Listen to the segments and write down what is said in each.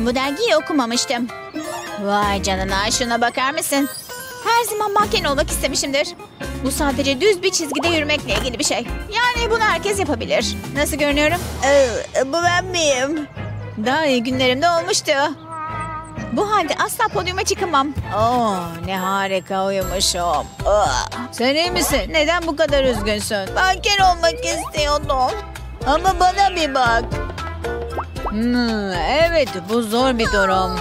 Bu dergiyi okumamıştım. Vay canına şuna bakar mısın? Her zaman manken olmak istemişimdir. Bu sadece düz bir çizgide yürümekle ilgili bir şey. Yani bunu herkes yapabilir. Nasıl görünüyorum? Ee, bu ben miyim? Daha iyi günlerimde olmuştu. Bu halde asla podyuma çıkamam. Oo, ne harika uyumuşum. Ah. Sen iyi misin? Neden bu kadar üzgünsün? Manken olmak istiyordum. Ama bana bir bak. Hmm, evet bu zor bir durum.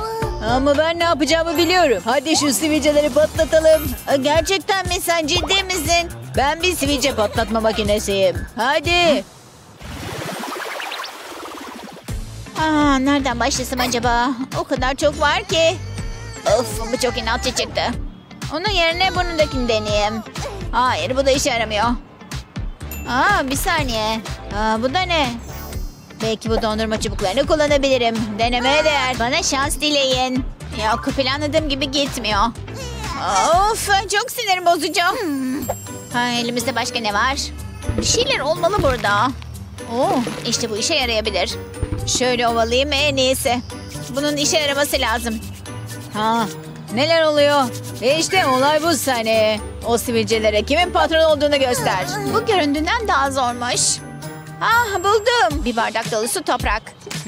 Ama ben ne yapacağımı biliyorum. Hadi şu sivilceleri patlatalım. Gerçekten mi sen ciddi misin? Ben bir sivilce patlatma makinesiyim. Hadi. Aa, nereden başlasam acaba? O kadar çok var ki. Of bu çok inatçı çıktı. Onun yerine burnundakini deneyeyim. Hayır bu da işe yaramıyor. Aa bir saniye. Aa, bu da ne? Belki bu dondurma çubuklarını kullanabilirim. Denemeye değer. Bana şans dileyin. Yok planladığım gibi gitmiyor. Of çok sinirim bozucu. Ha, elimizde başka ne var? Bir şeyler olmalı burada. Oh, işte bu işe yarayabilir. Şöyle ovalayayım en iyisi. Bunun işe yaraması lazım. Ha, neler oluyor? E işte olay bu sani. O sivilcelere kimin patron olduğunu göster. Bu göründüğünden daha zormuş. Ah buldum. Bir bardak dolusu toprak.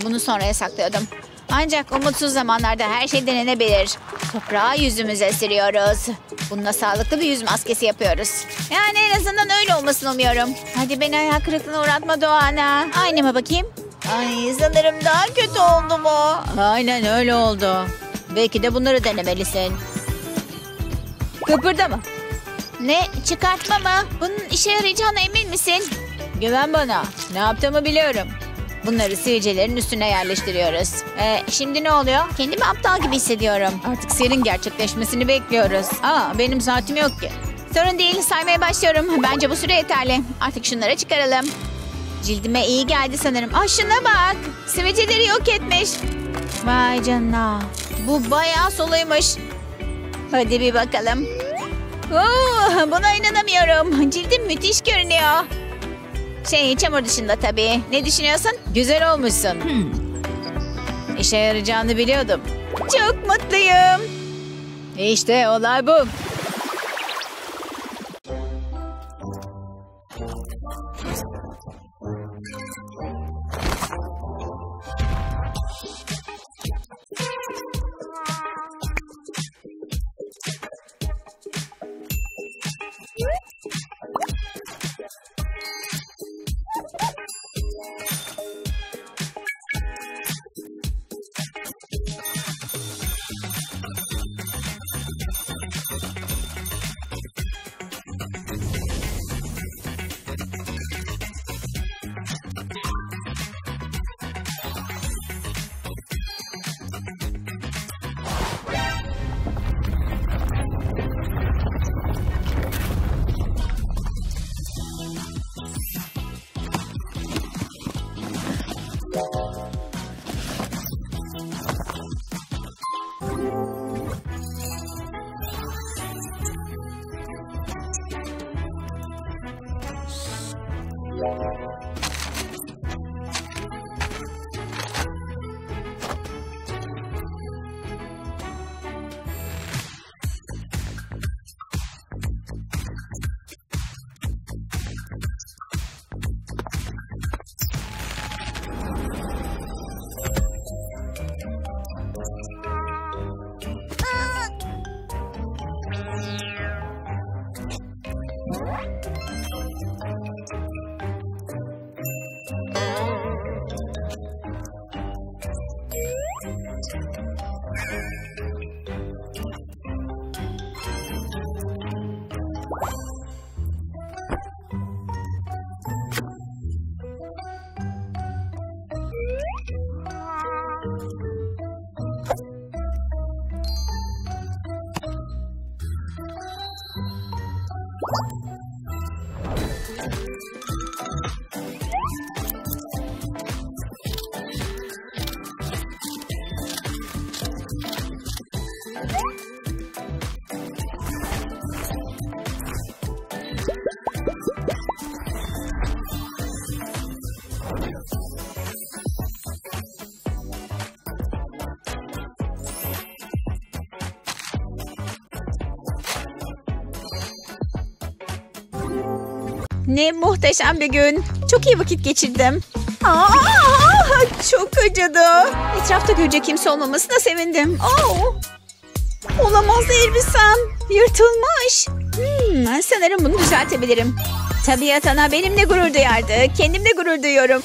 Bunu sonraya saklıyordum. Ancak umutsuz zamanlarda her şey denenebilir. Toprağı yüzümüze sürüyoruz. Bununla sağlıklı bir yüz maskesi yapıyoruz. Yani en azından öyle olmasını umuyorum. Hadi beni hayal kırıklığına uğratma Doğan'a. Aynama bakayım. Ay sanırım daha kötü oldu mu? Aynen öyle oldu. Belki de bunları denemelisin. Kıpırdama. Ne? Çıkartma mı? Bunun işe yarayacağına emin misin? Güven bana. Ne yaptığımı biliyorum. Bunları sivilcelerin üstüne yerleştiriyoruz. Ee, şimdi ne oluyor? Kendimi aptal gibi hissediyorum. Artık senin gerçekleşmesini bekliyoruz. Aa, benim saatim yok ki. Sorun değil saymaya başlıyorum. Bence bu süre yeterli. Artık şunları çıkaralım. Cildime iyi geldi sanırım. Aa şuna bak. Sivilceleri yok etmiş. Vay canına. Bu bayağı soluymuş. Hadi bir bakalım. Oo, buna inanamıyorum. Cildim müthiş görünüyor. Şey çamur dışında tabii. Ne düşünüyorsun? Güzel olmuşsun. İşe yarayacağını biliyordum. Çok mutluyum. İşte olay bu. Muhteşem bir gün. Çok iyi vakit geçirdim. Aa, çok acıdı. Etrafta görecek kimse olmamasına sevindim. Oh. Olamaz elbisem. Yırtılmış. Hmm, sanırım bunu düzeltebilirim. Tabiat ana benimle gurur duyardı. Kendimle gurur duyuyorum.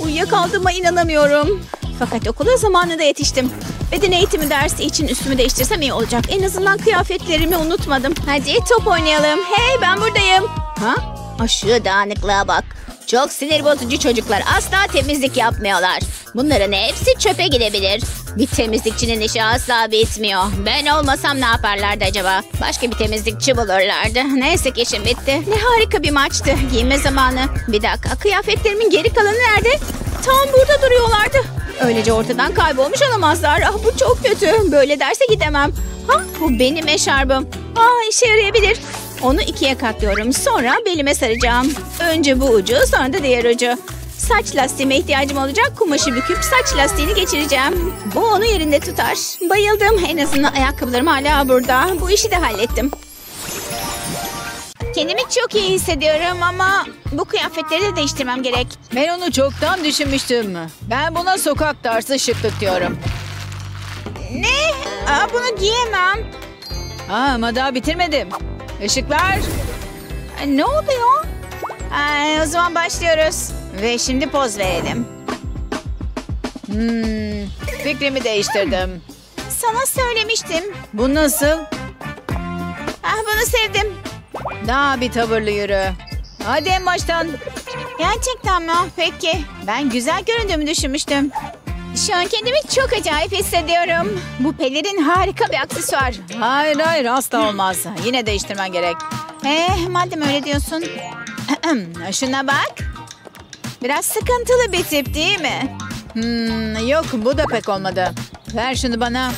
Uyuyakaldığıma inanamıyorum. Fakat okula zamanında yetiştim. Beden eğitimi dersi için üstümü değiştirsem iyi olacak. En azından kıyafetlerimi unutmadım. Hadi top oynayalım. Hey ben buradayım. Ha? Aşırı dağınıklığa bak. Çok sinir bozucu çocuklar. Asla temizlik yapmıyorlar. Bunların hepsi çöpe gidebilir. Bir temizlikçinin işi asla bitmiyor. Ben olmasam ne yaparlardı acaba? Başka bir temizlikçi bulurlardı. Neyse ki işim bitti. Ne harika bir maçtı. Giyinme zamanı. Bir dakika kıyafetlerimin geri kalanı nerede? Tam burada duruyorlardı. Öylece ortadan kaybolmuş olamazlar. Ah bu çok kötü. Böyle derse gidemem. Ha bu benim eşarbım. Aa işe yarayabilir. Onu ikiye katlıyorum. Sonra belime saracağım. Önce bu ucu sonra da diğer ucu. Saç lastiğime ihtiyacım olacak. Kumaşı büküp saç lastiğini geçireceğim. Bu onu yerinde tutar. Bayıldım. En azından ayakkabılarım hala burada. Bu işi de hallettim. Kendimi çok iyi hissediyorum ama bu kıyafetleri de değiştirmem gerek. Ben onu çoktan düşünmüştüm. Ben buna sokak tarzı şıklık diyorum. Ne? Aa, bunu giyemem. Aa, ama daha bitirmedim. Işıklar. Ay, Ne oluyor? Ay, o zaman başlıyoruz. Ve şimdi poz verelim. Hmm, fikrimi değiştirdim. Sana söylemiştim. Bu nasıl? Ah bunu sevdim. Daha bir tavırlı yürü. Hadi en baştan. Gerçekten mi? Peki. Ben güzel göründüğümü düşünmüştüm. Şu an kendimi çok acayip hissediyorum. Bu pelerin harika bir aksesuar. Hayır hayır asla olmaz. Yine değiştirmen gerek. Eh madem öyle diyorsun. Şuna bak. Biraz sıkıntılı bir tip değil mi? Hmm, yok bu da pek olmadı. Ver şunu bana.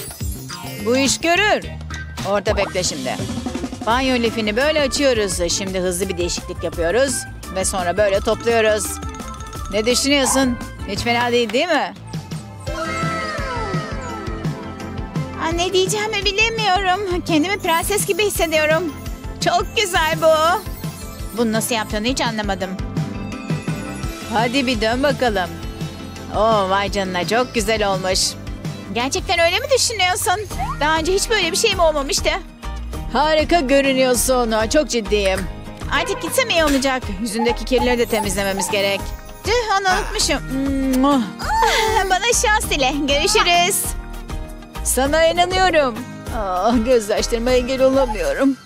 Bu iş görür. Orada bekle şimdi. Banyo lifini böyle açıyoruz. Şimdi hızlı bir değişiklik yapıyoruz. Ve sonra böyle topluyoruz. Ne düşünüyorsun? Hiç fena değil değil mi? Aa, ne diyeceğimi bilemiyorum. Kendimi prenses gibi hissediyorum. Çok güzel bu. Bunu nasıl yaptığını hiç anlamadım. Hadi bir dön bakalım. Oo vay canına çok güzel olmuş. Gerçekten öyle mi düşünüyorsun? Daha önce hiç böyle bir şeyim olmamıştı. Harika görünüyorsun. Çok ciddiyim. Artık gitsem iyi olacak. Yüzündeki kirleri de temizlememiz gerek. Tüh onu unutmuşum. Mwah. Bana şans dile. Görüşürüz. Sana inanıyorum. Ah, gözyaşlarıma engel olamıyorum.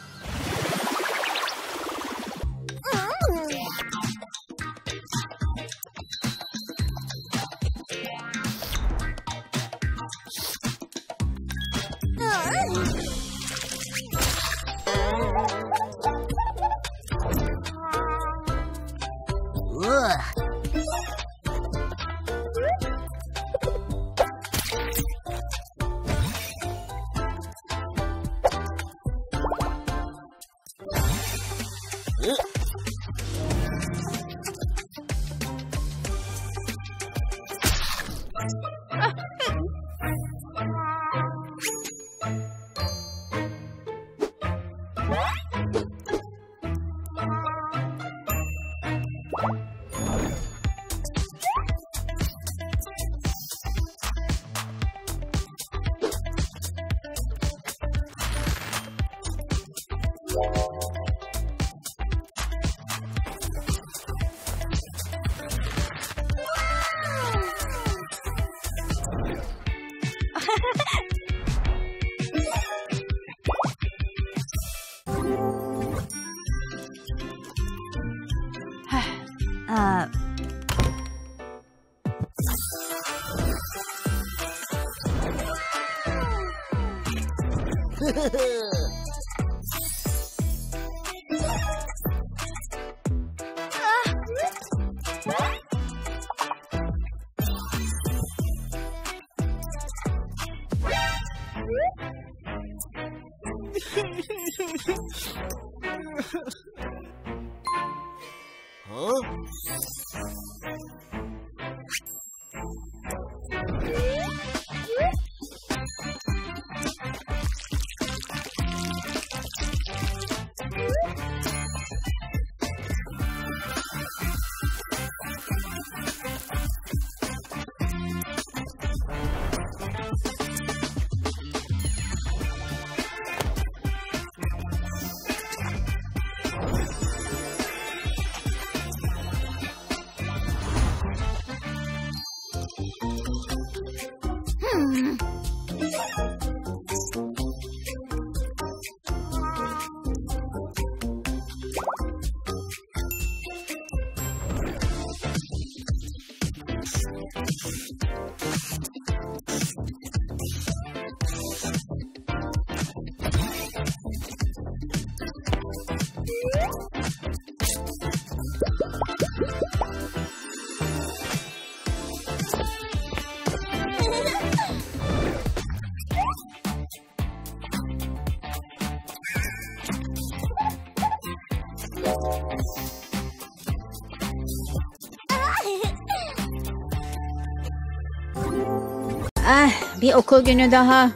Okul günü daha.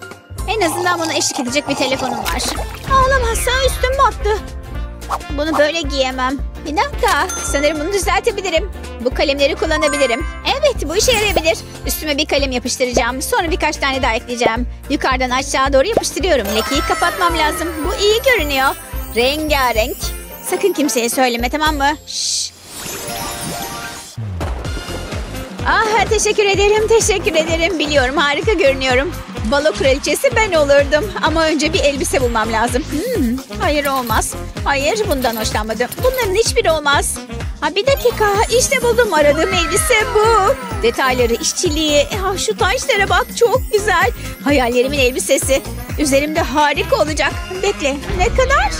En azından bana eşlik edecek bir telefonum var. Ağlamazsa üstüm battı. Bunu böyle giyemem. Bir dakika. Sanırım bunu düzeltebilirim. Bu kalemleri kullanabilirim. Evet bu işe yarayabilir. Üstüme bir kalem yapıştıracağım. Sonra birkaç tane daha ekleyeceğim. Yukarıdan aşağı doğru yapıştırıyorum. Lekeyi kapatmam lazım. Bu iyi görünüyor. Rengarenk. Sakın kimseye söyleme tamam mı? Şşş. Teşekkür ederim, teşekkür ederim. Biliyorum harika görünüyorum. Balo kraliçesi ben olurdum. Ama önce bir elbise bulmam lazım. Hmm, hayır olmaz. Hayır bundan hoşlanmadım. Bunların hiçbiri olmaz. Ha, bir dakika işte buldum aradığım elbise bu. Detayları, işçiliği. Ah, şu taşlara bak çok güzel. Hayallerimin elbisesi. Üzerimde harika olacak. Bekle ne kadar?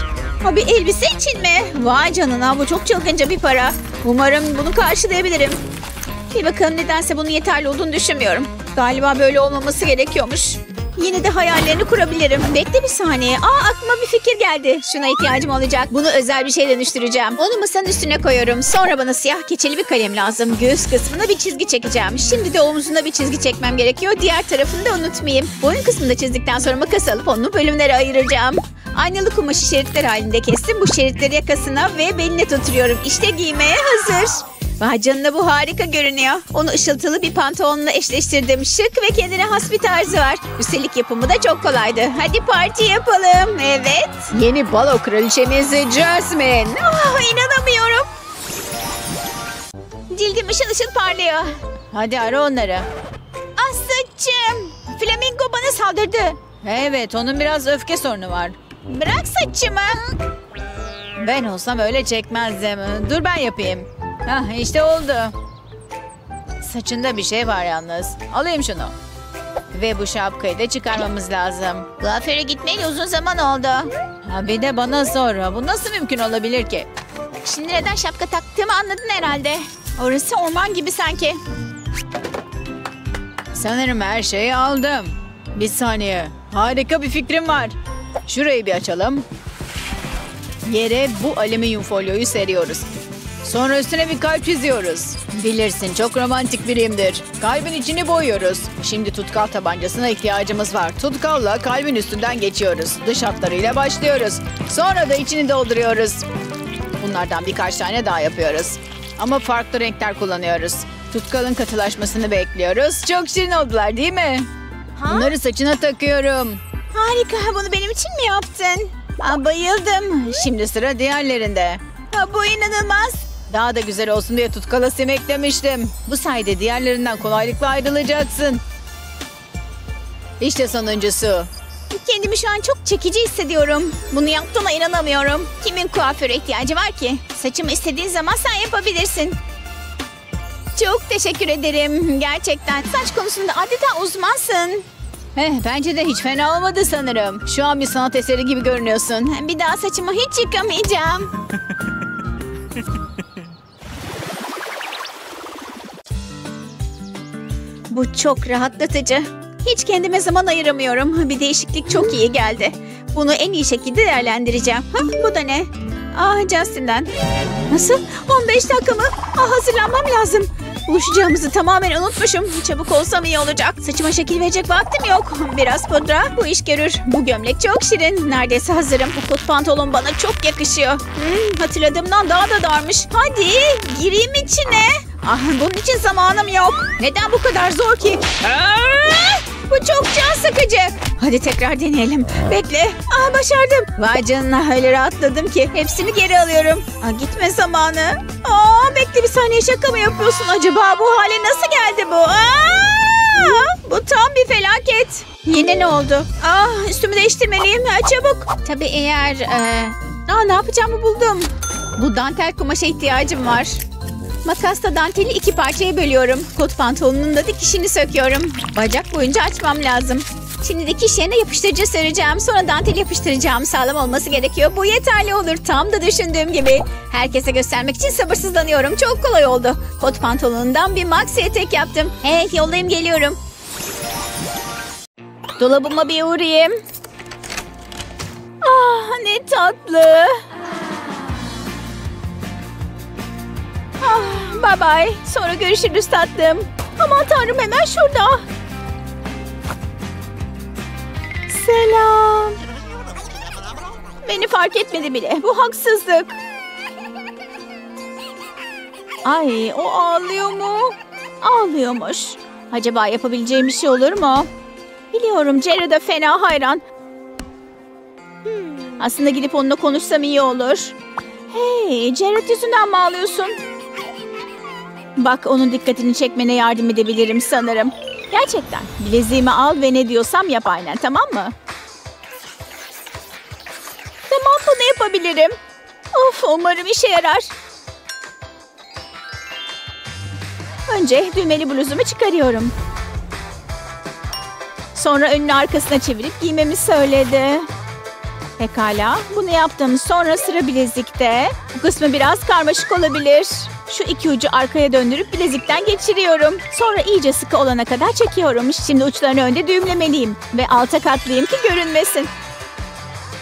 Ha, bir elbise için mi? Vay canına bu çok çılgınca bir para. Umarım bunu karşılayabilirim. Bir bakalım nedense bunun yeterli olduğunu düşünmüyorum. Galiba böyle olmaması gerekiyormuş. Yine de hayallerini kurabilirim. Bekle bir saniye. Aa aklıma bir fikir geldi. Şuna ihtiyacım olacak. Bunu özel bir şeye dönüştüreceğim. Onu masanın üstüne koyuyorum. Sonra bana siyah keçeli bir kalem lazım. Göğüs kısmına bir çizgi çekeceğim. Şimdi de omzuna bir çizgi çekmem gerekiyor. Diğer tarafını da unutmayayım. Boyun kısmını çizdikten sonra makas alıp onu bölümlere ayıracağım. Aynalı kumaşı şeritler halinde kestim. Bu şeritleri yakasına ve beline tutturuyorum. İşte giymeye hazır. Vay canına bu harika görünüyor. Onu ışıltılı bir pantolonla eşleştirdim. Şık ve kendine has bir tarzı var. Üstelik yapımı da çok kolaydı. Hadi parti yapalım. Evet. Yeni balo kraliçemiz Jasmine. Ah, inanamıyorum. Cildim ışıl ışıl parlıyor. Hadi ara onları. Saçım. Flamingo bana saldırdı. Evet onun biraz öfke sorunu var. Bırak saçımı. Ben olsam öyle çekmezdim. Dur ben yapayım. Hah işte oldu. Saçında bir şey var yalnız. Alayım şunu. Ve bu şapkayı da çıkarmamız lazım. Kuaföre gitmeyeli uzun zaman oldu. Ha bir de bana sor. Bu nasıl mümkün olabilir ki? Şimdi neden şapka taktığımı anladın herhalde. Orası orman gibi sanki. Sanırım her şeyi aldım. Bir saniye. Harika bir fikrim var. Şurayı bir açalım. Yere bu alüminyum folyoyu seriyoruz. Sonra üstüne bir kalp çiziyoruz. Bilirsin çok romantik biriyimdir. Kalbin içini boyuyoruz. Şimdi tutkal tabancasına ihtiyacımız var. Tutkalla kalbin üstünden geçiyoruz. Dış hatlarıyla başlıyoruz. Sonra da içini dolduruyoruz. Bunlardan birkaç tane daha yapıyoruz. Ama farklı renkler kullanıyoruz. Tutkalın katılaşmasını bekliyoruz. Çok şirin oldular değil mi? Ha? Bunları saçına takıyorum. Harika. Bunu benim için mi yaptın? Aa, bayıldım. Şimdi sıra diğerlerinde. Aa, bu inanılmaz. Daha da güzel olsun diye tutkala sim eklemiştim. Bu sayede diğerlerinden kolaylıkla ayrılacaksın. İşte sonuncusu. Kendimi şu an çok çekici hissediyorum. Bunu yaptığıma inanamıyorum. Kimin kuaföre ihtiyacı var ki? Saçımı istediğin zaman sen yapabilirsin. Çok teşekkür ederim. Gerçekten saç konusunda adeta uzmansın. Heh, bence de hiç fena olmadı sanırım. Şu an bir sanat eseri gibi görünüyorsun. Bir daha saçımı hiç yıkamayacağım. Bu çok rahatlatıcı. Hiç kendime zaman ayıramıyorum. Bir değişiklik çok iyi geldi. Bunu en iyi şekilde değerlendireceğim. Ha, bu da ne? Ah Justin'den. Nasıl? 15 dakika mı? Ah, hazırlanmam lazım. Buluşacağımızı tamamen unutmuşum. Çabuk olsam iyi olacak. Saçıma şekil verecek vaktim yok. Biraz pudra bu iş görür. Bu gömlek çok şirin. Neredeyse hazırım. Bu kot pantolon bana çok yakışıyor. Hmm, hatırladığımdan daha da darmış. Hadi gireyim içine. Ah, bunun için zamanım yok. Neden bu kadar zor ki? Aa, bu çok can sıkıcı. Hadi tekrar deneyelim. Bekle. Ah başardım. Vay canına öyle rahatladım ki. Hepsini geri alıyorum. Aa, gitme zamanı. Aa, bekle bir saniye şaka mı yapıyorsun? Acaba bu hale nasıl geldi bu? Aa, bu tam bir felaket. Yine ne oldu? Ah, üstümü değiştirmeliyim. Ha, çabuk. Tabii eğer... E... Aa, ne yapacağımı buldum. Bu dantel kumaşa ihtiyacım var. Makasla danteli iki parçaya bölüyorum. Kot pantolonunun da dikişini söküyorum. Bacak boyunca açmam lazım. Şimdi dikiş yerine yapıştırıcı süreceğim. Sonra dantel yapıştıracağım. Sağlam olması gerekiyor. Bu yeterli olur. Tam da düşündüğüm gibi. Herkese göstermek için sabırsızlanıyorum. Çok kolay oldu. Kot pantolonundan bir maxi etek yaptım. Hey yoldayım geliyorum. Dolabıma bir uğrayayım. Ah ne tatlı. Bye bye. Sonra görüşürüz tatlım. Aman tanrım hemen şurada. Selam. Beni fark etmedi bile. Bu haksızlık. Ay o ağlıyor mu? Ağlıyormuş. Acaba yapabileceğim bir şey olur mu? Biliyorum de fena hayran. Hmm, Aslında gidip onunla konuşsam iyi olur. Hey, Jared yüzünden mi ağlıyorsun? Bak onun dikkatini çekmene yardım edebilirim sanırım. Gerçekten. Bileziğimi al ve ne diyorsam yap aynen tamam mı? Tamam bunu yapabilirim. Of umarım işe yarar. Önce düğmeli bluzumu çıkarıyorum. Sonra önünü arkasına çevirip giymemi söyledi. Pekala. Bunu yaptım. Sonra sıra bilezikte. Bu kısmı biraz karmaşık olabilir. Şu iki ucu arkaya döndürüp bilezikten geçiriyorum. Sonra iyice sıkı olana kadar çekiyorum. Şimdi uçlarını önde düğümlemeliyim. Ve alta katlayayım ki görünmesin.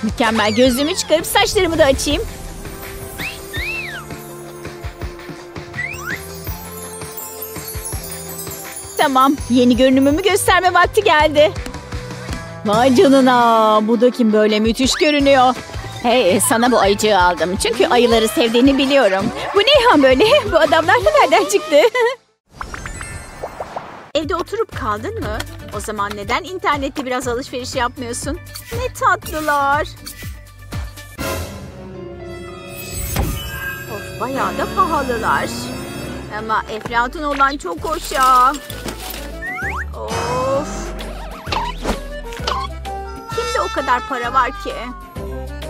Mükemmel. Gözlüğümü çıkarıp saçlarımı da açayım. Tamam. Yeni görünümümü gösterme vakti geldi. Vay canına. Bu da kim böyle müthiş görünüyor. Hey sana bu ayıcığı aldım. Çünkü ayıları sevdiğini biliyorum. Bu ne ya böyle? Bu adamlar da nereden çıktı? Evde oturup kaldın mı? O zaman neden internette biraz alışveriş yapmıyorsun? Ne tatlılar. Of bayağı da pahalılar. Ama Eflatun olan çok hoş ya. Of. Kimde o kadar para var ki?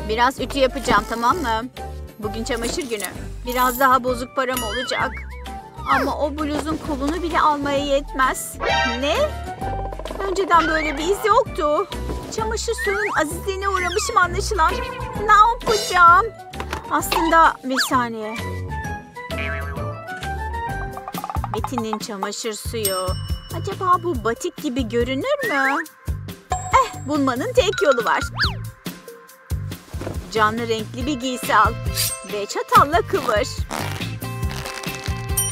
Biraz ütü yapacağım tamam mı? Bugün çamaşır günü. Biraz daha bozuk param olacak. Ama o bluzun kolunu bile almaya yetmez. Ne? Önceden böyle bir iz yoktu. Çamaşır suyunun azizliğine uğramışım anlaşılan. Ne yapacağım? Aslında bir saniye. Betty'nin çamaşır suyu. Acaba bu batik gibi görünür mü? Eh, bulmanın tek yolu var. Canlı renkli bir giysi al. Ve çatalla kıvır.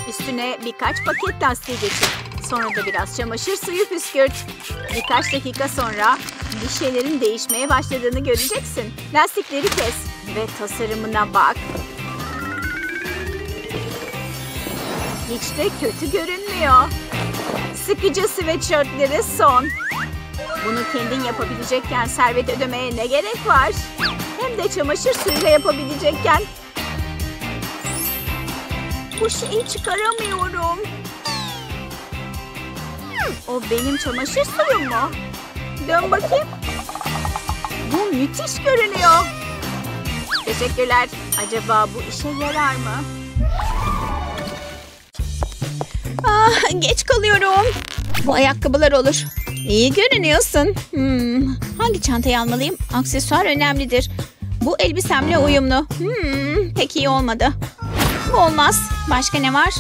Üstüne birkaç paket lastiği geçir. Sonra da biraz çamaşır suyu püskürt. Birkaç dakika sonra bir şeylerin değişmeye başladığını göreceksin. Lastikleri kes ve tasarımına bak. Hiç de kötü görünmüyor. Sıkıcı sweatshirtleri son. Bunu kendin yapabilecekken servet ödemeye ne gerek var? Hem de çamaşır suyuyla yapabilecekken. Bu şeyi çıkaramıyorum. O benim çamaşır suyum mu? Dön bakayım. Bu müthiş görünüyor. Teşekkürler. Acaba bu işe yarar mı? Ah, geç kalıyorum. Bu ayakkabılar olur. İyi görünüyorsun. Hmm, hangi çantayı almalıyım? Aksesuar önemlidir. Bu elbisemle uyumlu. Hmm, pek iyi olmadı. Bu olmaz. Başka ne var?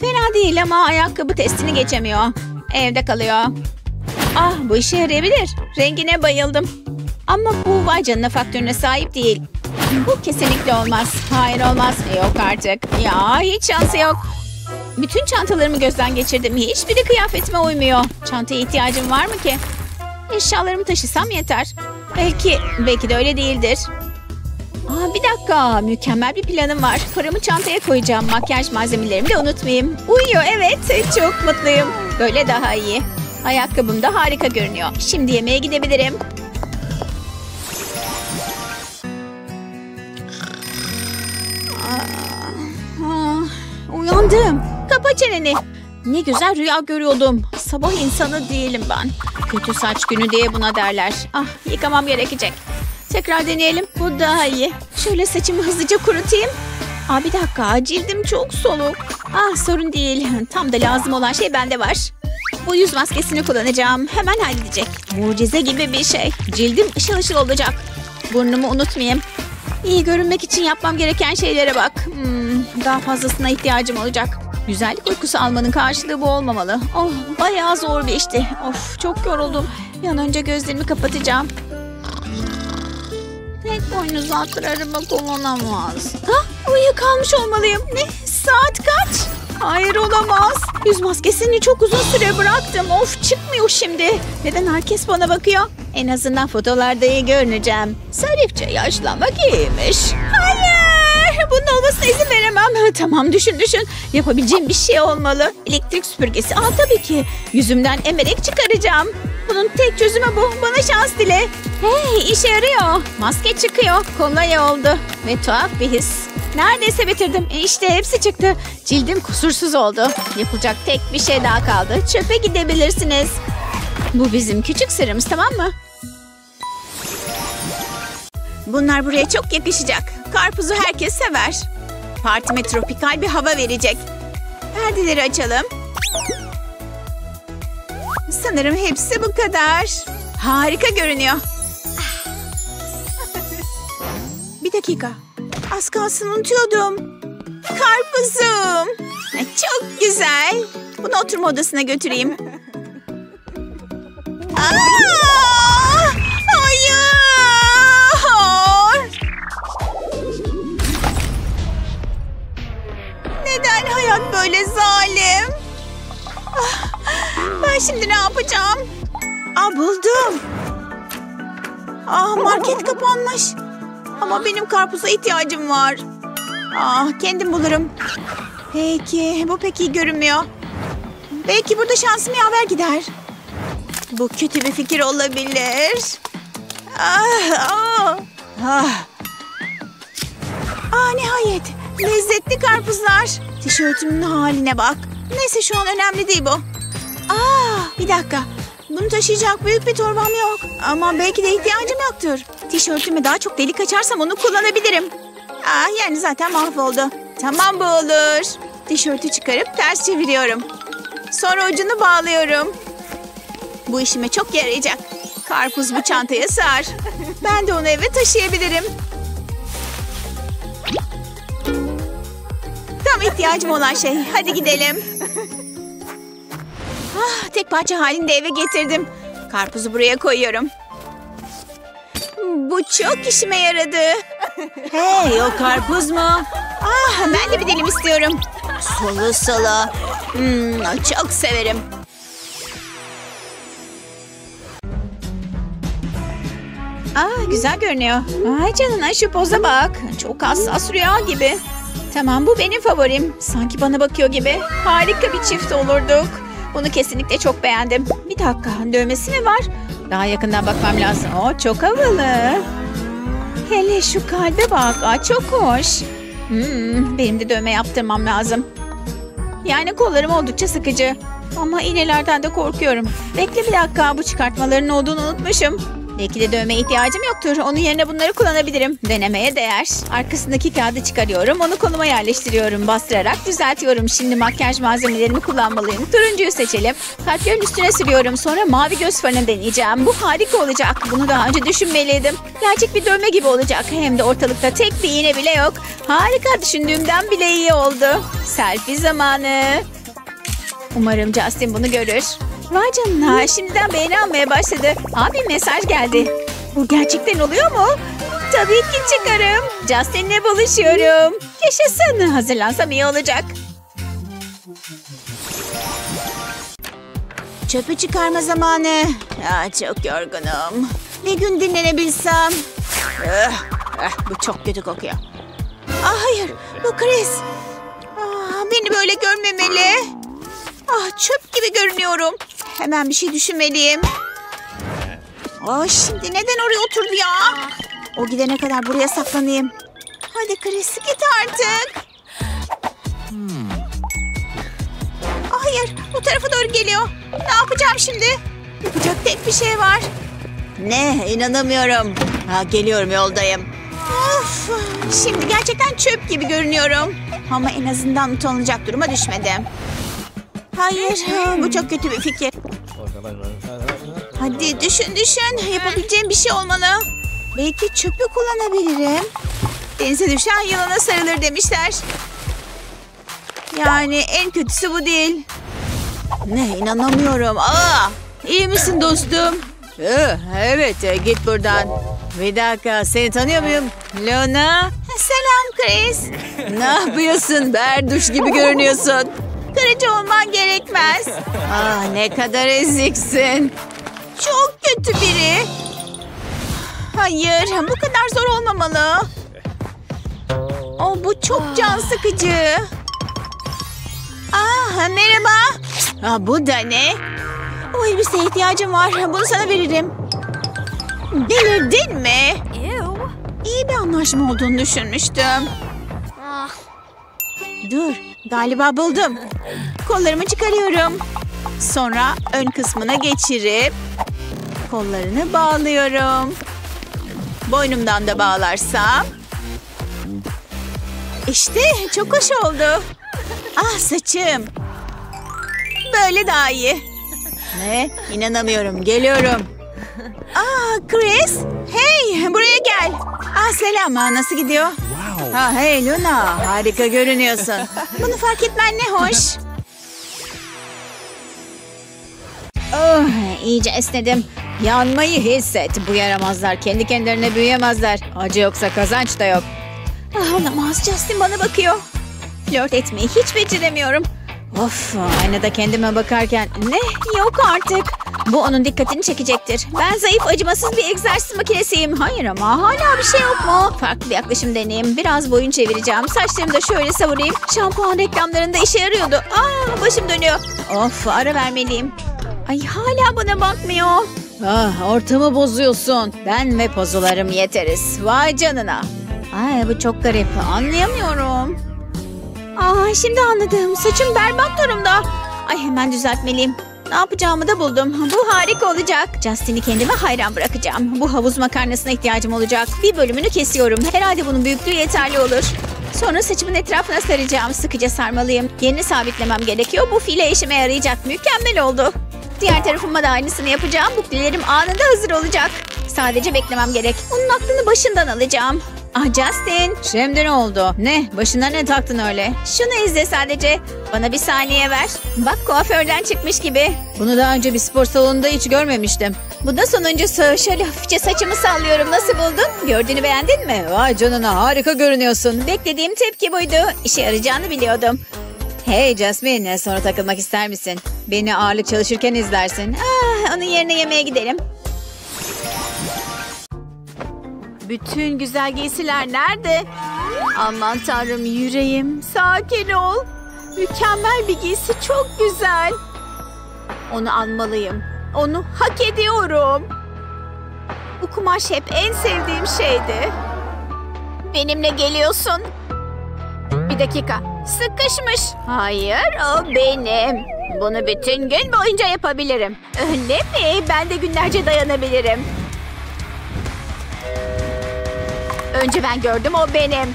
Fena değil ama ayakkabı testini geçemiyor. Evde kalıyor. Ah bu işe yarayabilir. Rengine bayıldım. Ama bu vay canına faktörüne sahip değil. Bu kesinlikle olmaz. Hayır olmaz. Yok artık. Ya hiç şansı yok. Bütün çantalarımı gözden geçirdim. Hiçbiri kıyafetime uymuyor. Çantaya ihtiyacım var mı ki? Eşyalarımı taşısam yeter. Belki, belki de öyle değildir. Aa, bir dakika. Mükemmel bir planım var. Paramı çantaya koyacağım. Makyaj malzemelerimi de unutmayayım. Uyuyor evet. Çok mutluyum. Böyle daha iyi. Ayakkabım da harika görünüyor. Şimdi yemeğe gidebilirim. Aa, uyandım. Kapa çeneni. Ne güzel rüya görüyordum. Sabah insanı değilim ben. Kötü saç günü diye buna derler. Ah yıkamam gerekecek. Tekrar deneyelim. Bu daha iyi. Şöyle saçımı hızlıca kurutayım. Aa bir dakika cildim çok soluk. Ah sorun değil. Tam da lazım olan şey bende var. Bu yüz maskesini kullanacağım. Hemen halledecek. Mucize gibi bir şey. Cildim ışıl ışıl olacak. Burnumu unutmayayım. İyi görünmek için yapmam gereken şeylere bak. Hmm, daha fazlasına ihtiyacım olacak. Güzellik uykusu almanın karşılığı bu olmamalı. Oh, bayağı zor bir işti. Of, çok yoruldum. Bir an önce gözlerimi kapatacağım. Tek boynuzlu atlar araba kullanamaz. Ha, uyuyakalmış olmalıyım. Ne? Saat kaç? Hayır olamaz. Yüz maskesini çok uzun süre bıraktım. Of çıkmıyor şimdi. Neden herkes bana bakıyor? En azından fotolarda iyi görüneceğim. Zarifçe yaşlanmak iyiymiş. Hayır! Bunun olmasına izin veremem. Tamam düşün düşün. Yapabileceğim bir şey olmalı. Elektrik süpürgesi. Aa tabii ki. Yüzümden emerek çıkaracağım. Bunun tek çözümü bu. Bana şans dile. Hey işe yarıyor. Maske çıkıyor. Kolay oldu. Ve tuhaf bir his. Neredeyse bitirdim. E İşte hepsi çıktı. Cildim kusursuz oldu. Yapılacak tek bir şey daha kaldı. Çöpe gidebilirsiniz. Bu bizim küçük sırrımız tamam mı? Bunlar buraya çok yakışacak. Karpuzu herkes sever. Partime tropikal bir hava verecek. Perdeleri açalım. Sanırım hepsi bu kadar. Harika görünüyor. Bir dakika. Az kalsın unutuyordum. Karpuzum. Çok güzel. Bunu oturma odasına götüreyim. Aa! Hayır! Neden hayat böyle zalim? Ah, Ben şimdi ne yapacağım? Aa buldum. Aa market kapanmış. Ama benim karpuza ihtiyacım var. Ah kendim bulurum. Peki bu pek iyi görünmüyor. Belki burada şansım yaver gider. Bu kötü bir fikir olabilir. Ah, ah, ah. Aa, nihayet. Lezzetli karpuzlar. Tişörtümün haline bak. Neyse şu an önemli değil bu. Aa, bir dakika. Bunu taşıyacak büyük bir torbam yok. Ama belki de ihtiyacım yoktur. Tişörtüme daha çok delik açarsam onu kullanabilirim. Aa, yani zaten mahvoldu. Tamam bu olur. Tişörtü çıkarıp ters çeviriyorum. Sonra ucunu bağlıyorum. Bu işime çok yarayacak. Karpuz bu çantaya sığar. Ben de onu eve taşıyabilirim. Tam ihtiyacım olan şey. Hadi gidelim. Ah, tek parça halinde eve getirdim. Karpuzu buraya koyuyorum. Bu çok işime yaradı. Hey o karpuz mu? Ah, ben de bir dilim istiyorum. Sulu sulu. Hmm, çok severim. Aa, güzel görünüyor. Ay canına şu poza bak. Çok hassas rüya gibi. Tamam bu benim favorim. Sanki bana bakıyor gibi. Harika bir çift olurduk. Bunu kesinlikle çok beğendim. Bir dakika dövmesi mi var? Daha yakından bakmam lazım. O çok havalı. Hele şu kalbe bak. Aa, çok hoş. Hmm, benim de dövme yaptırmam lazım. Yani kollarım oldukça sıkıcı. Ama iğnelerden de korkuyorum. Bekle bir dakika bu çıkartmaların olduğunu unutmuşum. Belki de dövmeye ihtiyacım yoktur. Onun yerine bunları kullanabilirim. Denemeye değer. Arkasındaki kağıdı çıkarıyorum. Onu koluma yerleştiriyorum. Bastırarak düzeltiyorum. Şimdi makyaj malzemelerimi kullanmalıyım. Turuncuyu seçelim. Kalplerin üstüne sürüyorum. Sonra mavi göz farını deneyeceğim. Bu harika olacak. Bunu daha önce düşünmeliydim. Gerçek bir dövme gibi olacak. Hem de ortalıkta tek bir iğne bile yok. Harika düşündüğümden bile iyi oldu. Selfie zamanı. Umarım Justin bunu görür. Vay canına şimdiden beğeni almaya başladı. Abi mesaj geldi. Bu gerçekten oluyor mu? Tabii ki çıkarım. Justin'le buluşuyorum. Yaşasın. Hazırlansam iyi olacak. Çöpü çıkarma zamanı. Ya, çok yorgunum. Bir gün dinlenebilsem. Ah, ah, bu çok kötü kokuyor. Ah, hayır bu Chris. Ah, beni böyle görmemeli. Ah çöp gibi görünüyorum. Hemen bir şey düşünmeliyim. Ah şimdi neden oraya oturdu ya? O gidene kadar buraya saklanayım. Hadi Chris git artık. Ah, Hayır bu tarafa doğru geliyor. Ne yapacağım şimdi? Yapacak tek bir şey var. Ne inanamıyorum. Ha, geliyorum yoldayım. Of, şimdi gerçekten çöp gibi görünüyorum. Ama en azından utanılacak duruma düşmedim. Hayır, bu çok kötü bir fikir. Hadi düşün düşün. Yapabileceğim bir şey olmalı. Belki çöpü kullanabilirim. Denize düşen yılana sarılır demişler. Yani en kötüsü bu değil. Ne inanamıyorum. Aa, iyi misin dostum? Ee, evet e, git buradan. Bir dakika seni tanıyor muyum? Luna. Selam Chris. Ne yapıyorsun? Berduş gibi görünüyorsun. Kırıcı olman gerekmez. Ah ne kadar eziksin. Çok kötü biri. Hayır, bu kadar zor olmamalı. Oh, bu çok can sıkıcı. Ah, merhaba. Ah, bu da ne? O elbiseye ihtiyacım var. Bunu sana veririm. Delirdin mi? İyi bir anlaşma olduğunu düşünmüştüm. Dur, galiba buldum. Kollarımı çıkarıyorum. Sonra ön kısmına geçirip kollarını bağlıyorum. Boynumdan da bağlarsam. İşte çok hoş oldu. Ah saçım. Böyle daha iyi. Ne? İnanamıyorum. Geliyorum. Aa Chris. Hey buraya gel. Ah selam. Nasıl gidiyor? Ha hey Luna. Harika görünüyorsun. Bunu fark etmen ne hoş. Oh, iyice esnedim. Yanmayı hisset. Bu yaramazlar kendi kendilerine büyüyemezler. Acı yoksa kazanç da yok. Ah, olamaz. Justin bana bakıyor. Flört etmeyi hiç beceremiyorum. Of aynada kendime bakarken ne yok artık. Bu onun dikkatini çekecektir. Ben zayıf acımasız bir egzersiz makinesiyim. Hayır ama hala bir şey yok mu? Farklı bir yaklaşım deneyeyim. Biraz boyun çevireceğim. Saçlarımı da şöyle savurayım. Şampuan reklamlarında işe yarıyordu. Aa başım dönüyor. Of ara vermeliyim. Ay hala bana bakmıyor. Ah ortamı bozuyorsun. Ben ve pozularım yeteriz. Vay canına. Ay bu çok garip. Anlayamıyorum. Aa şimdi anladım. Saçım berbat durumda. Ay hemen düzeltmeliyim. Ne yapacağımı da buldum. Bu harika olacak. Justin'i kendime hayran bırakacağım. Bu havuz makarnasına ihtiyacım olacak. Bir bölümünü kesiyorum. Herhalde bunun büyüklüğü yeterli olur. Sonra saçımın etrafına saracağım. Sıkıca sarmalıyım. Yerini sabitlemem gerekiyor. Bu file işime yarayacak. Mükemmel oldu. Diğer tarafıma da aynısını yapacağım. Buklerim anında hazır olacak. Sadece beklemem gerek. Onun aklını başından alacağım. Ah Justin. Şimdi ne oldu? Ne? Başına ne taktın öyle? Şunu izle sadece. Bana bir saniye ver. Bak kuaförden çıkmış gibi. Bunu daha önce bir spor salonunda hiç görmemiştim. Bu da sonuncusu. Şöyle hafifçe saçımı sallıyorum. Nasıl buldun? Gördüğünü beğendin mi? Vay canına harika görünüyorsun. Beklediğim tepki buydu. İşe yarayacağını biliyordum. Hey Jasmine, sonra takılmak ister misin? Beni ağırlık çalışırken izlersin. Ah, onun yerine yemeğe gidelim. Bütün güzel giysiler nerede? Aman tanrım yüreğim. Sakin ol. Mükemmel bir giysi çok güzel. Onu almalıyım. Onu hak ediyorum. Bu kumaş hep en sevdiğim şeydi. Benimle geliyorsun. Bir dakika. Sıkışmış. Hayır o benim. Bunu bütün gün boyunca yapabilirim. Öyle mi? Ben de günlerce dayanabilirim. Önce ben gördüm o benim.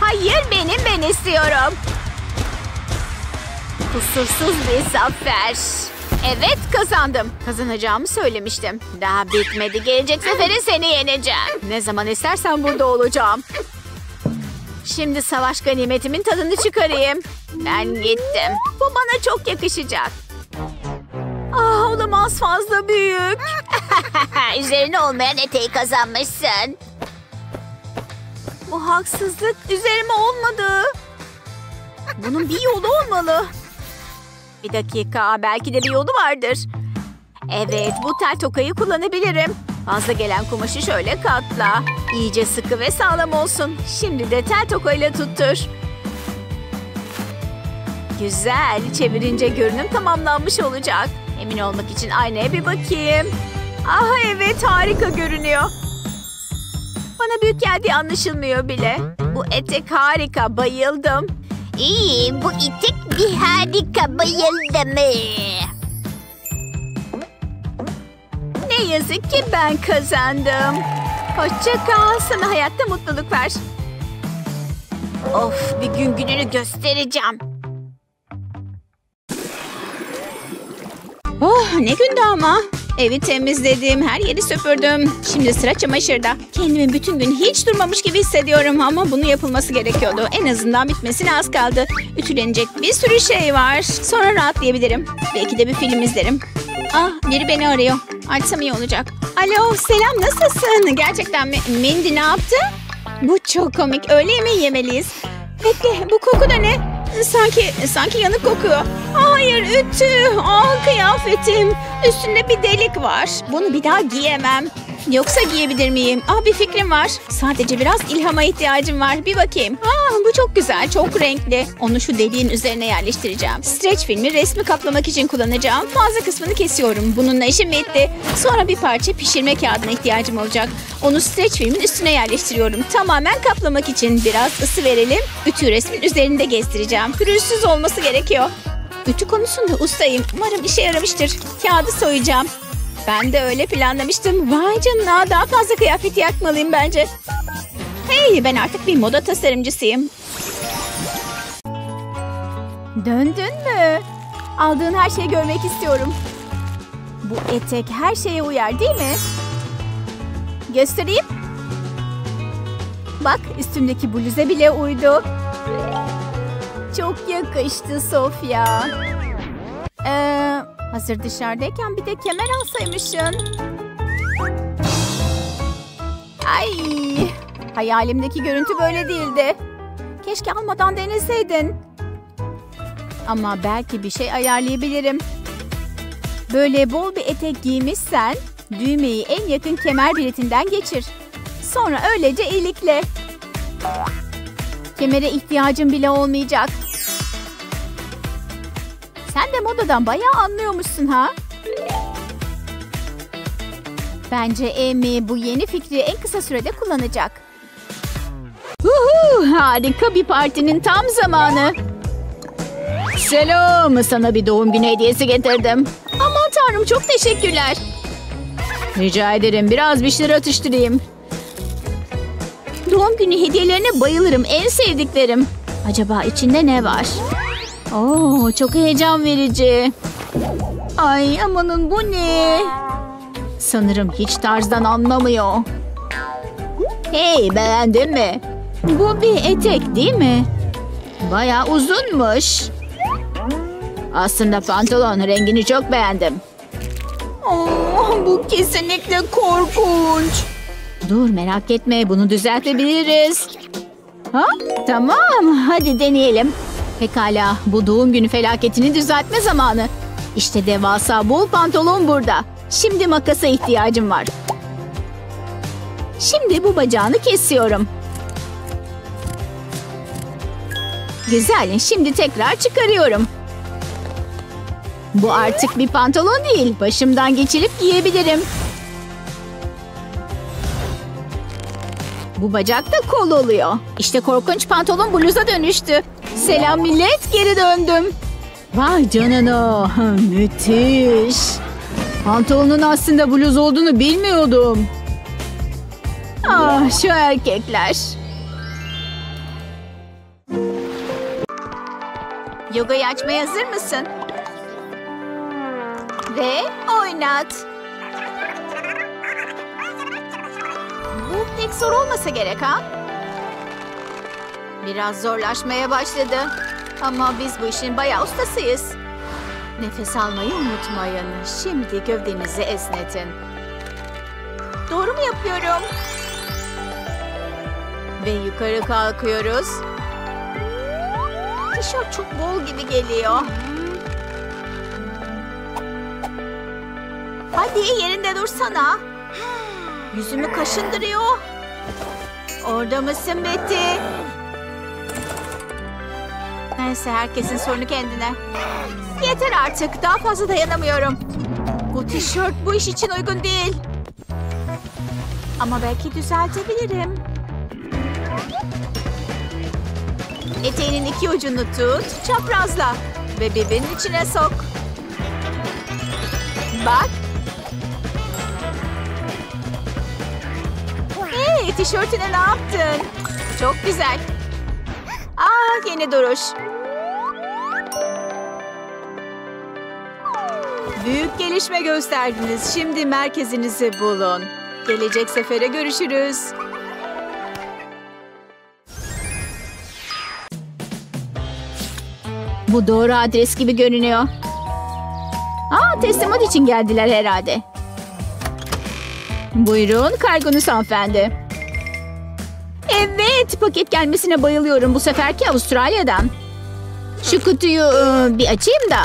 Hayır benim ben istiyorum. Kusursuz bir zafer. Evet kazandım. Kazanacağımı söylemiştim. Daha bitmedi. Gelecek sefere seni yeneceğim. Ne zaman istersen burada olacağım. Şimdi savaş ganimetimin tadını çıkarayım. Ben gittim. Bu bana çok yakışacak. Ah olamaz fazla büyük. Üzerine olmayan eteği kazanmışsın. Bu haksızlık üzerime olmadı. Bunun bir yolu olmalı. Bir dakika belki de bir yolu vardır. Evet bu tel tokayı kullanabilirim. Fazla gelen kumaşı şöyle katla. İyice sıkı ve sağlam olsun. Şimdi de tel tokayla tuttur. Güzel. Çevirince görünüm tamamlanmış olacak. Emin olmak için aynaya bir bakayım. Aha evet harika görünüyor. Bana büyük geldiği anlaşılmıyor bile. Bu etek harika bayıldım. İyi bu itik bir harika bayıldı mı? Ne yazık ki ben kazandım. Hoşça kal. Sana hayatta mutluluk ver. Of bir gün gününü göstereceğim. Oh ne gündü ama. Evi temizledim, her yeri süpürdüm. Şimdi sıra çamaşırda. Kendimi bütün gün hiç durmamış gibi hissediyorum ama bunu yapılması gerekiyordu. En azından bitmesine az kaldı. Ütülenecek bir sürü şey var. Sonra rahatlayabilirim. Belki de bir film izlerim. Ah biri beni arıyor. Açsam iyi olacak. Alo selam nasılsın? Gerçekten mi? Mindy ne yaptı? Bu çok komik. Öğle yemeği yemeliyiz. Bekle bu koku da ne? Sanki sanki yanık kokuyor. Hayır ütü. Aa kıyafetim. Üstünde bir delik var. Bunu bir daha giyemem. Yoksa giyebilir miyim? Aa bir fikrim var. Sadece biraz ilhama ihtiyacım var. Bir bakayım. Aa bu çok güzel, çok renkli. Onu şu deliğin üzerine yerleştireceğim. Stretch filmi resmi kaplamak için kullanacağım. Fazla kısmını kesiyorum. Bununla işim bitti. Sonra bir parça pişirme kağıdına ihtiyacım olacak. Onu stretch filmin üstüne yerleştiriyorum. Tamamen kaplamak için biraz ısı verelim. Ütü resmin üzerinde gezdireceğim. Pürüzsüz olması gerekiyor. Ütü konusunda ustayım. Umarım işe yaramıştır. Kağıdı soyacağım. Ben de öyle planlamıştım. Vay canına daha fazla kıyafet yakmalıyım bence. Hey ben artık bir moda tasarımcısıyım. Döndün mü? Aldığın her şeyi görmek istiyorum. Bu etek her şeye uyar değil mi? Göstereyim. Bak üstümdeki bluze bile uydu. Çok yakıştı Sofya. Ee, hazır dışarıdayken bir de kemer alsaymışsın. Ay, hayalimdeki görüntü böyle değildi. Keşke almadan deneseydin. Ama belki bir şey ayarlayabilirim. Böyle bol bir etek giymişsen düğmeyi en yakın kemer biletinden geçir. Sonra öylece ilikle. Kemere ihtiyacın bile olmayacak. Modadan bayağı anlıyormuşsun ha? Bence Amy bu yeni fikri en kısa sürede kullanacak. Uhu, harika bir partinin tam zamanı. Selam, sana bir doğum günü hediyesi getirdim. Aman tanrım çok teşekkürler. Rica ederim biraz bir şeyler atıştırayım. Doğum günü hediyelerine bayılırım. En sevdiklerim. Acaba içinde ne var? Oo, çok heyecan verici. Ay amanın bu ne? Sanırım hiç tarzdan anlamıyor. Hey beğendin mi? Bu bir etek değil mi? Bayağı uzunmuş. Aslında pantolon rengini çok beğendim. Oh, bu kesinlikle korkunç. Dur merak etme bunu düzeltebiliriz. Ha? Tamam hadi deneyelim. Pekala bu doğum günü felaketini düzeltme zamanı. İşte devasa bol pantolon burada. Şimdi makasa ihtiyacım var. Şimdi bu bacağını kesiyorum. Güzel şimdi tekrar çıkarıyorum. Bu artık bir pantolon değil. Başımdan geçirip giyebilirim. Bu bacak da kol oluyor. İşte korkunç pantolon bluza dönüştü. Selam millet geri döndüm. Vay canına müthiş. Pantolonun aslında bluz olduğunu bilmiyordum. Ah şu erkekler. Yogayı açmaya hazır mısın? Ve oynat. Bu pek zor olmasa gerek ha? Biraz zorlaşmaya başladı. Ama biz bu işin bayağı ustasıyız. Nefes almayı unutmayın. Şimdi gövdenizi esnetin. Doğru mu yapıyorum? Ve yukarı kalkıyoruz. Tişört çok bol gibi geliyor. Hadi yerinde dursana. Yüzümü kaşındırıyor. Orada mısın Betty? Neyse herkesin sorunu kendine. Yeter artık daha fazla dayanamıyorum. Bu tişört bu iş için uygun değil. Ama belki düzeltebilirim. Eteğinin iki ucunu tut, çaprazla ve birbirinin içine sok. Bak. Hey, tişörtüne ne yaptın? Çok güzel. Aa, yeni duruş. Büyük gelişme gösterdiniz. Şimdi merkezinizi bulun. Gelecek sefere görüşürüz. Bu doğru adres gibi görünüyor. Aa, teslimat için geldiler herhalde. Buyurun kargonuz hanımefendi. Evet paket gelmesine bayılıyorum bu seferki Avustralya'dan. Şu kutuyu e, bir açayım da.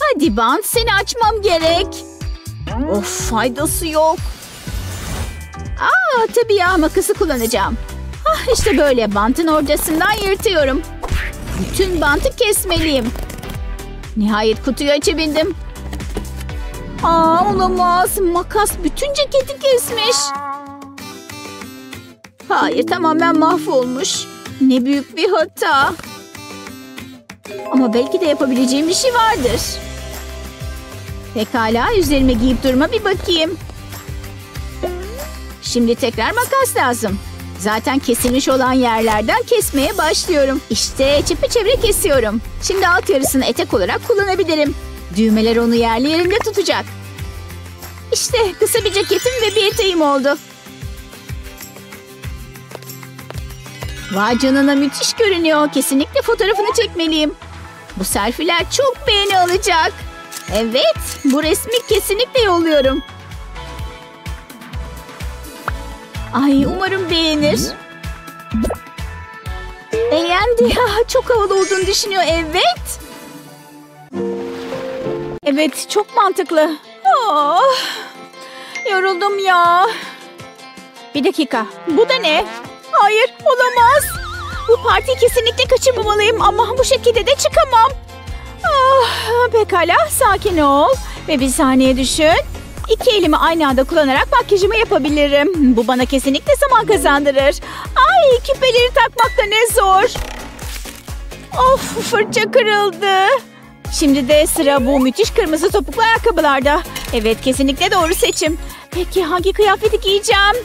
Hadi bant seni açmam gerek. Of faydası yok. Aa tabii ya makası kullanacağım. Ah işte böyle bantın ortasından yırtıyorum. Bütün bantı kesmeliyim. Nihayet kutuyu açabildim. Aa olamaz. Makas bütün ceketi kesmiş. Hayır tamamen mahvolmuş. Ne büyük bir hata. Ama belki de yapabileceğim bir şey vardır. Pekala üzerime giyip durma bir bakayım. Şimdi tekrar makas lazım. Zaten kesilmiş olan yerlerden kesmeye başlıyorum. İşte çepeçevre kesiyorum. Şimdi alt yarısını etek olarak kullanabilirim. Düğmeler onu yerli yerinde tutacak. İşte kısa bir ceketim ve bir eteğim oldu. Vay canına müthiş görünüyor. Kesinlikle fotoğrafını çekmeliyim. Bu selfiler çok beğeni alacak. Evet, bu resmi kesinlikle yolluyorum. Ay umarım beğenir. Beğendi ya. Çok havalı olduğunu düşünüyor. Evet. Evet çok mantıklı. Oh, yoruldum ya. Bir dakika. Bu da ne? Hayır olamaz. Bu partiyi kesinlikle kaçırmamalıyım ama bu şekilde de çıkamam. Ah, pekala sakin ol. Ve bir saniye düşün. İki elimi aynı anda kullanarak makyajımı yapabilirim. Bu bana kesinlikle zaman kazandırır. Ay küpeleri takmak da ne zor. Of fırça kırıldı. Şimdi de sıra bu müthiş kırmızı topuklu ayakkabılarda. Evet kesinlikle doğru seçim. Peki hangi kıyafeti giyeceğim?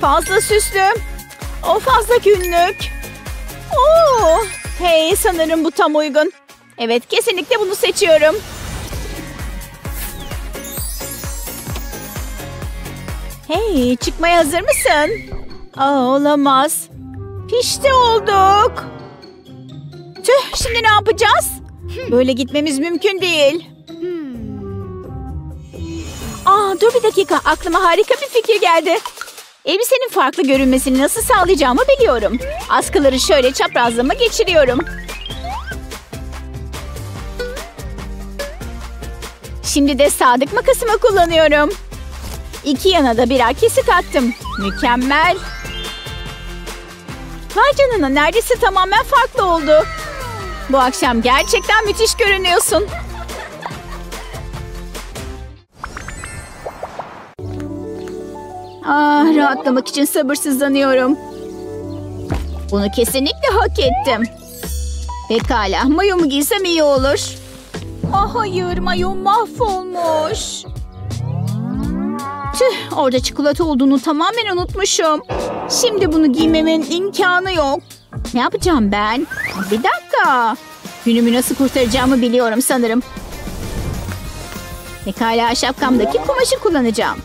Fazla süslü. O fazla günlük. Oo, hey sanırım bu tam uygun. Evet kesinlikle bunu seçiyorum. Hey çıkmaya hazır mısın? Aa, olamaz. Pişti olduk. Tüh şimdi ne yapacağız? Böyle gitmemiz mümkün değil. Aa dur bir dakika aklıma harika bir fikir geldi. Elbisenin farklı görünmesini nasıl sağlayacağımı biliyorum. Askıları şöyle çaprazlama geçiriyorum. Şimdi de sadık makasımı kullanıyorum. İki yana da birer kesik attım. Mükemmel. Vay canına neredeyse tamamen farklı oldu. Bu akşam gerçekten müthiş görünüyorsun. Ah, rahatlamak için sabırsızlanıyorum. Bunu kesinlikle hak ettim. Pekala, mayomu giysem iyi olur. Ah hayır, mayom mahvolmuş. Tüh, orada çikolata olduğunu tamamen unutmuşum. Şimdi bunu giymemin imkanı yok. Ne yapacağım ben? Bir dakika. Günümü nasıl kurtaracağımı biliyorum sanırım. Pekala şapkamdaki kumaşı kullanacağım.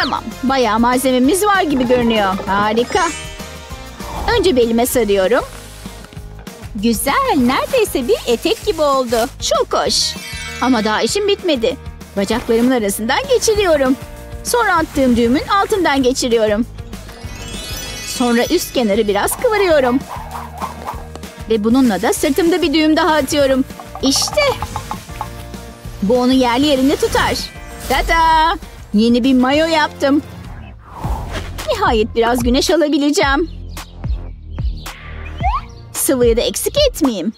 Tamam, bayağı malzememiz var gibi görünüyor. Harika. Önce belime sarıyorum. Güzel, neredeyse bir etek gibi oldu. Çok hoş. Ama daha işim bitmedi. Bacaklarımın arasından geçiriyorum. Sonra attığım düğümün altından geçiriyorum. Sonra üst kenarı biraz kıvırıyorum. Ve bununla da sırtımda bir düğüm daha atıyorum. İşte. Bu onu yerli yerinde tutar. Tada! Yeni bir mayo yaptım. Nihayet biraz güneş alabileceğim. Sıvıyı da eksik etmeyeyim.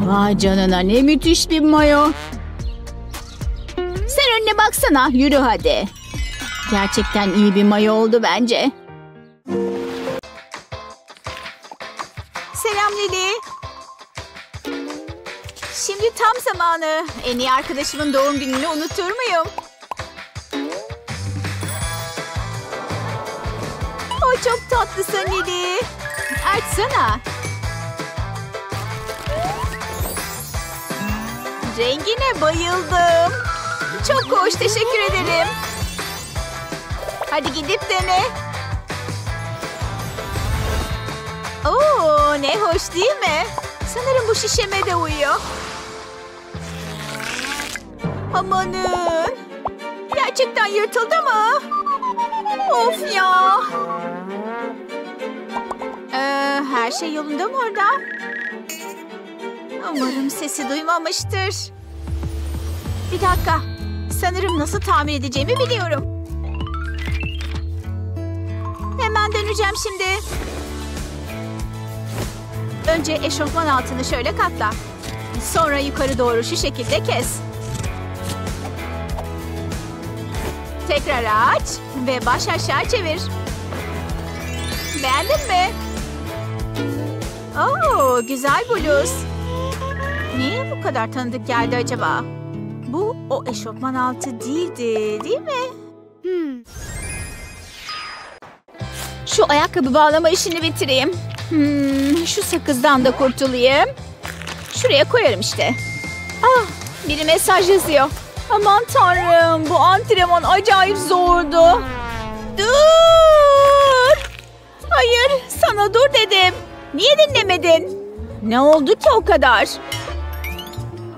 Vay canına ne müthiş bir mayo. Sen önüne baksana yürü hadi. Gerçekten iyi bir mayo oldu bence. Zamanı. En iyi arkadaşımın doğum gününü unutur muyum? O çok tatlısın Lili. Açsana. Rengine bayıldım. Çok hoş, teşekkür ederim. Hadi gidip dene. Oo, ne hoş değil mi? Sanırım bu şişeme de uyuyor. Amanın. Gerçekten yırtıldı mı? Of ya. Her şey yolunda mı orada? Umarım sesi duymamıştır. Bir dakika. Sanırım nasıl tamir edeceğimi biliyorum. Hemen döneceğim şimdi. Önce eşofman altını şöyle katla. Sonra yukarı doğru şu şekilde kes. Tekrar aç ve baş aşağı çevir. Beğendin mi? Oo, güzel bluz. Niye bu kadar tanıdık geldi acaba? Bu o eşofman altı değildi, değil mi? Şu ayakkabı bağlama işini bitireyim. Hmm, şu sakızdan da kurtulayım. Şuraya koyarım işte. Ah, biri mesaj yazıyor. Aman tanrım, bu antrenman acayip zordu. Dur! Hayır, sana dur dedim. Niye dinlemedin? Ne oldu ki o kadar?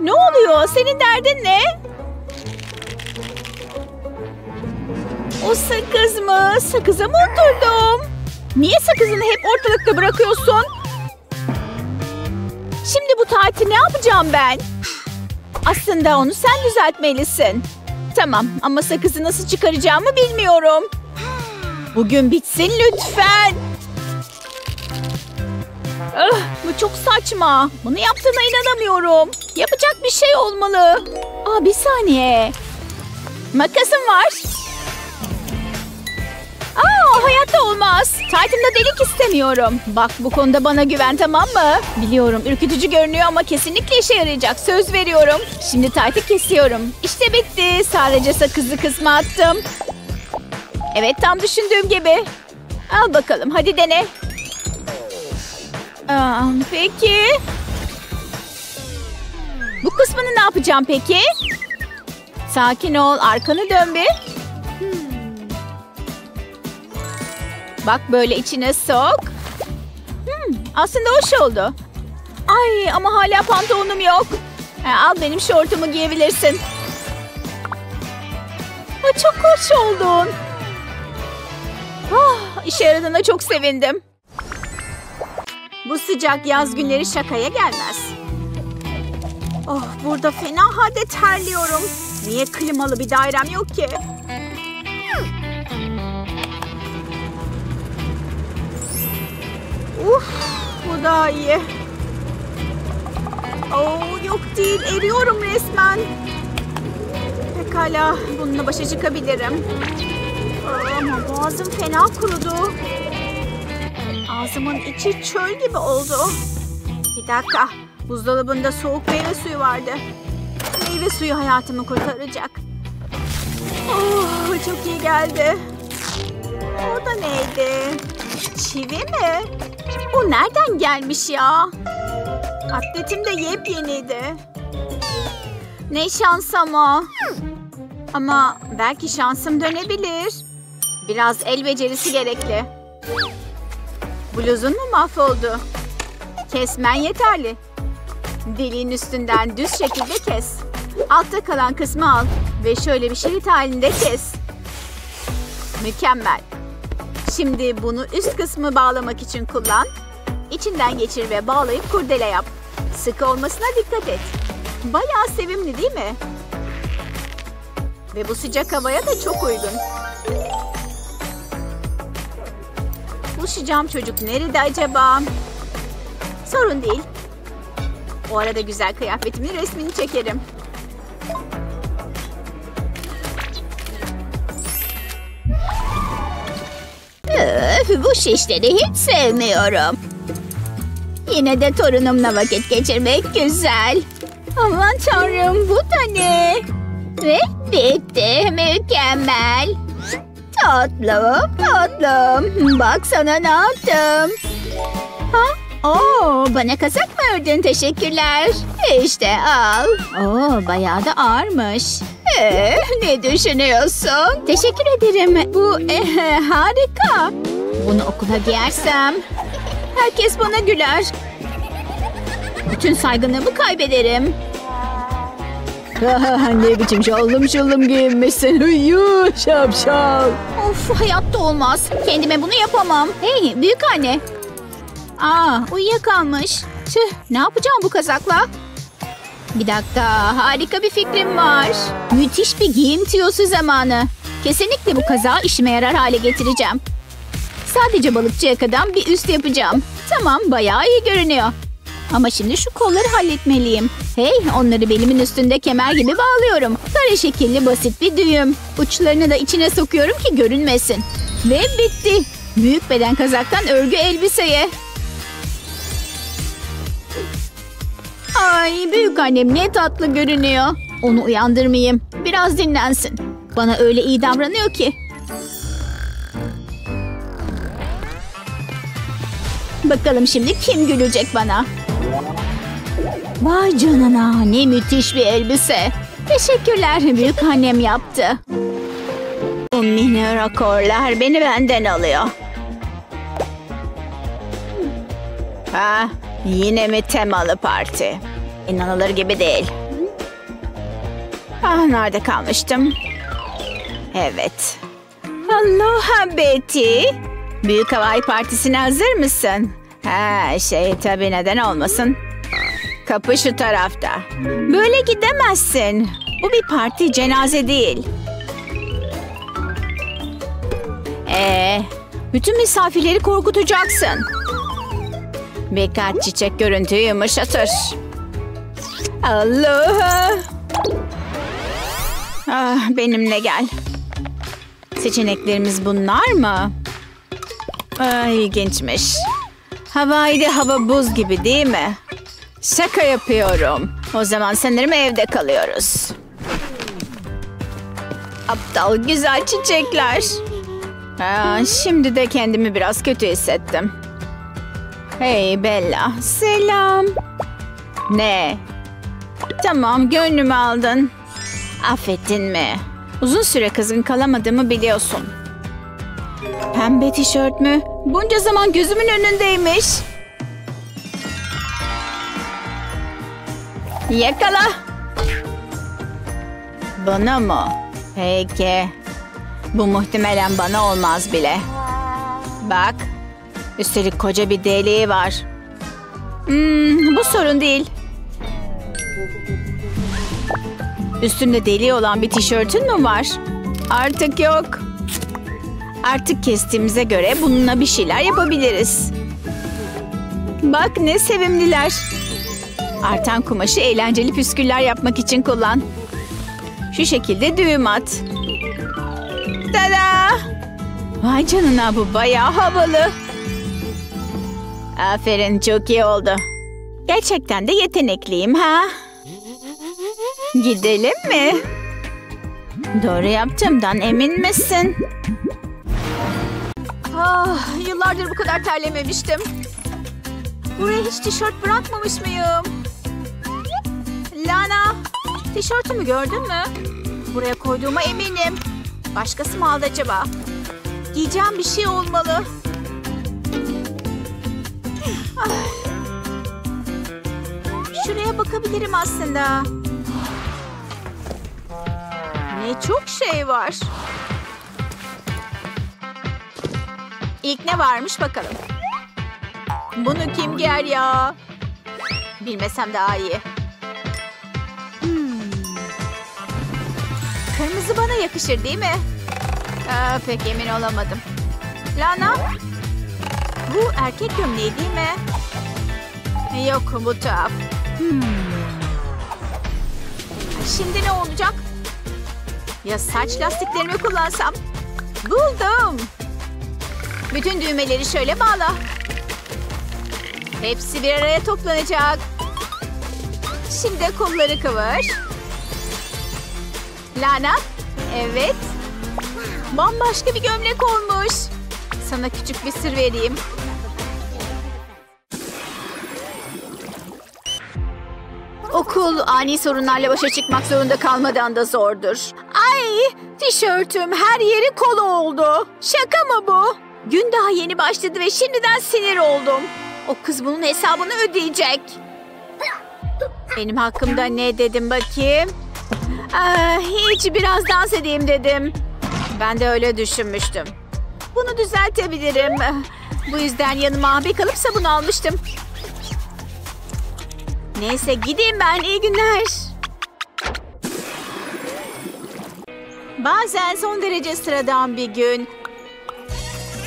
Ne oluyor? Senin derdin ne? O sakız mı? Sakıza mı oturdum? Niye sakızını hep ortalıkta bırakıyorsun? Şimdi bu tatil ne yapacağım ben? Aslında onu sen düzeltmelisin. Tamam ama sakızı nasıl çıkaracağımı bilmiyorum. Bugün bitsin lütfen. Ah, bu çok saçma. Bunu yaptığına inanamıyorum. Yapacak bir şey olmalı. Aa, bir saniye. Makasım var. Olmaz. Taytımda delik istemiyorum. Bak bu konuda bana güven tamam mı? Biliyorum ürkütücü görünüyor ama kesinlikle işe yarayacak. Söz veriyorum. Şimdi taytı kesiyorum. İşte bitti. Sadece sakızı kısma attım. Evet tam düşündüğüm gibi. Al bakalım hadi dene. Aa, peki. Bu kısmını ne yapacağım peki? Sakin ol arkanı dön bir. Bak böyle içine sok. Hmm, aslında hoş oldu. Ay ama hala pantolonum yok. Ha, al benim şortumu giyebilirsin. Ha, çok hoş oldun. Ah, işe yaradığına çok sevindim. Bu sıcak yaz günleri şakaya gelmez. Oh burada fena halde terliyorum. Niye klimalı bir dairem yok ki? Uf, bu daha iyi. Oh, yok değil, eriyorum resmen. Pekala, bununla başa çıkabilirim. Ama boğazım fena kurudu. Ağzımın içi çöl gibi oldu. Bir dakika, buzdolabında soğuk meyve suyu vardı. Meyve suyu hayatımı kurtaracak. Oh, çok iyi geldi. O da neydi? Çivi mi? O nereden gelmiş ya? Atletim de yepyeniydi. Ne şans ama. Ama belki şansım dönebilir. Biraz el becerisi gerekli. Bluzun mu mahvoldu? Kesmen yeterli. Deliğin üstünden düz şekilde kes. Altta kalan kısmı al ve şöyle bir şerit halinde kes. Mükemmel. Şimdi bunu üst kısmı bağlamak için kullan. İçinden geçir ve bağlayıp kurdele yap. Sıkı olmasına dikkat et. Bayağı sevimli değil mi? Ve bu sıcak havaya da çok uygun. Buluşacağım çocuk nerede acaba? Sorun değil. O arada güzel kıyafetimin resmini çekerim. Öf, bu şişleri hiç sevmiyorum. Yine de torunumla vakit geçirmek güzel. Aman tanrım bu da ne? Ve bitti. Mükemmel. Tatlım, tatlım. Bak sana ne yaptım. Ha? Oo, bana kazak mı ördün? Teşekkürler. İşte al. Oo, bayağı da ağırmış. Ee, ne düşünüyorsun? Teşekkür ederim. Bu eh, harika. Bunu okula giyersem herkes bana güler. Bütün saygınlığımı kaybederim. ne biçim şallım şallım giyinmişsin. Yuh şapşal. Of hayatta olmaz. Kendime bunu yapamam. Hey büyük anne. Aa, uyuyakalmış. Tüh, ne yapacağım bu kazakla? Bir dakika, harika bir fikrim var. Müthiş bir giyim tiyosu zamanı. Kesinlikle bu kazağı işime yarar hale getireceğim. Sadece balıkçı yakadan bir üst yapacağım. Tamam, bayağı iyi görünüyor. Ama şimdi şu kolları halletmeliyim. Hey, onları belimin üstünde kemer gibi bağlıyorum. Kare şekilli basit bir düğüm. Uçlarını da içine sokuyorum ki görünmesin. Ve bitti. Büyük beden kazaktan örgü elbiseye. Ay büyük annem ne tatlı görünüyor. Onu uyandırmayayım. Biraz dinlensin. Bana öyle iyi davranıyor ki. Bakalım şimdi kim gülecek bana? Vay canına ne müthiş bir elbise. Teşekkürler büyük annem yaptı. Bu mini rakorlar beni benden alıyor. Ha, yine mi temalı parti? İnanılır gibi değil. Ah, nerede kalmıştım? Evet. Aloha Betty. Büyük Havai Partisi'ne hazır mısın? Ha, şey tabii neden olmasın. Kapı şu tarafta. Böyle gidemezsin. Bu bir parti cenaze değil. Ee, bütün misafirleri korkutacaksın. Birkaç çiçek görüntüyü yumuşatır. Allah. Ah, benimle gel. Seçeneklerimiz bunlar mı? Aa, ilginçmiş. Hawaii'de hava buz gibi değil mi? Şaka yapıyorum. O zaman sanırım evde kalıyoruz. Aptal güzel çiçekler. Aa, şimdi de kendimi biraz kötü hissettim. Hey Bella, selam. Ne? Tamam, gönlümü aldın. Affettin mi? Uzun süre kızgın kalamadığımı biliyorsun. Pembe tişört mü? Bunca zaman gözümün önündeymiş. Yakala. Bana mı? Peki. Bu muhtemelen bana olmaz bile. Bak. Üstelik koca bir deliği var. Hmm, bu sorun değil. Üstünde deliği olan bir tişörtün mü var? Artık yok. Artık kestiğimize göre bununla bir şeyler yapabiliriz. Bak ne sevimliler. Artan kumaşı eğlenceli püsküller yapmak için kullan. Şu şekilde düğüm at. Tada! Vay canına bu bayağı havalı. Aferin çok iyi oldu. Gerçekten de yetenekliyim ha. Gidelim mi? Doğru yaptığımdan emin misin? Ah, yıllardır bu kadar terlememiştim. Buraya hiç tişört bırakmamış mıyım? Lana, tişörtümü gördün mü? Buraya koyduğuma eminim. Başkası mı aldı acaba? Giyeceğim bir şey olmalı. Şuraya bakabilirim aslında. Ne çok şey var. İlk ne varmış bakalım. Bunu kim giyer ya? Bilmesem daha iyi. Hmm. Kırmızı bana yakışır değil mi? Aa, pek emin olamadım. Lana? Bu erkek gömleği değil mi? Yok bu tuhaf. Hmm. Şimdi ne olacak? Ya saç lastiklerimi kullansam? Buldum. Bütün düğmeleri şöyle bağla. Hepsi bir araya toplanacak. Şimdi kolları kıvır. Lana. Evet. Bambaşka bir gömlek olmuş. Sana küçük bir sır vereyim. Okul ani sorunlarla başa çıkmak zorunda kalmadan da zordur. Ay tişörtüm her yeri kolu oldu. Şaka mı bu? Gün daha yeni başladı ve şimdiden sinir oldum. O kız bunun hesabını ödeyecek. Benim hakkımda ne dedim bakayım? Aa, hiç biraz dans edeyim dedim. Ben de öyle düşünmüştüm. Bunu düzeltebilirim. Bu yüzden yanıma bir kalıp sabun almıştım. Neyse gideyim ben. İyi günler. Bazen son derece sıradan bir gün.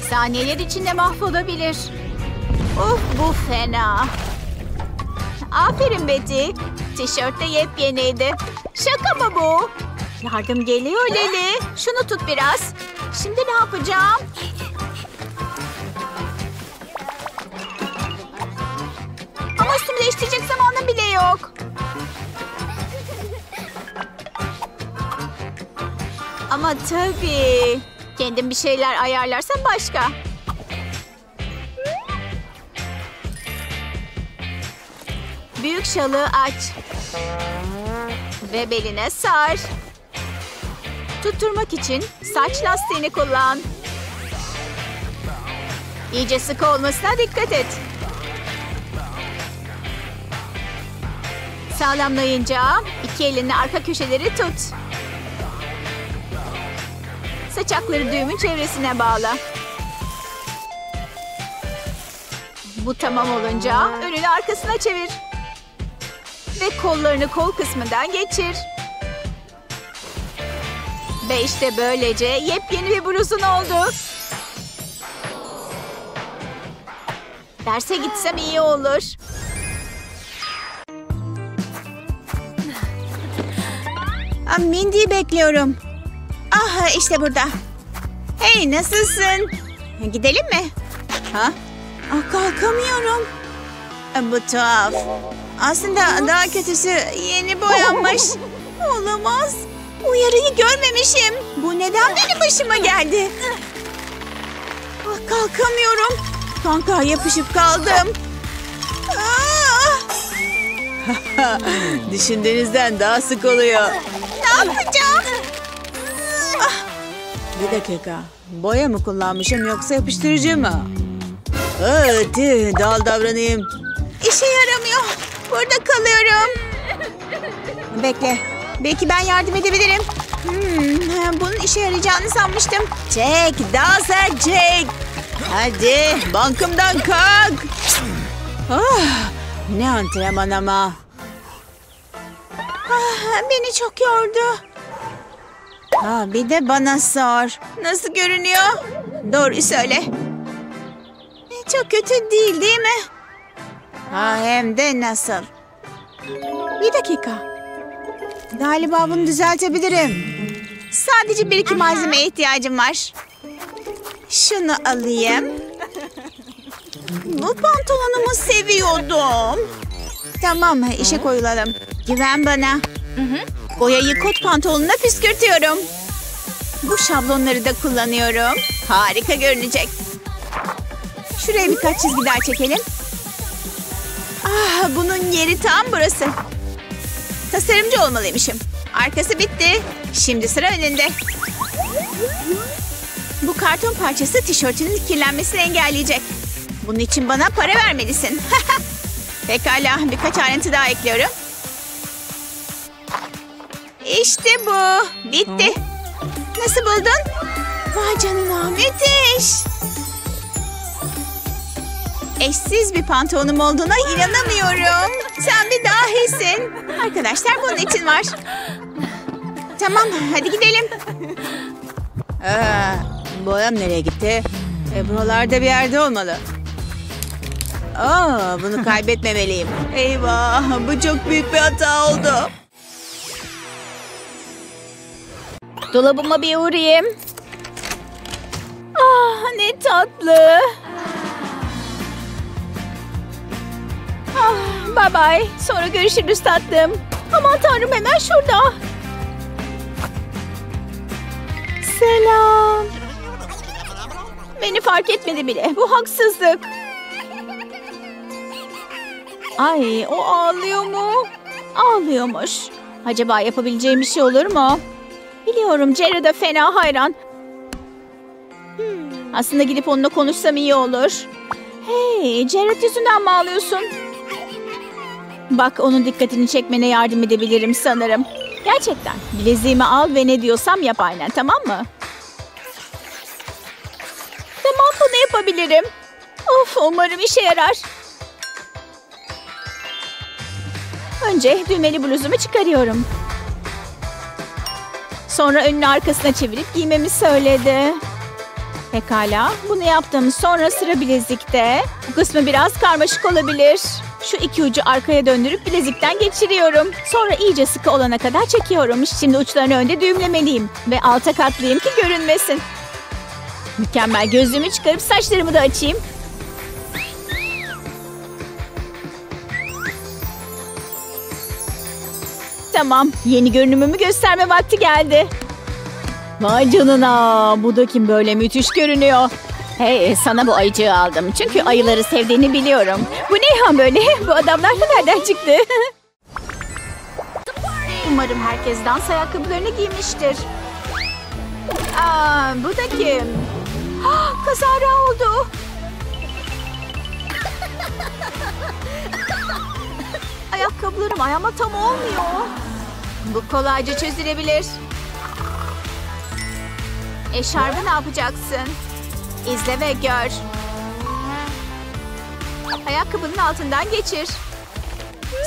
Saniyeler içinde mahvolabilir. Of bu fena. Aferin Betty. Tişört de yepyeniydi. Şaka mı bu? Yardım geliyor Leli. Şunu tut biraz. Şimdi ne yapacağım? Ama üstümü değiştirecek zamanım bile yok. Ama tabii. Kendim bir şeyler ayarlarsam başka. Büyük şalı aç. Ve beline sar. Tutturmak için saç lastiğini kullan. İyice sıkı olmasına dikkat et. Sağlamlayınca iki elinle arka köşeleri tut. Saçakları düğümün çevresine bağla. Bu tamam olunca önünü arkasına çevir. Ve kollarını kol kısmından geçir. Ve işte böylece yepyeni bir bluzun oldu. Derse gitsem iyi olur. Mindy'yi bekliyorum. Ah işte burada. Hey nasılsın? Gidelim mi? Ha? Ah, kalkamıyorum. Aa, Bu tuhaf. Aslında daha kötüsü yeni boyanmış. Olamaz. Uyarıyı görmemişim. Bu neden benim başıma geldi? Ah, kalkamıyorum. Kanka yapışıp kaldım. Ah! Düşündüğünüzden daha sık oluyor. Ne yapacağım? Ah, bir dakika. Boya mı kullanmışım yoksa yapıştırıcı mı? Hadi dal davranayım. İşe yaramıyor. Burada kalıyorum. Bekle. Belki ben yardım edebilirim. Hmm, bunun işe yarayacağını sanmıştım. Çek, daha sert çek. Hadi bankımdan kalk. Ah, ne antrenman ama. Ah, beni çok yordu. Ha, bir de bana sor. Nasıl görünüyor? Doğruyu söyle. Çok kötü değil değil mi? Ha, hem de nasıl? Bir dakika. Galiba bunu düzeltebilirim. Sadece bir iki malzemeye ihtiyacım var. Şunu alayım. Bu pantolonumu seviyordum. Tamam işe koyulalım. Güven bana. Boyayı kot pantolonuna püskürtüyorum. Bu şablonları da kullanıyorum. Harika görünecek. Şuraya birkaç çizgi daha çekelim. Ah, bunun yeri tam burası. Tasarımcı olmalıymışım. Arkası bitti. Şimdi sıra önünde. Bu karton parçası tişörtünün kirlenmesini engelleyecek. Bunun için bana para vermelisin. Pekala birkaç ayrıntı daha ekliyorum. İşte bu. Bitti. Nasıl buldun? Vay canına müthiş. Eşsiz bir pantolonum olduğuna inanamıyorum. Sen bir dahisin. Arkadaşlar bunun için var. Tamam hadi gidelim. Aa, boyam nereye gitti? E, buralarda bir yerde olmalı. Aa, bunu kaybetmemeliyim. Eyvah bu çok büyük bir hata oldu. Dolabıma bir uğrayayım. Ah ne tatlı. Ah, bye bye. Sonra görüşürüz tatlım. Aman tanrım hemen şurada. Selam. Beni fark etmedi bile. Bu haksızlık. Ay o ağlıyor mu? Ağlıyormuş. Acaba yapabileceğim bir şey olur mu? Biliyorum Jared'a da fena hayran. Hmm, Aslında gidip onunla konuşsam iyi olur. Hey, Jared yüzünden mi ağlıyorsun? Bak onun dikkatini çekmene yardım edebilirim sanırım. Gerçekten. Bileziğimi al ve ne diyorsam yap aynen tamam mı? Tamam bunu yapabilirim. Of umarım işe yarar. Önce düğmeli bluzumu çıkarıyorum. Sonra önünü arkasına çevirip giymemi söyledi. Pekala. Bunu yaptım. Sonra sıra bilezikte. Bu kısmı biraz karmaşık olabilir. Şu iki ucu arkaya döndürüp bilezikten geçiriyorum. Sonra iyice sıkı olana kadar çekiyorum. Şimdi uçlarını önde düğümlemeliyim. Ve alta katlayayım ki görünmesin. Mükemmel. Gözlüğümü çıkarıp saçlarımı da açayım. Tamam. Yeni görünümümü gösterme vakti geldi. Vay canına. Bu da kim böyle müthiş görünüyor. Hey sana bu ayıcığı aldım. Çünkü ayıları sevdiğini biliyorum. Bu ne ya böyle? Bu adamlar da nereden çıktı? Umarım herkes dans ayakkabılarını giymiştir. Aa, bu da kim? Ah, kazara oldu. Ayakkabılarım ayağıma tam olmuyor. Bu kolayca çözülebilir. Eşarbı ne yapacaksın? İzle ve gör. Ayakkabının altından geçir.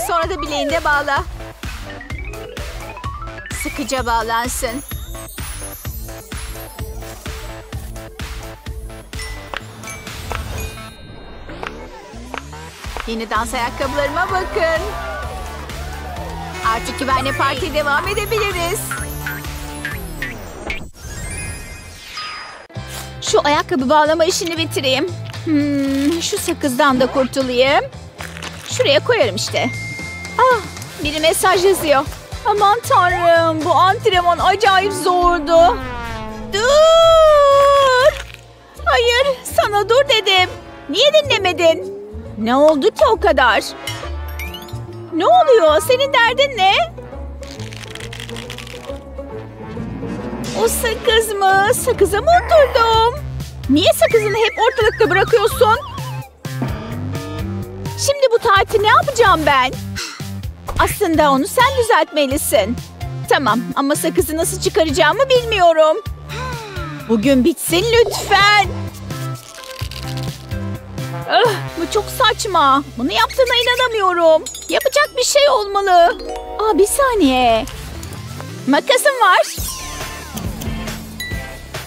Sonra da bileğinde bağla. Sıkıca bağlansın. Yeni dans ayakkabılarıma bakın. Artık güvenli partiye devam edebiliriz. Şu ayakkabı bağlama işini bitireyim. Hmm, şu sakızdan da kurtulayım. Şuraya koyarım işte. Ah, biri mesaj yazıyor. Aman tanrım bu antrenman acayip zordu. Dur! Hayır sana dur dedim. Niye dinlemedin? Ne oldu ki o kadar? Ne oluyor? Senin derdin ne? O sakız mı? Sakıza mı oturdum? Niye sakızını hep ortalıkta bırakıyorsun? Şimdi bu taati ne yapacağım ben? Aslında onu sen düzeltmelisin. Tamam ama sakızı nasıl çıkaracağımı bilmiyorum. Bugün bitsin lütfen. Ah, bu çok saçma. Bunu yaptığına inanamıyorum. Yapacak bir şey olmalı. Aa, bir saniye. Makasım var.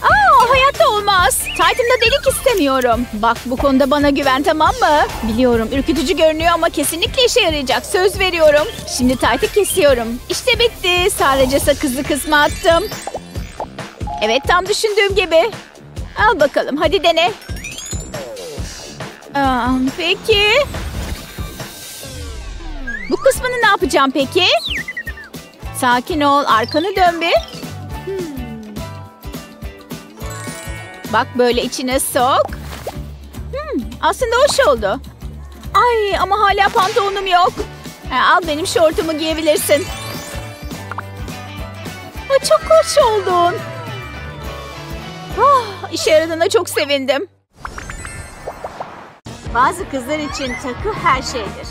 Aa, hayatta olmaz. Taytımda delik istemiyorum. Bak bu konuda bana güven tamam mı? Biliyorum ürkütücü görünüyor ama kesinlikle işe yarayacak. Söz veriyorum. Şimdi taytı kesiyorum. İşte bitti. Sadece sakızlı kısmı attım. Evet tam düşündüğüm gibi. Al bakalım hadi dene. Aa, peki. Bu kısmını ne yapacağım peki? Sakin ol. Arkanı dön bir. Bak böyle içine sok. Hmm, aslında hoş oldu. Ay ama hala pantolonum yok. Ha, al benim şortumu giyebilirsin. Ha, çok hoş oldun. Ah, işe yaradığına çok sevindim. Bazı kızlar için takı her şeydir.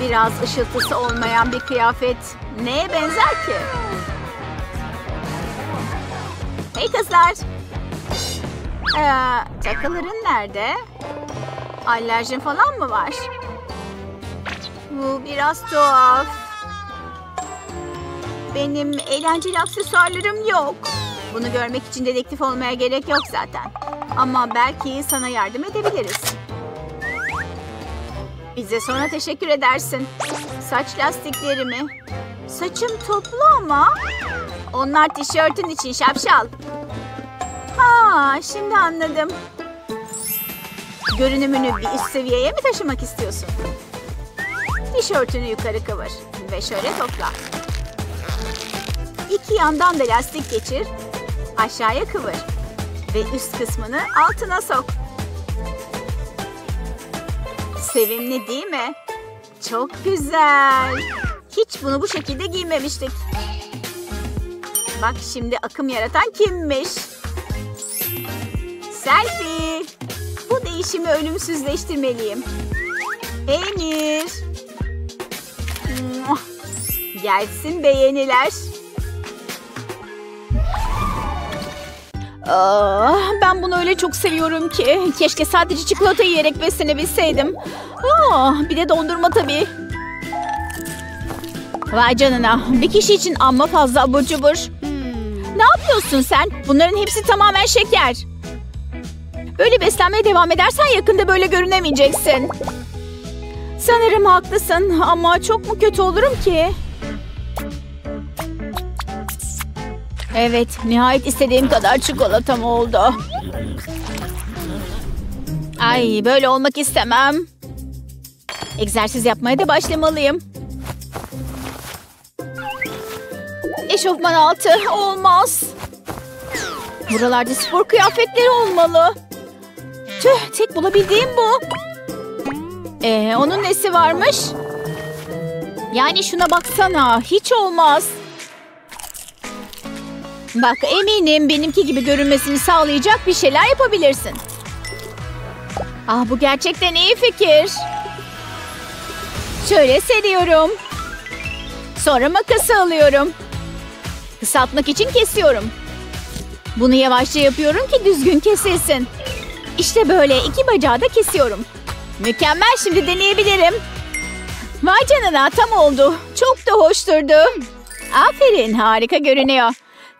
Biraz ışıltısı olmayan bir kıyafet neye benzer ki? Hey kızlar. Ee, takıların nerede? Alerjin falan mı var? Bu biraz tuhaf. Benim eğlenceli aksesuarlarım yok. Bunu görmek için dedektif olmaya gerek yok zaten. Ama belki sana yardım edebiliriz. Bize sonra teşekkür edersin. Saç lastiklerimi. Saçım toplu ama. Onlar tişörtün için şapşal. Ha, şimdi anladım. Görünümünü bir üst seviyeye mi taşımak istiyorsun? Tişörtünü yukarı kıvır ve şöyle topla. İki yandan da lastik geçir. Aşağıya kıvır. Ve üst kısmını altına sok. Sevimli değil mi? Çok güzel. Hiç bunu bu şekilde giymemiştik. Bak şimdi akım yaratan kimmiş? Selfie. Bu değişimi ölümsüzleştirmeliyim. Muah. Gelsin beğeniler. Ah, ben bunu öyle çok seviyorum ki. Keşke sadece çikolata yiyerek beslenebilseydim. Ah, bir de dondurma tabii. Vay canına. Bir kişi için amma fazla abur cubur. Ne yapıyorsun sen? Bunların hepsi tamamen şeker. Böyle beslenmeye devam edersen yakında böyle görünemeyeceksin. Sanırım haklısın ama çok mu kötü olurum ki? Evet, nihayet istediğim kadar çikolatam oldu. Ay, böyle olmak istemem. Egzersiz yapmaya da başlamalıyım. Eşofman altı olmaz. Buralarda spor kıyafetleri olmalı. Tüh, tek bulabildiğim bu. Ee, onun nesi varmış? Yani şuna baksana, hiç olmaz. Bak eminim benimki gibi görünmesini sağlayacak bir şeyler yapabilirsin. Ah bu gerçekten iyi fikir. Şöyle seriyorum. Sonra makası alıyorum. Kısaltmak için kesiyorum. Bunu yavaşça yapıyorum ki düzgün kesilsin. İşte böyle iki bacağı da kesiyorum. Mükemmel şimdi deneyebilirim. Vay canına tam oldu. Çok da hoş durdu. Aferin harika görünüyor.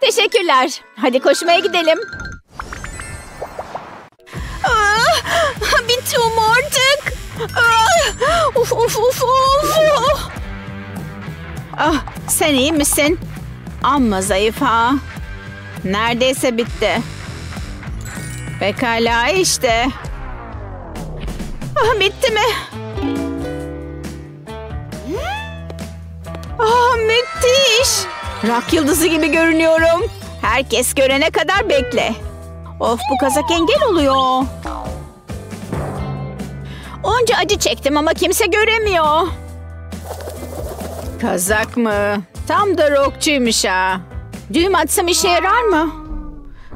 Teşekkürler. Hadi koşmaya gidelim. Ah, Bitiyorum artık. Ah, uf uf. Ah, sen iyi misin? Amma zayıf ha. Neredeyse bitti. Pekala işte. Ah, bitti mi? Ah, müthiş. Rak yıldızı gibi görünüyorum. Herkes görene kadar bekle. Of bu kazak engel oluyor. Onca acı çektim ama kimse göremiyor. Kazak mı? Tam da rockçuymuş ha. Düğüm atsam işe yarar mı?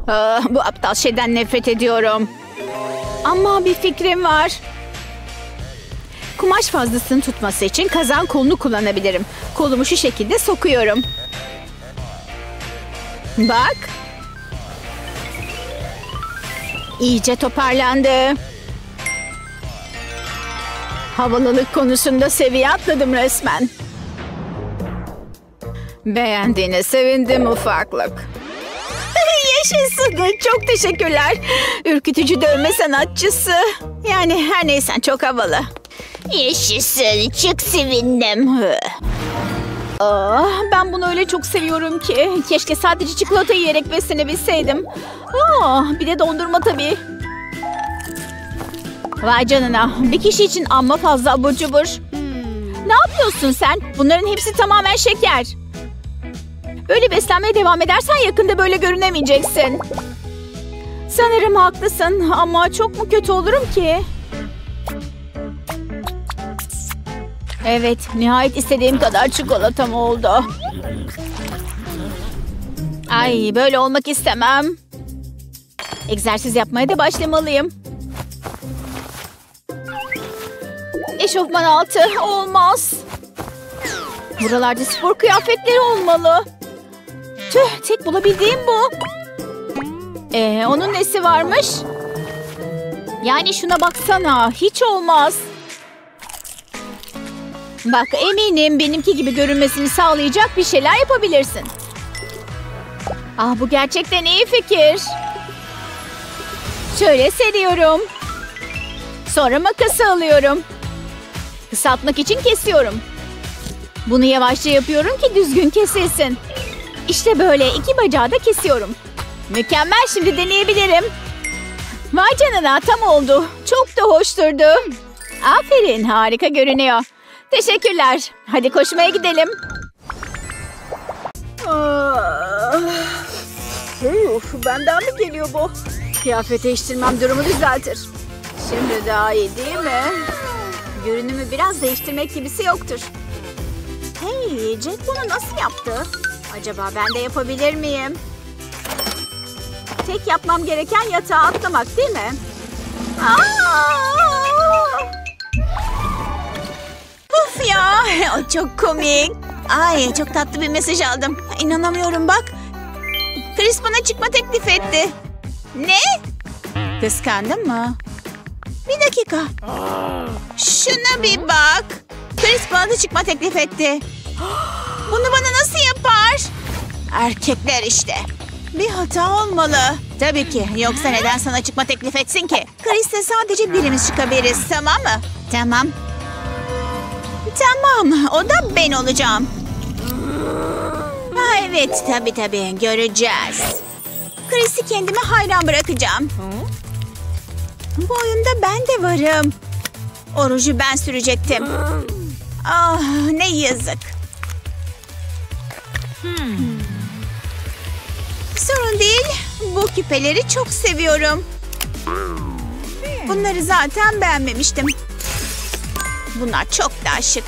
Ah, bu aptal şeyden nefret ediyorum. Ama bir fikrim var. Kumaş fazlasını tutması için kazan kolunu kullanabilirim. Kolumu şu şekilde sokuyorum. Bak. İyice toparlandı. Havalılık konusunda seviye atladım resmen. Beğendiğine sevindim ufaklık. Yaşasın. Çok teşekkürler. Ürkütücü dövme sanatçısı. Yani her neysen çok havalı. Yaşasın. Çok sevindim. Ah, ben bunu öyle çok seviyorum ki. Keşke sadece çikolata yiyerek beslenebilseydim. Ah, bir de dondurma tabii. Vay canına. Bir kişi için amma fazla abur cubur. Ne yapıyorsun sen? Bunların hepsi tamamen şeker. Böyle beslenmeye devam edersen yakında böyle görünemeyeceksin. Sanırım haklısın ama çok mu kötü olurum ki? Evet, nihayet istediğim kadar çikolatam oldu. Ay, böyle olmak istemem. Egzersiz yapmaya da başlamalıyım. Eşofman altı olmaz. Buralarda spor kıyafetleri olmalı. Tüh, tek bulabildiğim bu. Ee, onun nesi varmış? Yani şuna baksana, hiç olmaz. Bak eminim benimki gibi görünmesini sağlayacak bir şeyler yapabilirsin. Ah bu gerçekten iyi fikir. Şöyle seriyorum. Sonra makası alıyorum. Kısaltmak için kesiyorum. Bunu yavaşça yapıyorum ki düzgün kesilsin. İşte böyle iki bacağı da kesiyorum. Mükemmel şimdi deneyebilirim. Vay canına tam oldu. Çok da hoş durdu. Aferin harika görünüyor. Teşekkürler. Hadi koşmaya gidelim. Uf, benden mi geliyor bu? Kıyafet değiştirmem durumu düzeltir. Şimdi daha iyi değil mi? Görünümü biraz değiştirmek gibisi yoktur. Hey, Jack bunu nasıl yaptı? Acaba ben de yapabilir miyim? Tek yapmam gereken yatağa atlamak değil mi? Aa! Of ya. O çok komik. Ay çok tatlı bir mesaj aldım. İnanamıyorum bak. Chris bana çıkma teklif etti. Ne? Kıskandın mı? Bir dakika. Şuna bir bak. Chris bana da çıkma teklif etti. Bunu bana nasıl yapar? Erkekler işte. Bir hata olmalı. Tabii ki. Yoksa neden sana çıkma teklif etsin ki? Chris'le sadece birimiz çıkabiliriz tamam mı? Tamam. Tamam. O da ben olacağım. Ha evet tabii tabii. Göreceğiz. Chris'i kendime hayran bırakacağım. Bu oyunda ben de varım. Orucu ben sürecektim. Ah ne yazık. Sorun değil. Bu küpeleri çok seviyorum. Bunları zaten beğenmemiştim. Bunlar çok daha şık.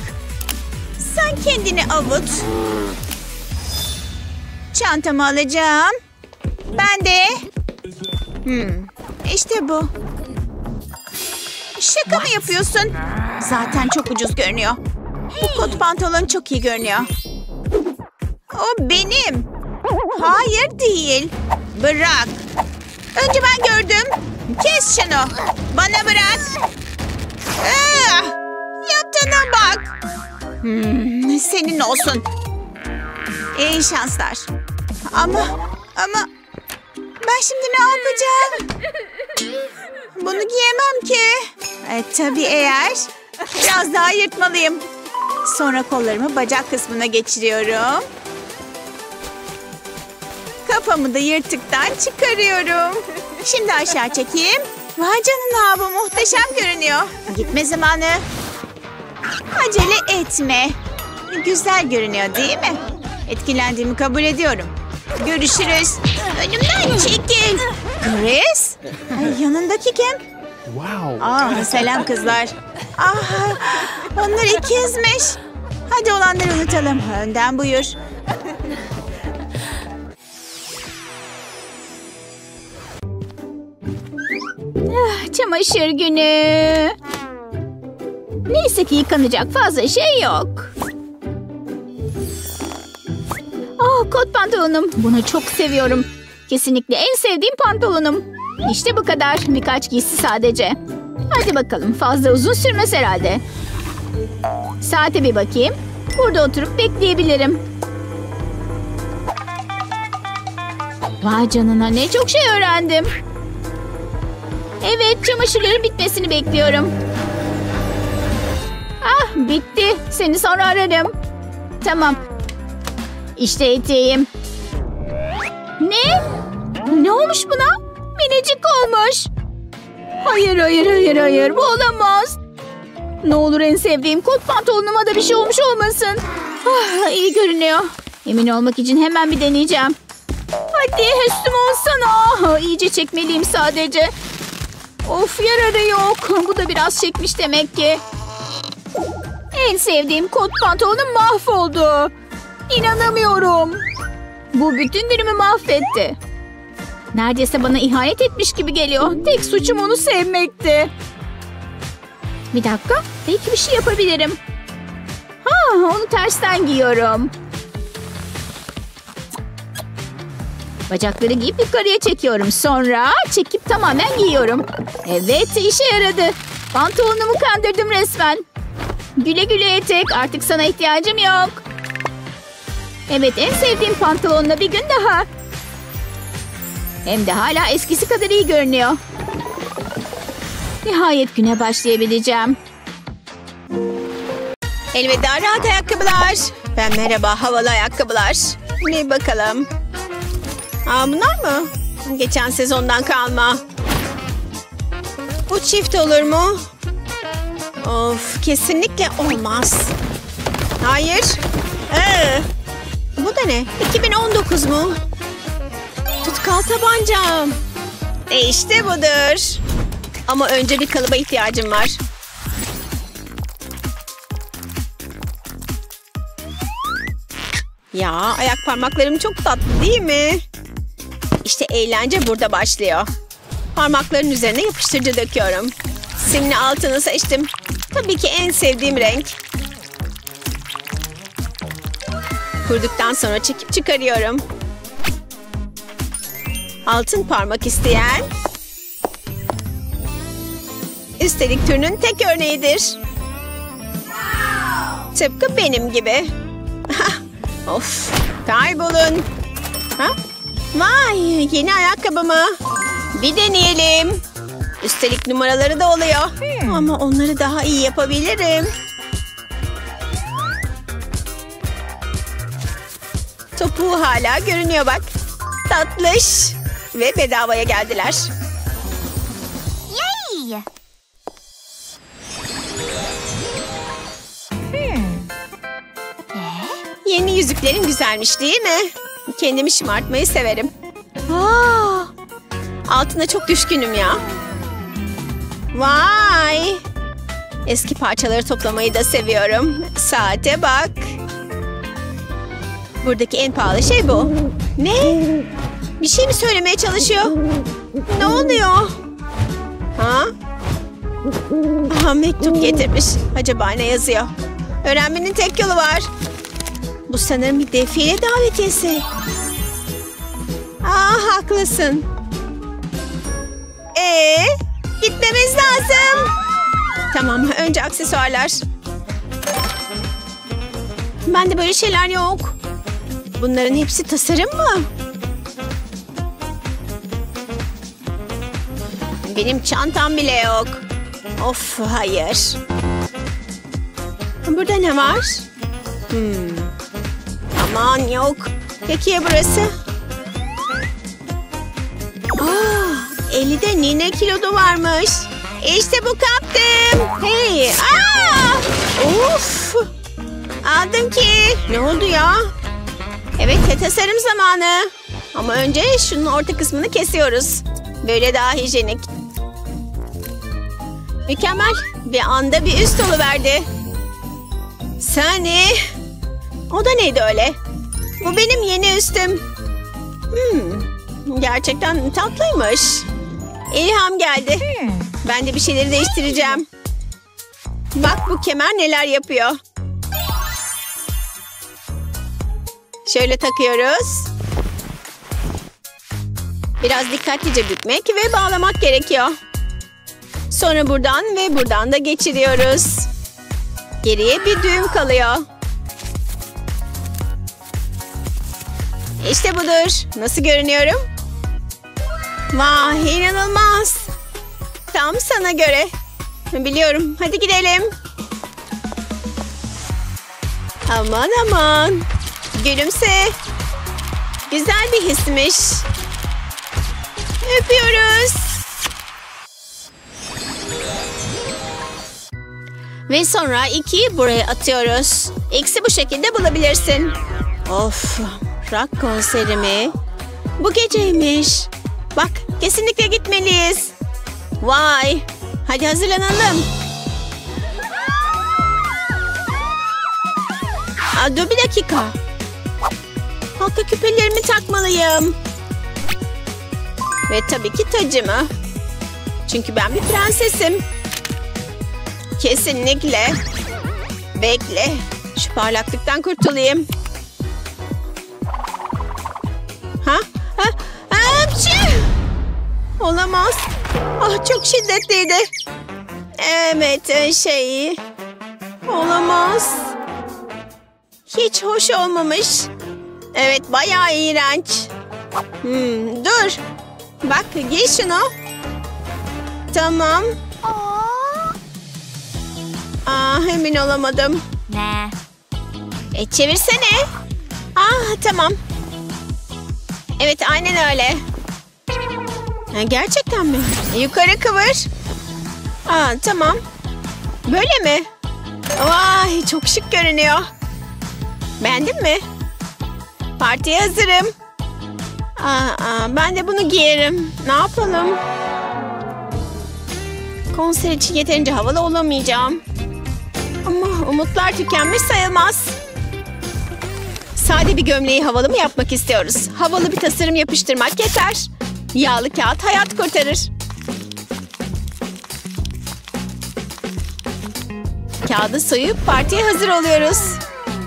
Sen kendini avut. Çantamı alacağım. Ben de. Hmm, işte bu. Şaka mı yapıyorsun? Zaten çok ucuz görünüyor. Bu kot pantolon çok iyi görünüyor. O benim. Hayır değil. Bırak. Önce ben gördüm. Kes şunu. Bana bırak. Ah, yaptığına bak. Hmm, senin olsun. İyi şanslar. Ama ama ben şimdi ne yapacağım? Bunu giyemem ki. E, tabii eğer. Biraz daha yırtmalıyım. Sonra kollarımı bacak kısmına geçiriyorum. Kafamı da yırtıktan çıkarıyorum. Şimdi aşağı çekeyim. Vay canına bu muhteşem görünüyor. Gitme zamanı. Acele etme. Güzel görünüyor değil mi? Etkilendiğimi kabul ediyorum. Görüşürüz. Önümden çekil. Chris? Ay, yanındaki kim? Wow. Aa, selam kızlar. Ah, onlar ikizmiş. Hadi olanları unutalım. Önden buyur. Ah, Çamaşır günü. Neyse ki yıkanacak fazla şey yok. Ah kot pantolonum. Bunu çok seviyorum. Kesinlikle en sevdiğim pantolonum. İşte bu kadar. Birkaç giysi sadece. Hadi bakalım fazla uzun sürmez herhalde. Saate bir bakayım. Burada oturup bekleyebilirim. Vay canına ne çok şey öğrendim. Evet çamaşırların bitmesini bekliyorum. Ah bitti. Seni sonra ararım. Tamam. İşte eteğim. Ne? Ne olmuş buna? Minicik olmuş. Hayır hayır hayır hayır bu olamaz. Ne olur en sevdiğim kot pantolonuma da bir şey olmuş olmasın. Ah, iyi görünüyor. Emin olmak için hemen bir deneyeceğim. Hadi üstüm olsana. İyice çekmeliyim sadece. Of yararı yok. Bu da biraz çekmiş demek ki. En sevdiğim kot pantolonum mahvoldu. İnanamıyorum. Bu bütün günümü mahvetti. Neredeyse bana ihanet etmiş gibi geliyor. Tek suçum onu sevmekti. Bir dakika. Belki bir şey yapabilirim. Ha, onu tersten giyiyorum. Bacakları giyip yukarıya çekiyorum. Sonra çekip tamamen giyiyorum. Evet işe yaradı. Pantolonumu kandırdım resmen. Güle güle etek. Artık sana ihtiyacım yok. Evet en sevdiğim pantolonla bir gün daha. Hem de hala eskisi kadar iyi görünüyor. Nihayet güne başlayabileceğim. Elveda rahat ayakkabılar. Ben merhaba havalı ayakkabılar. Bir bakalım. Aa, bunlar mı? Geçen sezondan kalma. Bu çift olur mu? Of kesinlikle olmaz. Hayır. Ee, bu da ne? 2019 mu? Tutkal tabancam. E işte budur. Ama önce bir kalıba ihtiyacım var. Ya ayak parmaklarım çok tatlı değil mi? İşte eğlence burada başlıyor. Parmakların üzerine yapıştırıcı döküyorum. Simli altını seçtim. Tabii ki en sevdiğim renk. Kurduktan sonra çekip çıkarıyorum. Altın parmak isteyen. Üstelik türünün tek örneğidir. Tıpkı benim gibi. of, kaybolun. Ha? Vay, yeni ayakkabı mı? Bir deneyelim. Üstelik numaraları da oluyor. Ama onları daha iyi yapabilirim. Topuğu hala görünüyor bak. Tatlış. Ve bedavaya geldiler. Yay! Yeni yüzüklerin güzelmiş değil mi? Kendimi şımartmayı severim. Aa, altına çok düşkünüm ya. Vay! Eski parçaları toplamayı da seviyorum. Saate bak. Buradaki en pahalı şey bu. Ne? Bir şey mi söylemeye çalışıyor? Ne oluyor? Ha? Aha, mektup getirmiş. Acaba ne yazıyor? Öğrenmenin tek yolu var. Bu sanırım bir defile davetiyesi. Aa haklısın. Ee, gitmemiz lazım. Tamam, önce aksesuarlar. Bende böyle şeyler yok. Bunların hepsi tasarım mı? Benim çantam bile yok. Of, hayır. Burada ne var? Hmm. Aman yok. Peki ya burası? Aa, 50'de nine kilodu varmış. İşte bu kaptım. Hey, aa! Uf! Aldım ki. Ne oldu ya? Evet, tasarım zamanı. Ama önce şunun orta kısmını kesiyoruz. Böyle daha hijyenik. Mükemmel. Bir anda bir üst verdi. Sani. O da neydi öyle? Bu benim yeni üstüm. Hmm, gerçekten tatlıymış. İlham geldi. Ben de bir şeyleri değiştireceğim. Bak bu kemer neler yapıyor. Şöyle takıyoruz. Biraz dikkatlice bükmek ve bağlamak gerekiyor. Sonra buradan ve buradan da geçiriyoruz. Geriye bir düğüm kalıyor. İşte budur. Nasıl görünüyorum? Vay inanılmaz. Tam sana göre. Biliyorum. Hadi gidelim. Aman aman. Gülümse. Güzel bir hismiş. Öpüyoruz. Ve sonra ikiyi buraya atıyoruz. X'i bu şekilde bulabilirsin. Of, rock konseri mi? Bu geceymiş. Bak, kesinlikle gitmeliyiz. Vay, hadi hazırlanalım. Dur bir dakika. Halka küpelerimi takmalıyım. Ve tabii ki tacımı. Çünkü ben bir prensesim. Kesinlikle. Bekle. Şu parlaklıktan kurtulayım. Ha? Ha? Hapşi! Olamaz. Ah çok şiddetliydi. Evet şey... Olamaz. Hiç hoş olmamış. Evet bayağı iğrenç. Hmm, dur. Bak giy şunu. Tamam. Aa, emin olamadım. Ne? E çevirsene. Ah tamam. Evet aynen öyle. Ha, gerçekten mi? E, yukarı kıvır. Aa tamam. Böyle mi? Vay çok şık görünüyor. Beğendin mi? Partiye hazırım. Aa, aa, ben de bunu giyerim. Ne yapalım? Konser için yeterince havalı olamayacağım. Ama umutlar tükenmiş sayılmaz. Sade bir gömleği havalı mı yapmak istiyoruz? Havalı bir tasarım yapıştırmak yeter. Yağlı kağıt hayat kurtarır. Kağıdı soyup partiye hazır oluyoruz.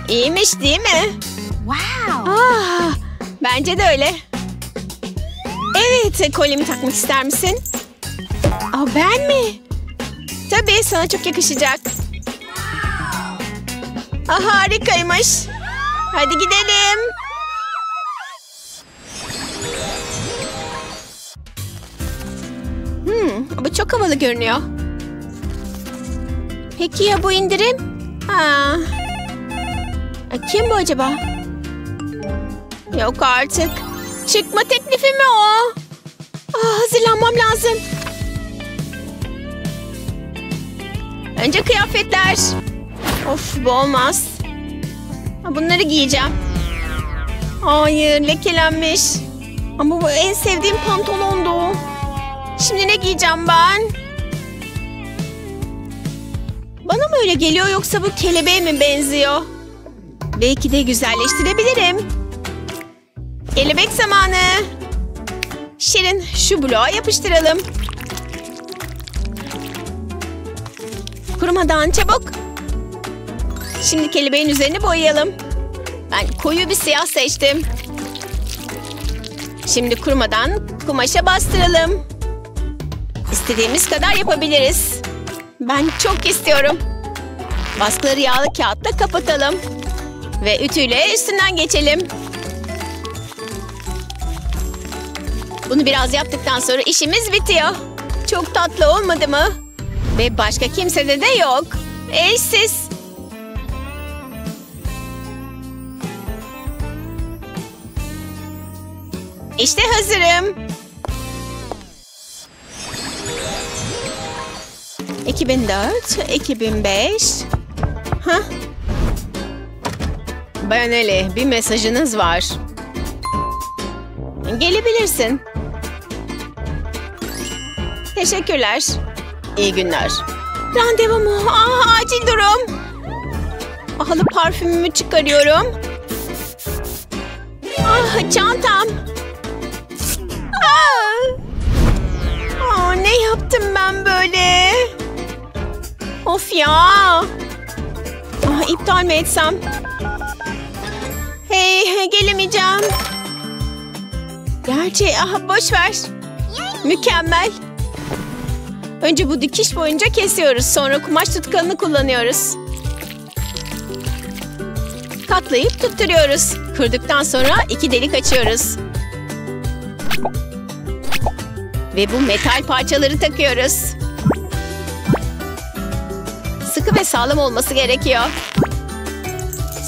İyiymiş değil mi? Wow! Ah, bence de öyle. Evet, kolyemi takmak ister misin? Aa, ben mi? Tabii, sana çok yakışacak. Aa, harikaymış. Hadi gidelim. Hmm, bu çok havalı görünüyor. Peki ya bu indirim? Ha. E, Kim bu acaba? Yok artık. Çıkma teklifi mi o? Aa, hazırlanmam lazım. Önce kıyafetler. Of bu olmaz. Bunları giyeceğim. Hayır lekelenmiş. Ama bu en sevdiğim pantolondu. Şimdi ne giyeceğim ben? Bana mı öyle geliyor yoksa bu kelebeğe mi benziyor? Belki de güzelleştirebilirim. Kelebek zamanı. Şirin şu bloğa yapıştıralım. Kurumadan çabuk. Şimdi kelebeğin üzerini boyayalım. Ben koyu bir siyah seçtim. Şimdi kurumadan kumaşa bastıralım. İstediğimiz kadar yapabiliriz. Ben çok istiyorum. Baskıları yağlı kağıtla kapatalım. Ve ütüyle üstünden geçelim. Bunu biraz yaptıktan sonra işimiz bitiyor. Çok tatlı olmadı mı? Ve başka kimsede de yok. Eşsiz. İşte hazırım. 2004, 2005. Ha? Bayan Eli, bir mesajınız var. Gelebilirsin. Teşekkürler. İyi günler. Randevu mu? Aa, acil durum. Pahalı parfümümü çıkarıyorum. Ah, çantam. Ne yaptım ben böyle? Of ya. Ah, iptal mi etsem? Hey, gelemeyeceğim. Gerçi ah, boş ver. Mükemmel. Önce bu dikiş boyunca kesiyoruz. Sonra kumaş tutkalını kullanıyoruz. Katlayıp tutturuyoruz. Kırdıktan sonra iki delik açıyoruz. Ve bu metal parçaları takıyoruz. Sıkı ve sağlam olması gerekiyor.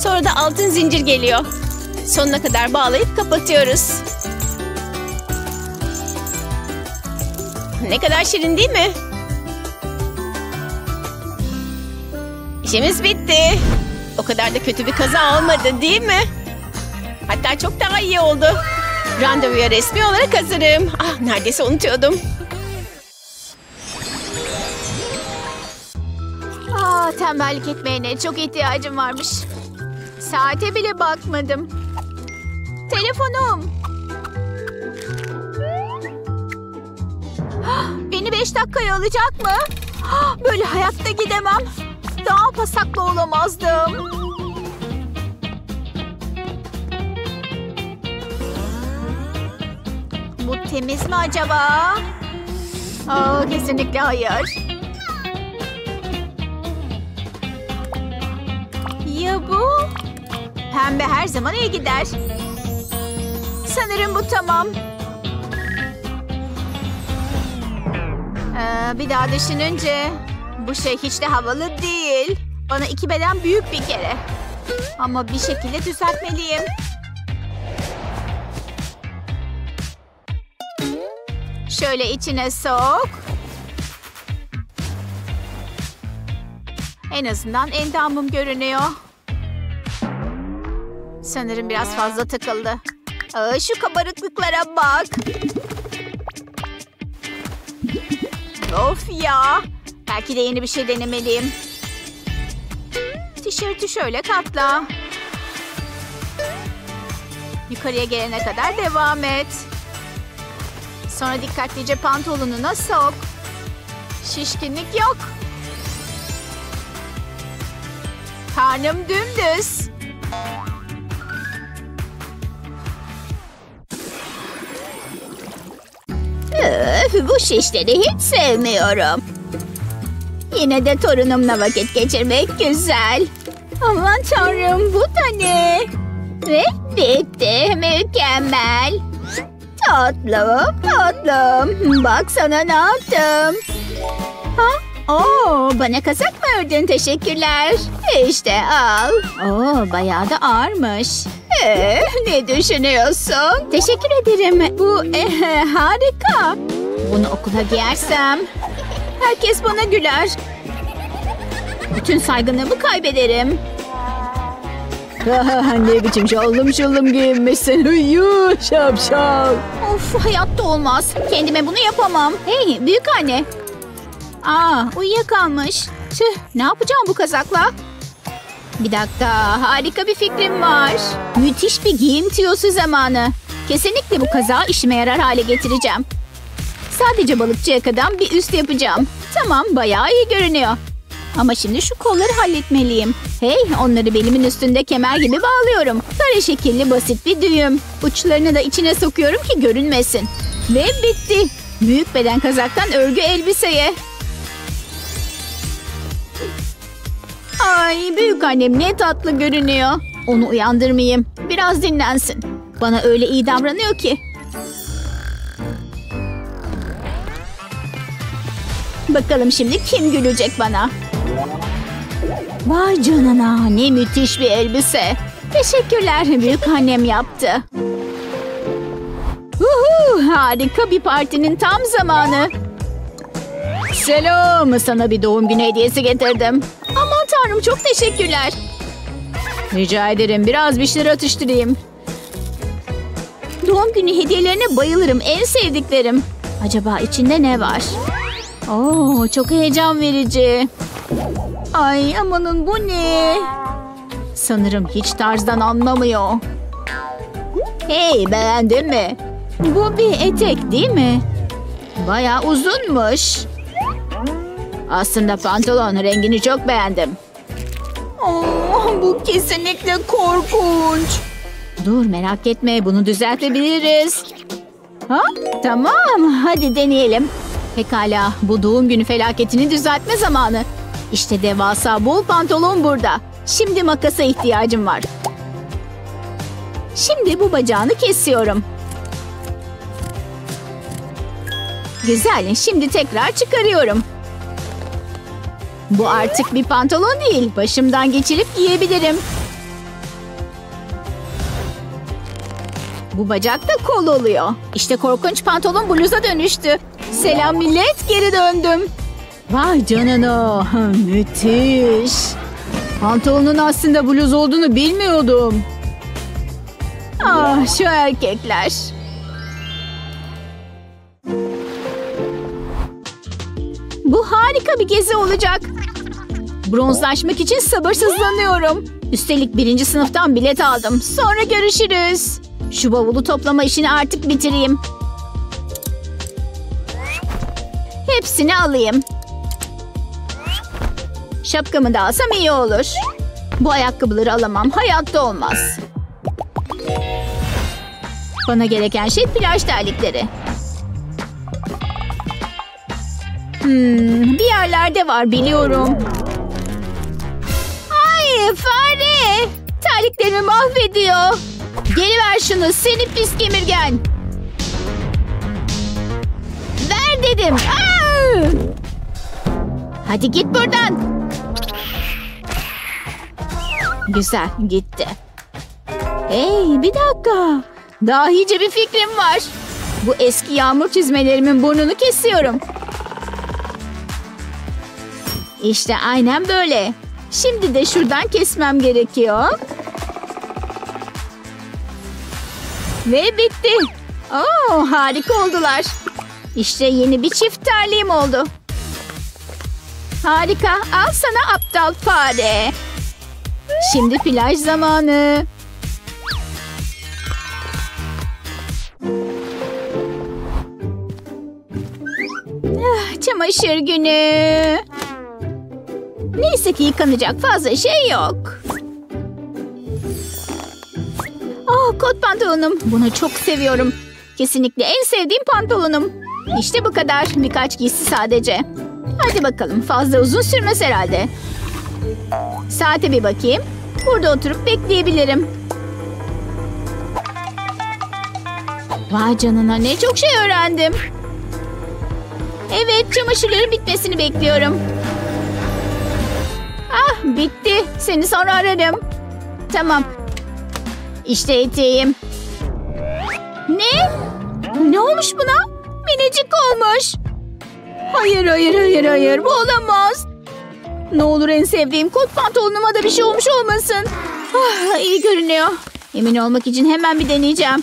Sonra da altın zincir geliyor. Sonuna kadar bağlayıp kapatıyoruz. Ne kadar şirin değil mi? İşimiz bitti. O kadar da kötü bir kaza olmadı değil mi? Hatta çok daha iyi oldu. Randevuya resmi olarak hazırım. Ah neredeyse unutuyordum. Aa, tembellik etmeyene çok ihtiyacım varmış. Saate bile bakmadım. Telefonum. Ah, Beni beş dakikaya alacak mı? Ah, Böyle hayatta gidemem. Daha pasaklı olamazdım. Bu temiz mi acaba? Aa, kesinlikle hayır. Ya bu? Pembe her zaman iyi gider. Sanırım bu tamam. Ee, bir daha düşününce bu şey hiç de havalı değil. Bana iki beden büyük bir kere. Ama bir şekilde düzeltmeliyim. Şöyle içine sok. En azından endamım görünüyor. Sanırım biraz fazla takıldı. Aa, şu kabarıklıklara bak. Of ya. Belki de yeni bir şey denemeliyim. Tişörtü şöyle katla. Yukarıya gelene kadar devam et. Sonra dikkatlice pantolonuna sok. Şişkinlik yok. Karnım dümdüz. Öf, bu şişleri hiç sevmiyorum. Yine de torunumla vakit geçirmek güzel. Aman tanrım bu da ne? Ve bitti. Mükemmel. Tatlım, tatlım. Bak sana ne yaptım. Ha? Oo, bana kazak mı ördün? Teşekkürler. İşte al. Oo, bayağı da ağırmış. Ee, ne düşünüyorsun? Teşekkür ederim. Bu eh, harika. Bunu okula giyersem herkes bana güler. Bütün saygınlığımı kaybederim. Ne biçim şallım şallım giyinmişsin. Yuh şapşal. Of hayatta olmaz. Kendime bunu yapamam. Hey büyük anne. Aa uyuyakalmış. Tüh ne yapacağım bu kazakla? Bir dakika harika bir fikrim var. Müthiş bir giyim tiyosu zamanı. Kesinlikle bu kazağı işime yarar hale getireceğim. Sadece balıkçı yakadan bir üst yapacağım. Tamam bayağı iyi görünüyor. Ama şimdi şu kolları halletmeliyim. Hey onları belimin üstünde kemer gibi bağlıyorum. Kare şekilli basit bir düğüm. Uçlarını da içine sokuyorum ki görünmesin. Ve bitti. Büyük beden kazaktan örgü elbiseye. Ay büyük annem ne tatlı görünüyor. Onu uyandırmayayım. Biraz dinlensin. Bana öyle iyi davranıyor ki. Bakalım şimdi kim gülecek bana? Vay canına ne müthiş bir elbise. Teşekkürler büyük annem yaptı. Uhu, harika bir partinin tam zamanı. Selam sana bir doğum günü hediyesi getirdim. Aman tanrım çok teşekkürler. Rica ederim biraz bir şeyler atıştırayım. Doğum günü hediyelerine bayılırım en sevdiklerim. Acaba içinde ne var? Oo, çok heyecan verici. Ay amanın bu ne? Sanırım hiç tarzdan anlamıyor. Hey beğendin mi? Bu bir etek değil mi? Bayağı uzunmuş. Aslında pantolon rengini çok beğendim. Oh, bu kesinlikle korkunç. Dur merak etme bunu düzeltebiliriz. Ha? Tamam hadi deneyelim. Pekala bu doğum günü felaketini düzeltme zamanı. İşte devasa bol pantolon burada. Şimdi makasa ihtiyacım var. Şimdi bu bacağını kesiyorum. Güzel şimdi tekrar çıkarıyorum. Bu artık bir pantolon değil. Başımdan geçirip giyebilirim. Bu bacak da kol oluyor. İşte korkunç pantolon bluza dönüştü. Selam millet geri döndüm. Vay canına. Müthiş. Pantolonun aslında bluz olduğunu bilmiyordum. Ah şu erkekler. Bu harika bir gezi olacak. Bronzlaşmak için sabırsızlanıyorum. Üstelik birinci sınıftan bilet aldım. Sonra görüşürüz. Şu bavulu toplama işini artık bitireyim. Hepsini alayım. Şapkamı da alsam iyi olur. Bu ayakkabıları alamam. Hayatta olmaz. Bana gereken şey plaj terlikleri. Hmm, bir yerlerde var biliyorum. Ay fare! Terliklerimi mahvediyor. Geri ver şunu seni pis kemirgen. Ver dedim. Aa! Hadi git buradan. Güzel gitti. Hey bir dakika. Dahice bir fikrim var. Bu eski yağmur çizmelerimin burnunu kesiyorum. İşte aynen böyle. Şimdi de şuradan kesmem gerekiyor. Ve bitti. Oo, harika oldular. İşte yeni bir çift terliğim oldu. Harika. Al sana aptal fare. Şimdi plaj zamanı. Ah, çamaşır günü. Neyse ki yıkanacak fazla şey yok. Ah kot pantolonum. Bunu çok seviyorum. Kesinlikle en sevdiğim pantolonum. İşte bu kadar. Birkaç giysi sadece. Hadi bakalım fazla uzun sürmez herhalde. Saate bir bakayım. Burada oturup bekleyebilirim. Vay canına ne çok şey öğrendim. Evet çamaşırların bitmesini bekliyorum. Ah bitti. Seni sonra ararım. Tamam. İşte eteğim. Ne? Ne olmuş buna? Minicik olmuş. Hayır hayır hayır hayır bu olamaz. Ne olur en sevdiğim kot pantolonuma da bir şey olmuş olmasın. Ah, iyi görünüyor. Emin olmak için hemen bir deneyeceğim.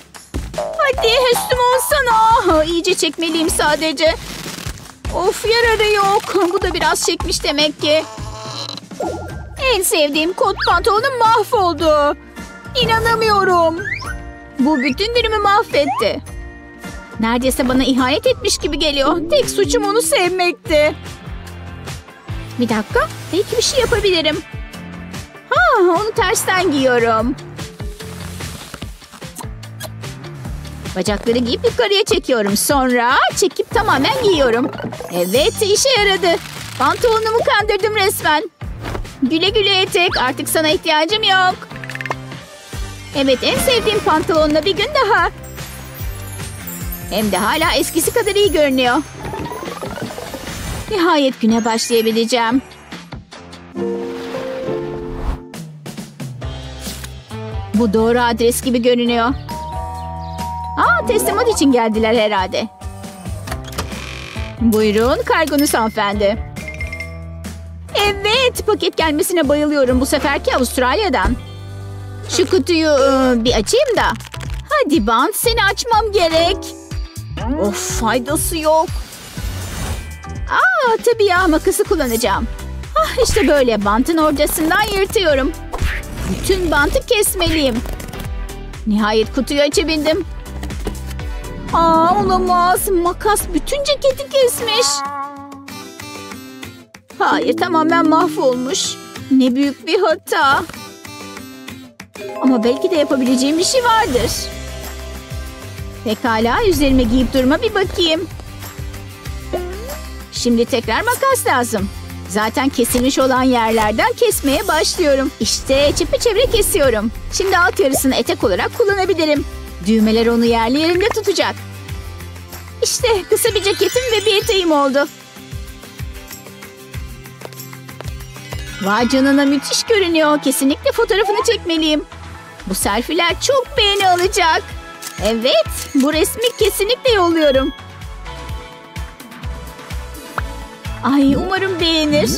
Hadi üstüm olsana. Ah, İyice çekmeliyim sadece. Of yararı yok. Bu da biraz çekmiş demek ki. En sevdiğim kot pantolonum mahvoldu. İnanamıyorum. Bu bütün günümü mahvetti. Neredeyse bana ihanet etmiş gibi geliyor. Tek suçum onu sevmekti. Bir dakika. Belki bir şey yapabilirim. Ha, onu tersten giyiyorum. Bacakları giyip yukarıya çekiyorum. Sonra çekip tamamen giyiyorum. Evet işe yaradı. Pantolonumu kandırdım resmen. Güle güle etek. Artık sana ihtiyacım yok. Evet en sevdiğim pantolonla bir gün daha. Hem de hala eskisi kadar iyi görünüyor. Nihayet güne başlayabileceğim. Bu doğru adres gibi görünüyor. Aa teslimat için geldiler herhalde. Buyurun kargonuz hanımefendi. Evet paket gelmesine bayılıyorum bu seferki Avustralya'dan. Şu kutuyu ıı, bir açayım da. Hadi bant seni açmam gerek. Of faydası yok. Aa tabii ya makası kullanacağım. Ah işte böyle bantın ortasından yırtıyorum. Bütün bantı kesmeliyim. Nihayet kutuyu açabildim. Aa olamaz. Makas bütün ceketi kesmiş. Hayır tamamen mahvolmuş. Ne büyük bir hata. Ama belki de yapabileceğim bir şey vardır. Pekala üzerime giyip durma bir bakayım. Şimdi tekrar makas lazım. Zaten kesilmiş olan yerlerden kesmeye başlıyorum. İşte çepeçevre kesiyorum. Şimdi alt yarısını etek olarak kullanabilirim. Düğmeler onu yerli yerinde tutacak. İşte kısa bir ceketim ve bir eteğim oldu. Vay canına müthiş görünüyor. Kesinlikle fotoğrafını çekmeliyim. Bu selfiler çok beğeni alacak. Evet, bu resmi kesinlikle yolluyorum. Ay umarım beğenir.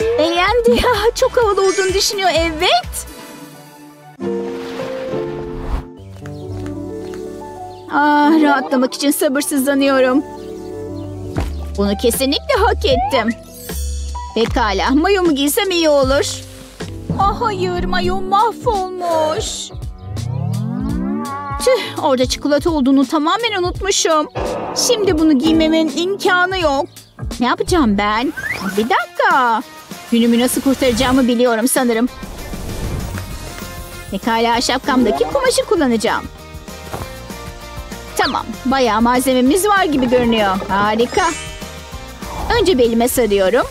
Beğendi. Ah, Çok havalı olduğunu düşünüyor. Evet. Ah, rahatlamak için sabırsızlanıyorum. Bunu kesinlikle hak ettim. Pekala, mayomu giysem iyi olur. Ah hayır, mayom mahvolmuş. Tüh, orada çikolata olduğunu tamamen unutmuşum. Şimdi bunu giymemin imkanı yok. Ne yapacağım ben? Bir dakika. Günümü nasıl kurtaracağımı biliyorum sanırım. Pekala şapkamdaki kumaşı kullanacağım. Tamam, bayağı malzememiz var gibi görünüyor. Harika. Önce belime sarıyorum.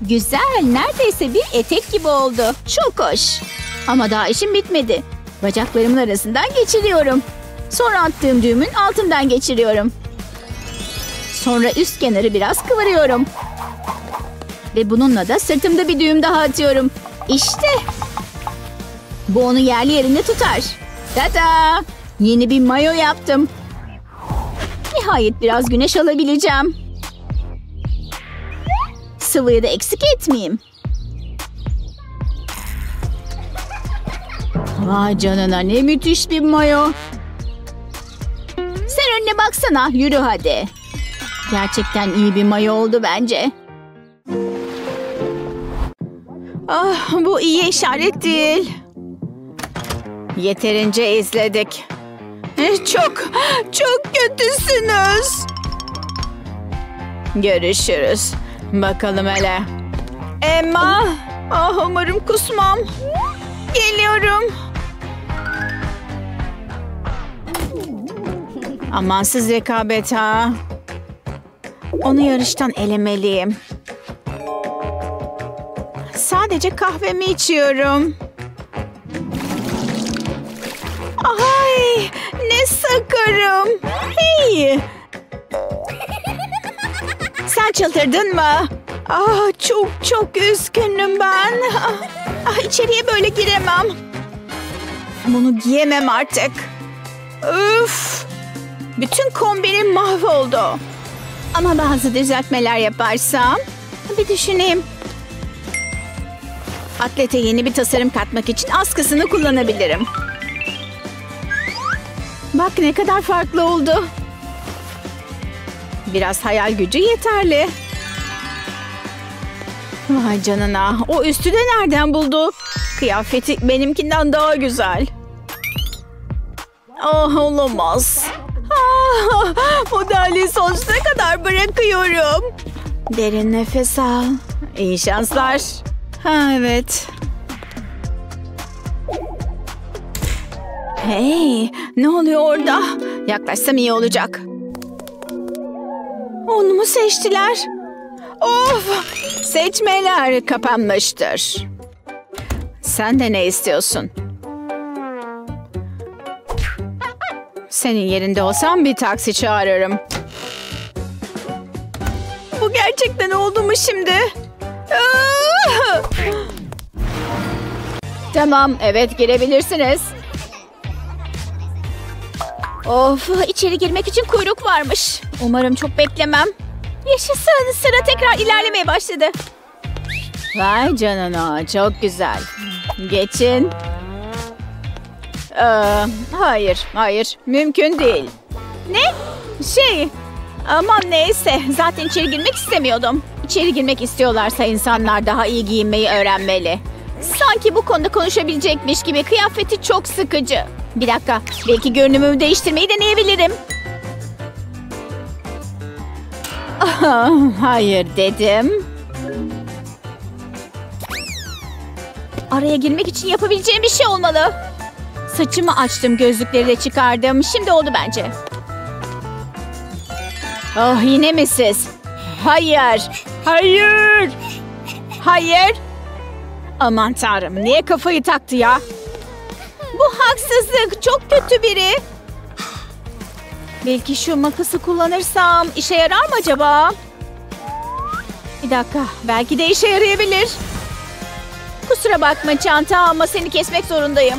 Güzel, neredeyse bir etek gibi oldu. Çok hoş. Ama daha işim bitmedi. Bacaklarımın arasından geçiriyorum. Sonra attığım düğümün altından geçiriyorum. Sonra üst kenarı biraz kıvırıyorum. Ve bununla da sırtımda bir düğüm daha atıyorum. İşte. Bu onu yerli yerinde tutar. Tada! Yeni bir mayo yaptım. Nihayet biraz güneş alabileceğim. Sıvıyı da eksik etmeyeyim. Vay canına ne müthiş bir mayo. Sen önüne baksana yürü hadi. Gerçekten iyi bir mayo oldu bence. Ah, bu iyi işaret değil. Yeterince izledik. Eh, Çok, çok kötüsünüz. Görüşürüz. Bakalım hele. Emma, ah umarım kusmam. Geliyorum. Amansız rekabet ha. Onu yarıştan elemeliyim. Sadece kahvemi içiyorum. Ay ne sakarım. Hey. Sen çıldırdın mı? Ah çok çok üzgünüm ben. Ah, ah, içeriye böyle giremem. Bunu giyemem artık. Üf. Bütün kombinim mahvoldu. Ama bazı düzeltmeler yaparsam bir düşüneyim. Atlete yeni bir tasarım katmak için askısını kullanabilirim. Bak ne kadar farklı oldu. Biraz hayal gücü yeterli. Vay canına. O üstü de nereden buldu? Kıyafeti benimkinden daha güzel. Ah olamaz. Ah, modeli sonsuza kadar bırakıyorum. Derin nefes al. İyi şanslar. Ha evet. Hey, ne oluyor orada? Yaklaşsam iyi olacak. Onu mu seçtiler? Of! Seçmeler kapanmıştır. Sen de ne istiyorsun? Senin yerinde olsam bir taksi çağırırım. Bu gerçekten oldu mu şimdi? Tamam, evet girebilirsiniz. Of, içeri girmek için kuyruk varmış. Umarım çok beklemem. Yaşasın, sıra tekrar ilerlemeye başladı. Vay canına, çok güzel. Geçin. Ee, hayır, hayır. Mümkün değil. Ne? Şey, aman neyse. Zaten içeri girmek istemiyordum. İçeri girmek istiyorlarsa insanlar daha iyi giyinmeyi öğrenmeli. Sanki bu konuda konuşabilecekmiş gibi kıyafeti çok sıkıcı. Bir dakika, belki görünümümü değiştirmeyi deneyebilirim. Hayır dedim. Araya girmek için yapabileceğim bir şey olmalı. Saçımı açtım, gözlükleri de çıkardım. Şimdi oldu bence. Oh yine mi siz? Hayır. Hayır. Hayır. Aman tanrım niye kafayı taktı ya? Bu haksızlık. Çok kötü biri. Belki şu makası kullanırsam işe yarar mı acaba? Bir dakika. Belki de işe yarayabilir. Kusura bakma çanta ama seni kesmek zorundayım.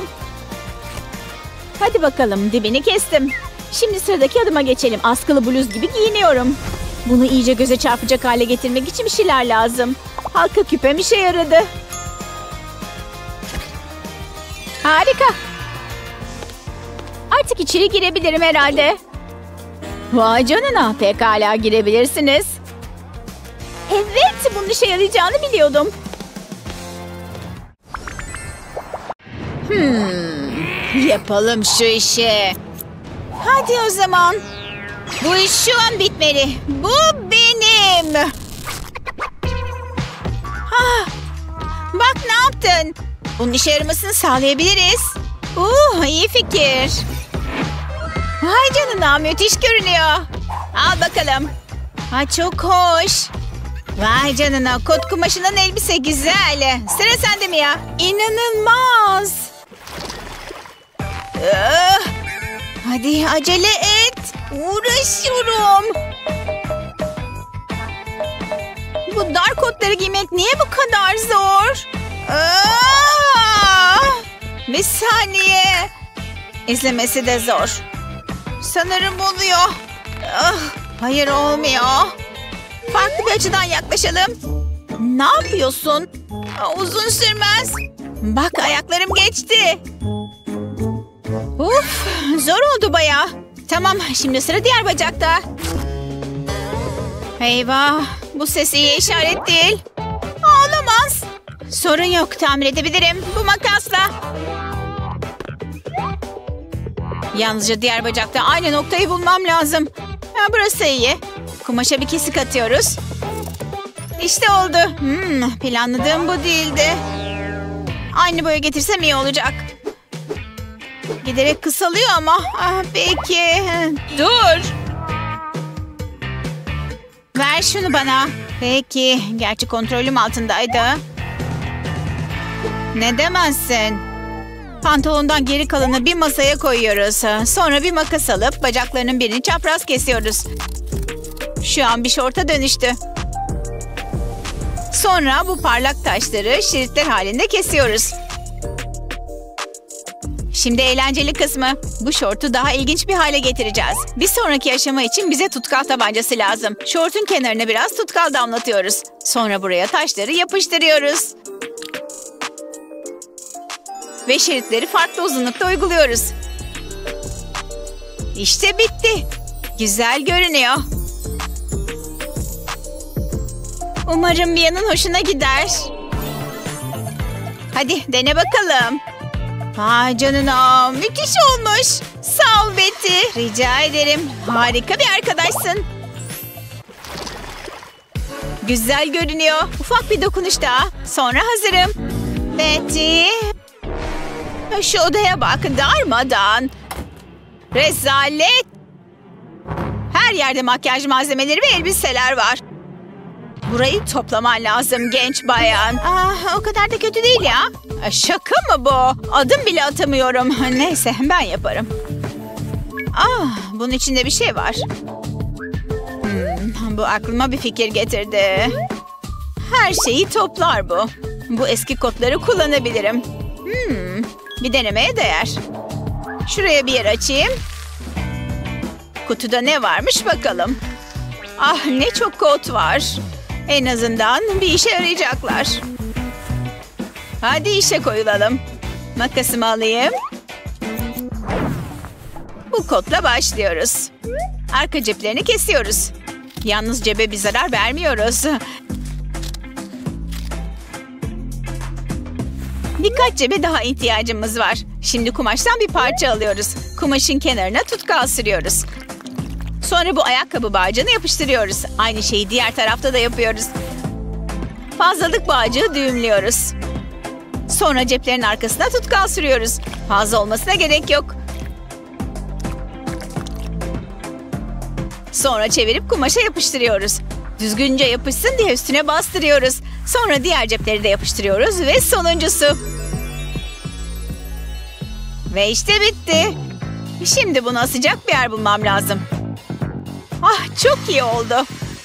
Hadi bakalım dibini kestim. Şimdi sıradaki adıma geçelim. Askılı bluz gibi giyiniyorum. Bunu iyice göze çarpacak hale getirmek için bir şeyler lazım. Halka küpem işe yaradı. Harika. Artık içeri girebilirim herhalde. Vay canına pekala girebilirsiniz. Evet bunun işe yarayacağını biliyordum. Hmm, yapalım şu işi. Hadi o zaman. Bu iş şu an bitmeli. Bu benim. Ah, bak ne yaptın. Bunun işe yaramasını sağlayabiliriz. Uh, iyi fikir. Vay canına müthiş görünüyor. Al bakalım. Ha, çok hoş. Vay canına kot kumaşından elbise güzel. Sıra sende mi ya? İnanılmaz. Ah, hadi acele et. Uğraşıyorum. Bu dar kotları giymek niye bu kadar zor? Aa! Bir saniye. İzlemesi de zor. Sanırım oluyor. Ah, hayır olmuyor. Farklı bir açıdan yaklaşalım. Ne yapıyorsun? Uzun sürmez. Bak ayaklarım geçti. Uf, zor oldu baya. Tamam, şimdi sıra diğer bacakta. Eyvah, bu ses iyi işaret değil. Olamaz. Sorun yok, tamir edebilirim. Bu makasla. Yalnızca diğer bacakta aynı noktayı bulmam lazım. Ha, burası iyi. Kumaşa bir kesik atıyoruz. İşte oldu. Hmm, planladığım bu değildi. Aynı boya getirsem iyi olacak. Giderek kısalıyor ama. Ah, peki. Dur. Ver şunu bana. Peki. Gerçi kontrolüm altındaydı. Ne demezsin? Pantolondan geri kalanı bir masaya koyuyoruz. Sonra bir makas alıp bacaklarının birini çapraz kesiyoruz. Şu an bir şorta dönüştü. Sonra bu parlak taşları şeritler halinde kesiyoruz. Şimdi eğlenceli kısmı. Bu şortu daha ilginç bir hale getireceğiz. Bir sonraki aşama için bize tutkal tabancası lazım. Şortun kenarına biraz tutkal damlatıyoruz. Sonra buraya taşları yapıştırıyoruz. Ve şeritleri farklı uzunlukta uyguluyoruz. İşte bitti. Güzel görünüyor. Umarım Mia'nın hoşuna gider. Hadi dene bakalım. Vay canına müthiş olmuş. Sağ ol Betty. Rica ederim. Harika bir arkadaşsın. Güzel görünüyor. Ufak bir dokunuş daha. Sonra hazırım. Betty. Şu odaya bak darmadan. Rezalet. Her yerde makyaj malzemeleri ve elbiseler var. Burayı toplaman lazım genç bayan. Ah, o kadar da kötü değil ya. Şaka mı bu? Adım bile atamıyorum. Neyse ben yaparım. Ah, bunun içinde bir şey var. Hmm, bu aklıma bir fikir getirdi. Her şeyi toplar bu. Bu eski kodları kullanabilirim. Hmm, bir denemeye değer. Şuraya bir yer açayım. Kutuda ne varmış bakalım. Ah ne çok kod var. En azından bir işe yarayacaklar. Hadi işe koyulalım. Makasımı alayım. Bu kodla başlıyoruz. Arka ceplerini kesiyoruz. Yalnız cebe bir zarar vermiyoruz. Birkaç cebe daha ihtiyacımız var. Şimdi kumaştan bir parça alıyoruz. Kumaşın kenarına tutkal sürüyoruz. Sonra bu ayakkabı bağcığını yapıştırıyoruz. Aynı şeyi diğer tarafta da yapıyoruz. Fazlalık bağcığı düğümlüyoruz. Sonra ceplerin arkasına tutkal sürüyoruz. Fazla olmasına gerek yok. Sonra çevirip kumaşa yapıştırıyoruz. Düzgünce yapışsın diye üstüne bastırıyoruz. Sonra diğer cepleri de yapıştırıyoruz ve sonuncusu. Ve işte bitti. Şimdi bunu asacak bir yer bulmam lazım. Ah çok iyi oldu.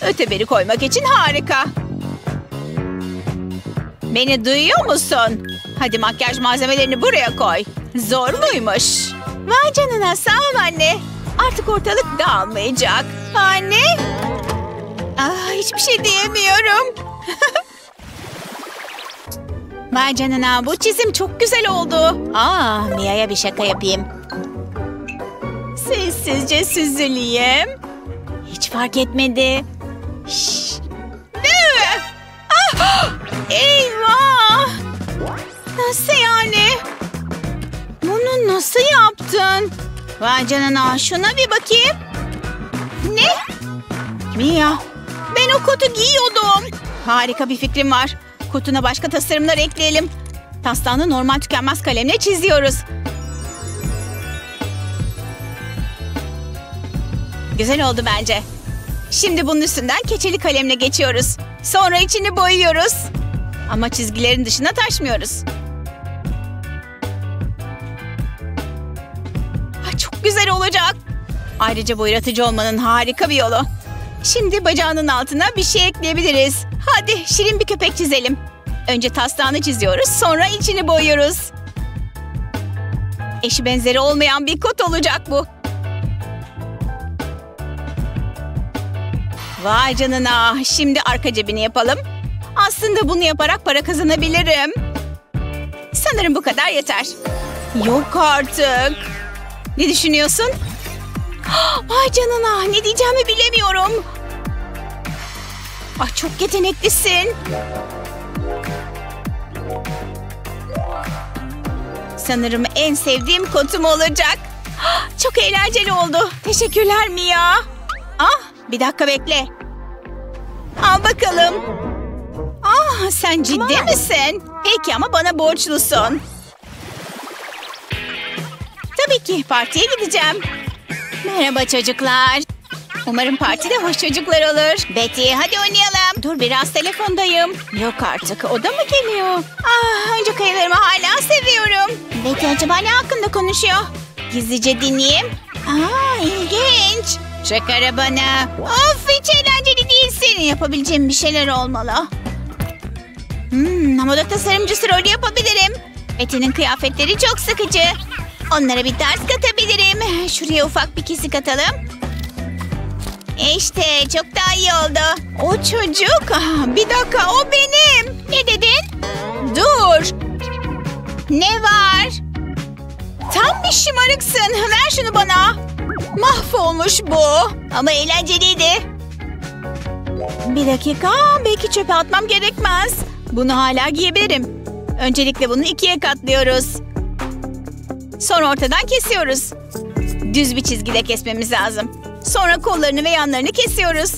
Öteberi koymak için harika. Beni duyuyor musun? Hadi makyaj malzemelerini buraya koy. Zor muymuş? Vay canına sağ ol anne. Artık ortalık dağılmayacak. Anne? Ah, hiçbir şey diyemiyorum. Vay canına bu çizim çok güzel oldu. Aa, Mia'ya bir şaka yapayım. Sessizce süzüleyim. Hiç fark etmedi. Şşş. Ne? Ah! Eyvah! Nasıl yani? Bunu nasıl yaptın? Vay canına şuna bir bakayım. Ne? Mia, ben o kotu giyiyordum. Harika bir fikrim var. Kutuna başka tasarımlar ekleyelim. Taslağını normal tükenmez kalemle çiziyoruz. Güzel oldu bence. Şimdi bunun üstünden keçeli kalemle geçiyoruz. Sonra içini boyuyoruz. Ama çizgilerin dışına taşmıyoruz. Ay, çok güzel olacak. Ayrıca bu yaratıcı olmanın harika bir yolu. Şimdi bacağının altına bir şey ekleyebiliriz. Hadi şirin bir köpek çizelim. Önce taslağını çiziyoruz, sonra içini boyuyoruz. Eşi benzeri olmayan bir kot olacak bu. Vay canına. Şimdi arka cebini yapalım. Aslında bunu yaparak para kazanabilirim. Sanırım bu kadar yeter. Yok artık. Ne düşünüyorsun? Vay canına. Ne diyeceğimi bilemiyorum. Ay çok yeteneklisin. Sanırım en sevdiğim kotum olacak. Çok eğlenceli oldu. Teşekkürler Mia. Ah, bir dakika bekle. Al bakalım. Ah, sen ciddi misin? Peki ama bana borçlusun. ki partiye gideceğim. Merhaba çocuklar. Umarım partide hoş çocuklar olur. Betty hadi oynayalım. Dur biraz telefondayım. Yok artık o da mı geliyor? Ah önce kayılarımı hala seviyorum. Betty acaba ne hakkında konuşuyor? Gizlice dinleyeyim. Aa ilginç. Çek arabanı. Of hiç eğlenceli değilsin. Yapabileceğim bir şeyler olmalı. Hmm, moda tasarımcısı rolü yapabilirim. Betty'nin kıyafetleri çok sıkıcı. Onlara bir ders katabilirim. Şuraya ufak bir kesik atalım. İşte çok daha iyi oldu. O çocuk. Ah, Bir dakika o benim. Ne dedin? Dur. Ne var? Tam bir şımarıksın. Ver şunu bana. Mahvolmuş bu. Ama eğlenceliydi. Bir dakika. Belki çöpe atmam gerekmez. Bunu hala giyebilirim. Öncelikle bunu ikiye katlıyoruz. Sonra ortadan kesiyoruz. Düz bir çizgide kesmemiz lazım. Sonra kollarını ve yanlarını kesiyoruz.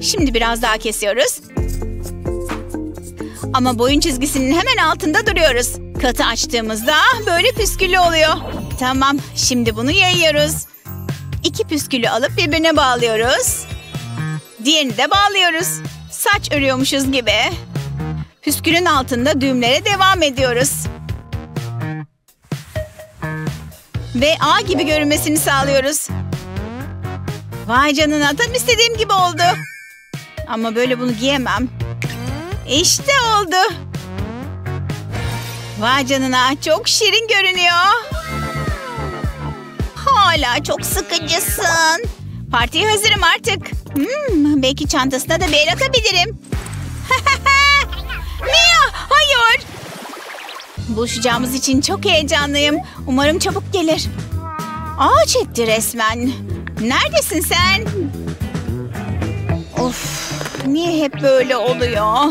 Şimdi biraz daha kesiyoruz. Ama boyun çizgisinin hemen altında duruyoruz. Katı açtığımızda böyle püsküllü oluyor. Tamam, şimdi bunu yayıyoruz. İki püskülü alıp birbirine bağlıyoruz. Diğerini de bağlıyoruz. Saç örüyormuşuz gibi. Püskülün altında düğümlere devam ediyoruz. Ve ağ gibi görünmesini sağlıyoruz. Vay canına tam istediğim gibi oldu. Ama böyle bunu giyemem. İşte oldu. Vay canına çok şirin görünüyor. Hala çok sıkıcısın. Partiye hazırım artık. Hmm, belki çantasına da bir el atabilirim. Mia hayır. Buluşacağımız için çok heyecanlıyım. Umarım çabuk gelir. Ağaç etti resmen. Neredesin sen? Of, niye hep böyle oluyor?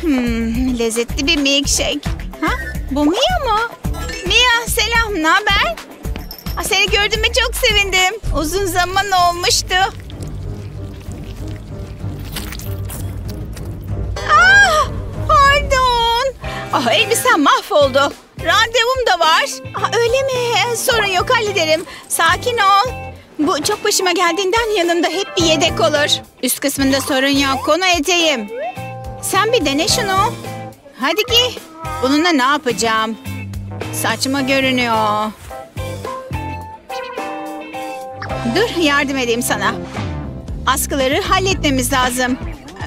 Hmm, lezzetli bir milkshake. Ha? Bu Mia mı? Mia selam, ne haber? Aa, Seni gördüğüme çok sevindim. Uzun zaman olmuştu. Ah, pardon. Ah, elbisem mahvoldu. Randevum da var. Ah, öyle mi? Sorun yok hallederim. Sakin ol. Bu çok başıma geldiğinden yanımda hep bir yedek olur. Üst kısmında sorun yok. Konu eteğim. Sen bir dene şunu. Hadi giy. Bununla ne yapacağım? Saçma görünüyor. Dur yardım edeyim sana. Askıları halletmemiz lazım.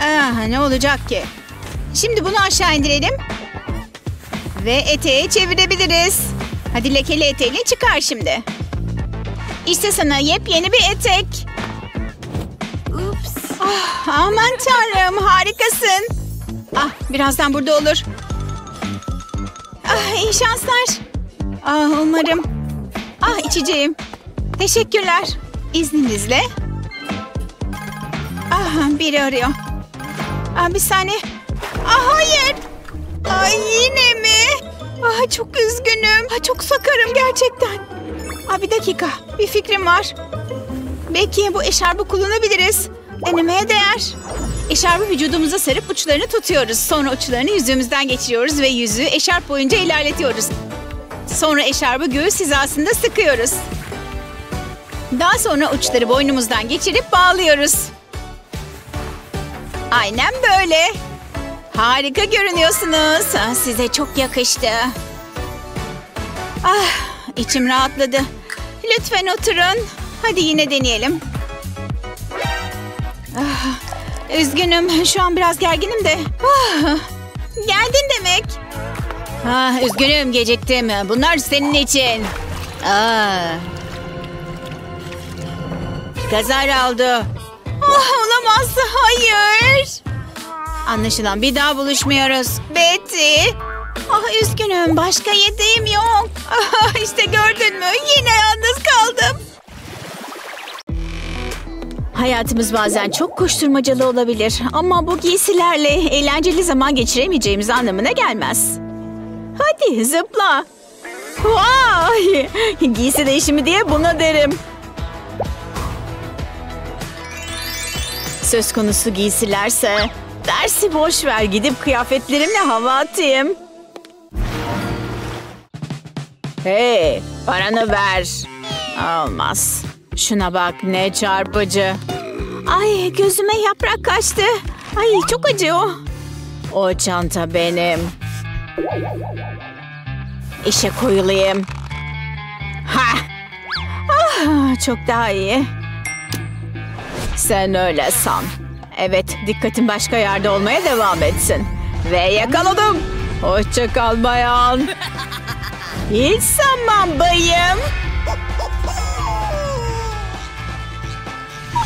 Ah, ne olacak ki? Şimdi bunu aşağı indirelim. Ve eteği çevirebiliriz. Hadi lekeli eteğini çıkar şimdi. İşte sana yepyeni bir etek. Ups. Ah, aman tanrım harikasın. Ah birazdan burada olur. Ah iyi şanslar. Ah umarım. Ah içeceğim. Teşekkürler. İzninizle. Ah biri arıyor. Ah bir saniye. Ah hayır. Ay yine mi? Ah çok üzgünüm. Ah, çok sakarım gerçekten. Ah bir dakika. Bir fikrim var. Belki bu eşarbı kullanabiliriz. Denemeye değer. Eşarbı vücudumuza sarıp uçlarını tutuyoruz. Sonra uçlarını yüzümüzden geçiriyoruz ve yüzü eşarp boyunca ilerletiyoruz. Sonra eşarbı göğüs hizasında sıkıyoruz. Daha sonra uçları boynumuzdan geçirip bağlıyoruz. Aynen böyle. Harika görünüyorsunuz. Ah, Size çok yakıştı. Ah, içim rahatladı. Lütfen oturun. Hadi yine deneyelim. Ah, üzgünüm. Şu an biraz gerginim de. Ah, geldin demek. Ah, üzgünüm geciktim. Bunlar senin için. Ah. Kazara oldu. Ah, olamaz. Hayır. Anlaşılan bir daha buluşmuyoruz. Betty. Ah üzgünüm. Başka yedeğim yok. Ah, işte gördün mü? Yine yalnız kaldım. Hayatımız bazen çok koşturmacalı olabilir ama bu giysilerle eğlenceli zaman geçiremeyeceğimiz anlamına gelmez. Hadi zıpla. Vay! Giysi değişimi diye buna derim. Söz konusu giysilerse dersi boş ver gidip kıyafetlerimle hava atayım. Hey, paranı ver. Olmaz. Şuna bak ne çarpıcı. Ay gözüme yaprak kaçtı. Ay çok acıyor. O çanta benim. İşe koyulayım. Ha! Ah, çok daha iyi. Sen öyle san. Evet, dikkatin başka yerde olmaya devam etsin. Ve yakaladım. Hoşça kal bayan. Hiç sanmam bayım.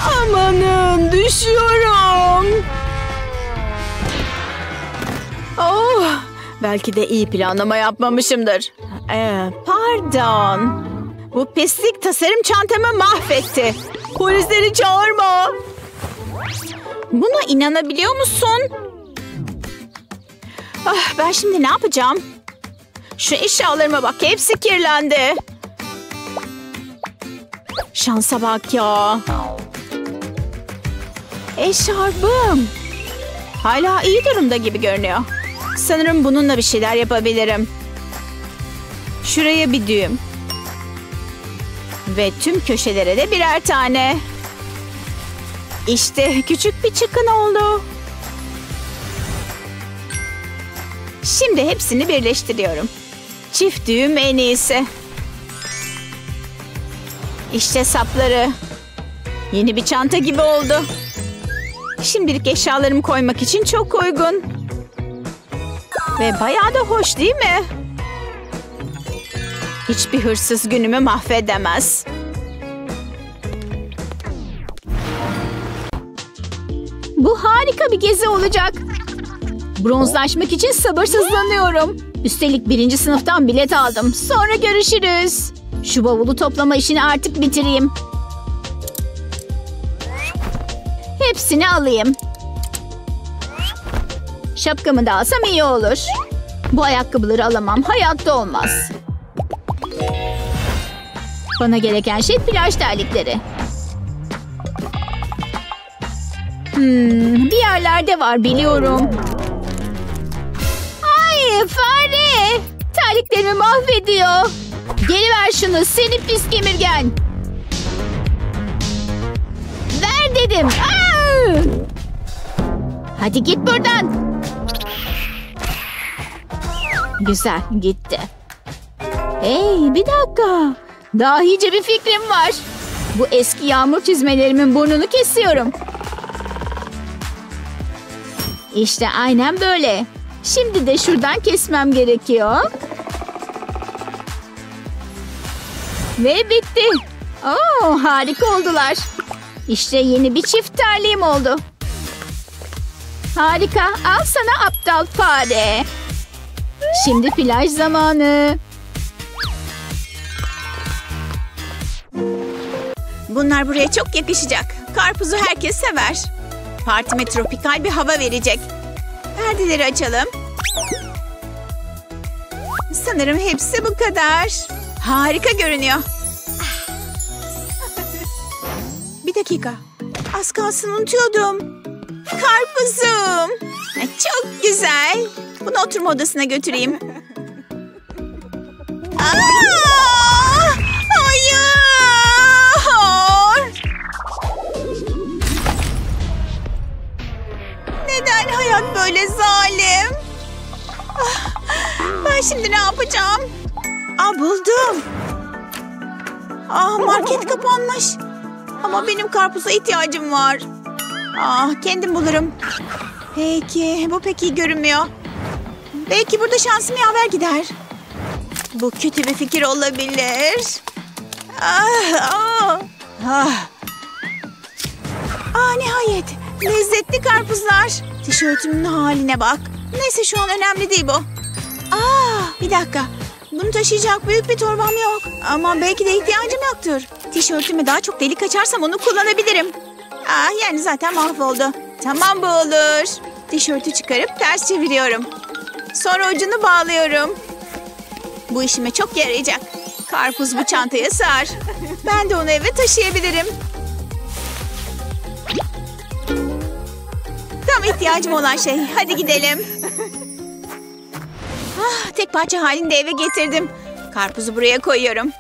Amanın düşüyorum. Oh, belki de iyi planlama yapmamışımdır. Ee, pardon. Bu pislik tasarım çantamı mahvetti. Polisleri çağırma. Buna inanabiliyor musun? Ah, ben şimdi ne yapacağım? Şu eşyalarıma bak hepsi kirlendi. Şansa bak ya. Eşarbım. Hala iyi durumda gibi görünüyor. Sanırım bununla bir şeyler yapabilirim. Şuraya bir düğüm. Ve tüm köşelere de birer tane. İşte küçük bir çıkın oldu. Şimdi hepsini birleştiriyorum. Çift düğüm en iyisi. İşte sapları. Yeni bir çanta gibi oldu. Şimdilik eşyalarımı koymak için çok uygun. Ve bayağı da hoş değil mi? Hiçbir hırsız günümü mahvedemez. Bu harika bir gezi olacak. Bronzlaşmak için sabırsızlanıyorum. Üstelik birinci sınıftan bilet aldım. Sonra görüşürüz. Şu bavulu toplama işini artık bitireyim. Hepsini alayım. Şapkamı da alsam iyi olur. Bu ayakkabıları alamam. Hayatta olmaz. Bana gereken şey plaj terlikleri. Hmm, bir yerlerde var biliyorum. Ay fare! Terliklerimi mahvediyor. Geri ver şunu seni pis kemirgen. Ver dedim. Aa! Hadi git buradan. Güzel gitti. Hey bir dakika. Dahice bir fikrim var. Bu eski yağmur çizmelerimin burnunu kesiyorum. İşte aynen böyle. Şimdi de şuradan kesmem gerekiyor. Ve bitti. Oo, harika oldular. İşte yeni bir çift terliğim oldu. Harika. Al sana aptal fare. Şimdi plaj zamanı. Bunlar buraya çok yakışacak. Karpuzu herkes sever. Partime tropikal bir hava verecek. Perdeleri açalım. Sanırım hepsi bu kadar. Harika görünüyor. Bir dakika. Az kalsın unutuyordum. Karpuzum. Çok güzel. Bunu oturma odasına götüreyim. Aa! Hayır! Neden hayat böyle zalim? Ah, Ben şimdi ne yapacağım? Aa buldum. Ah market kapanmış. Ama benim karpuza ihtiyacım var. Ah kendim bulurum. Peki bu pek iyi görünmüyor. Belki burada şansım yaver gider. Bu kötü bir fikir olabilir. Ah, ah, ah. Aa nihayet. Lezzetli karpuzlar. Tişörtümün haline bak. Neyse şu an önemli değil bu. Aa bir dakika. Bunu taşıyacak büyük bir torbam yok. Ama belki de ihtiyacım yoktur. Tişörtüme daha çok delik açarsam onu kullanabilirim. Aa yani zaten mahvoldu. Tamam bu olur. Tişörtü çıkarıp ters çeviriyorum. Sonra ucunu bağlıyorum. Bu işime çok yarayacak. Karpuz bu çantaya sığar. Ben de onu eve taşıyabilirim. Tam ihtiyacım olan şey. Hadi gidelim. Ah, tek parça halinde eve getirdim. Karpuzu buraya koyuyorum.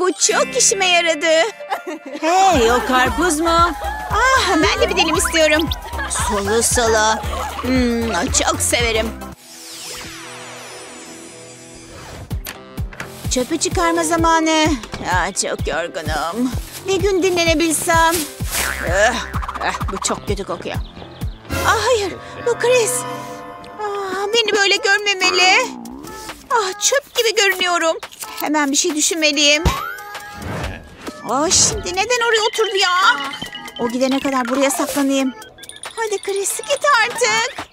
Bu çok işime yaradı. Hey o karpuz mu? Ah, ben de bir dilim istiyorum. Sulu sulu. Hmm, çok severim. Çöpü çıkarma zamanı. Ah, çok yorgunum. Bir gün dinlenebilsem. Ah, ah, bu çok kötü kokuyor. Ah, hayır, bu Chris. Ah, beni böyle görmemeli. Ah, çöp gibi görünüyorum. Hemen bir şey düşünmeliyim. Ah, şimdi neden oraya oturdu ya? O gidene kadar buraya saklanayım. Hadi Chris git artık.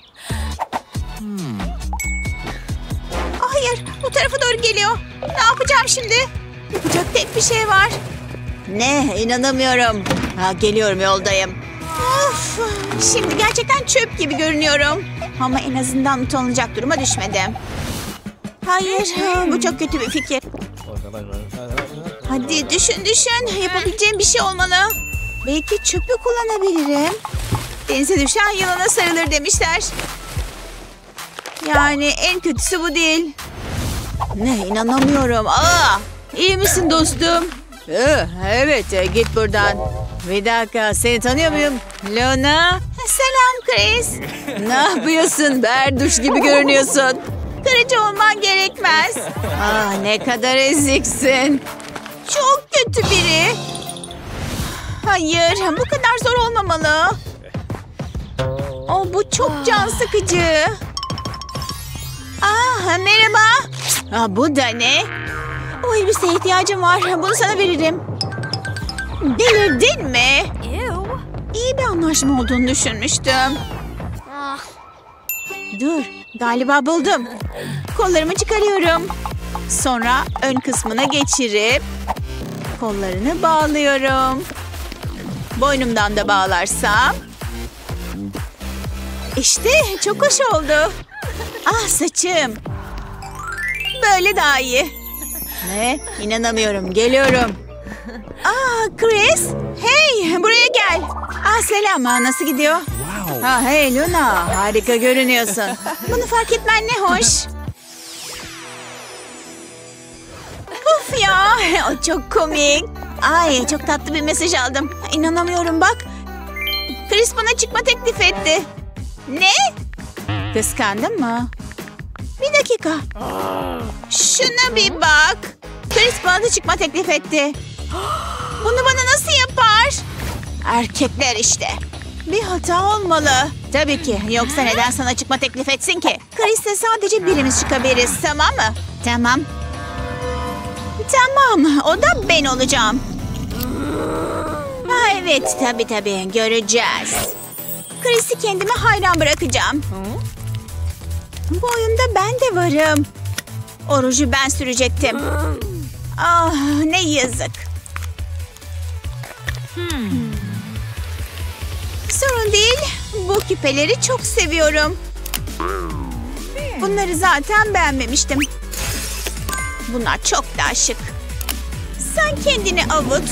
Ah, Hayır bu tarafa doğru geliyor. Ne yapacağım şimdi? Yapacak tek bir şey var. Ne inanamıyorum. Ha, geliyorum yoldayım. Of, şimdi gerçekten çöp gibi görünüyorum. Ama en azından utanılacak duruma düşmedim. Hayır bu çok kötü bir fikir. Hadi düşün düşün. Yapabileceğim bir şey olmalı. Belki çöpü kullanabilirim. Denize düşen yılana sarılır demişler. Yani en kötüsü bu değil. Ne inanamıyorum. Aa, iyi misin dostum? Ee, evet e, git buradan. Bir dakika seni tanıyor muyum? Luna. Selam Chris. Ne yapıyorsun? Berduş gibi görünüyorsun. Kırıcı olman gerekmez. Ah ne kadar eziksin. Çok kötü biri. Hayır, bu kadar zor olmamalı. Oh, bu çok can sıkıcı. Ah, merhaba. Ah, bu da ne? O elbiseye ihtiyacım var. Bunu sana veririm. Delirdin mi? İyi bir anlaşma olduğunu düşünmüştüm. Dur, galiba buldum. Kollarımı çıkarıyorum. Sonra ön kısmına geçirip kollarını bağlıyorum. Boynumdan da bağlarsam. İşte çok hoş oldu. Ah saçım. Böyle daha iyi. Ne? İnanamıyorum. Geliyorum. Ah Chris. Hey buraya gel. Ah selam. Ah, nasıl gidiyor? Ha hey Luna. Harika görünüyorsun. Bunu fark etmen ne hoş. Of ya. O çok komik. Ay çok tatlı bir mesaj aldım. İnanamıyorum bak. Chris bana çıkma teklif etti. Ne? Kıskandın mı? Bir dakika. Şuna bir bak. Chris bana da çıkma teklif etti. Bunu bana nasıl yapar? Erkekler işte. Bir hata olmalı. Tabii ki. Yoksa neden sana çıkma teklif etsin ki? Chris'le sadece birimiz çıkabiliriz tamam mı? Tamam. Tamam. O da ben olacağım. Ha evet tabii tabii. Göreceğiz. Chris'i kendime hayran bırakacağım. Bu oyunda ben de varım. Orucu ben sürecektim. Ah ne yazık. Sorun değil. Bu küpeleri çok seviyorum. Bunları zaten beğenmemiştim. Bunlar çok daha şık. Sen kendini avut.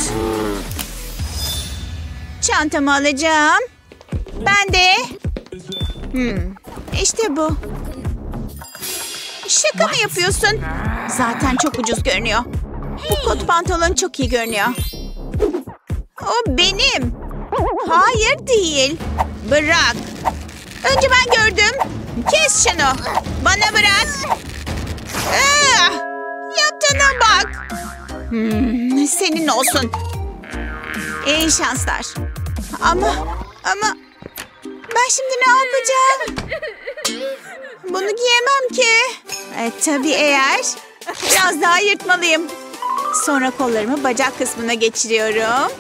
Çantamı alacağım. Ben de. Hmm, işte bu. Şaka mı yapıyorsun? Zaten çok ucuz görünüyor. Bu kot pantolon çok iyi görünüyor. O benim. Hayır değil. Bırak. Önce ben gördüm. Kes şunu. Bana bırak. Ah, yaptığına bak. Hmm, senin olsun. İyi şanslar. Ama ama ben şimdi ne yapacağım? Bunu giyemem ki. E, tabii eğer. Biraz daha yırtmalıyım. Sonra kollarımı bacak kısmına geçiriyorum.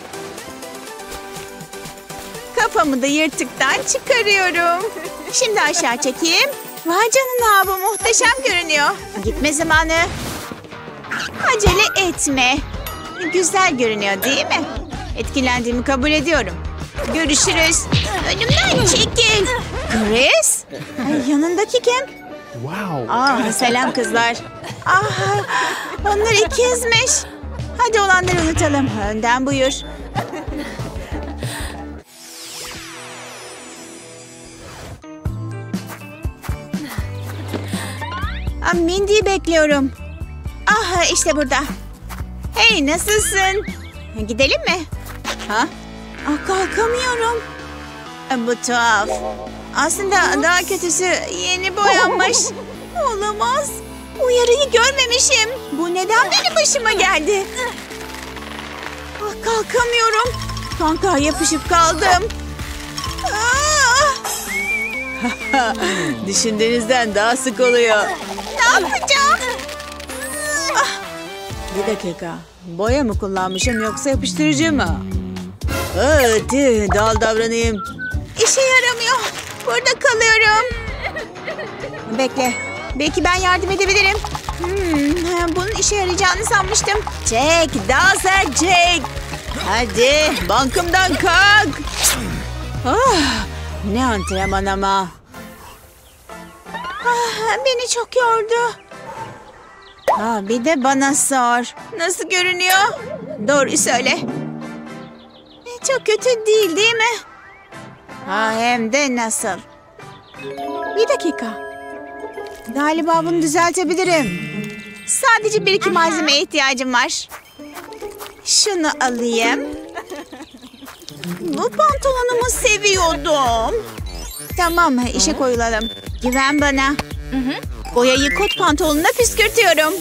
Kafamı da yırtıktan çıkarıyorum. Şimdi aşağı çekeyim. Vay canına bu muhteşem görünüyor. Gitme zamanı. Acele etme. Güzel görünüyor değil mi? Etkilendiğimi kabul ediyorum. Görüşürüz. Önümden çekil. Chris? Ay, yanındaki kim? Wow. Aa, selam kızlar. Ah, onlar ikizmiş. Hadi olanları unutalım. Önden buyur. Mindy'yi bekliyorum. Ah işte burada. Hey nasılsın? Gidelim mi? Ha? Ah, kalkamıyorum. Bu tuhaf. Aslında daha kötüsü yeni boyanmış. Olamaz. Uyarıyı görmemişim. Bu neden benim başıma geldi? Ah, kalkamıyorum. Kanka yapışıp kaldım. Düşündüğünüzden daha sık oluyor. Ne yapacağım? Bir dakika. Boya mı kullanmışım yoksa yapıştırıcı mı? Hadi dal davranayım. İşe yaramıyor. Burada kalıyorum. Bekle. Belki ben yardım edebilirim. Hmm, bunun işe yarayacağını sanmıştım. Daha sert Jack. Hadi bankımdan kalk. Ah, ne antrenman ama. Ah, beni çok yordu. Ha, bir de bana sor. Nasıl görünüyor? Doğruyu söyle. Çok kötü değil değil mi? Ha, hem de nasıl? Bir dakika. Galiba bunu düzeltebilirim. Sadece bir iki malzemeye ihtiyacım var. Şunu alayım. Bu pantolonumu seviyordum. Tamam, işe koyulalım. Güven bana. Boyayı kot pantolonuna püskürtüyorum.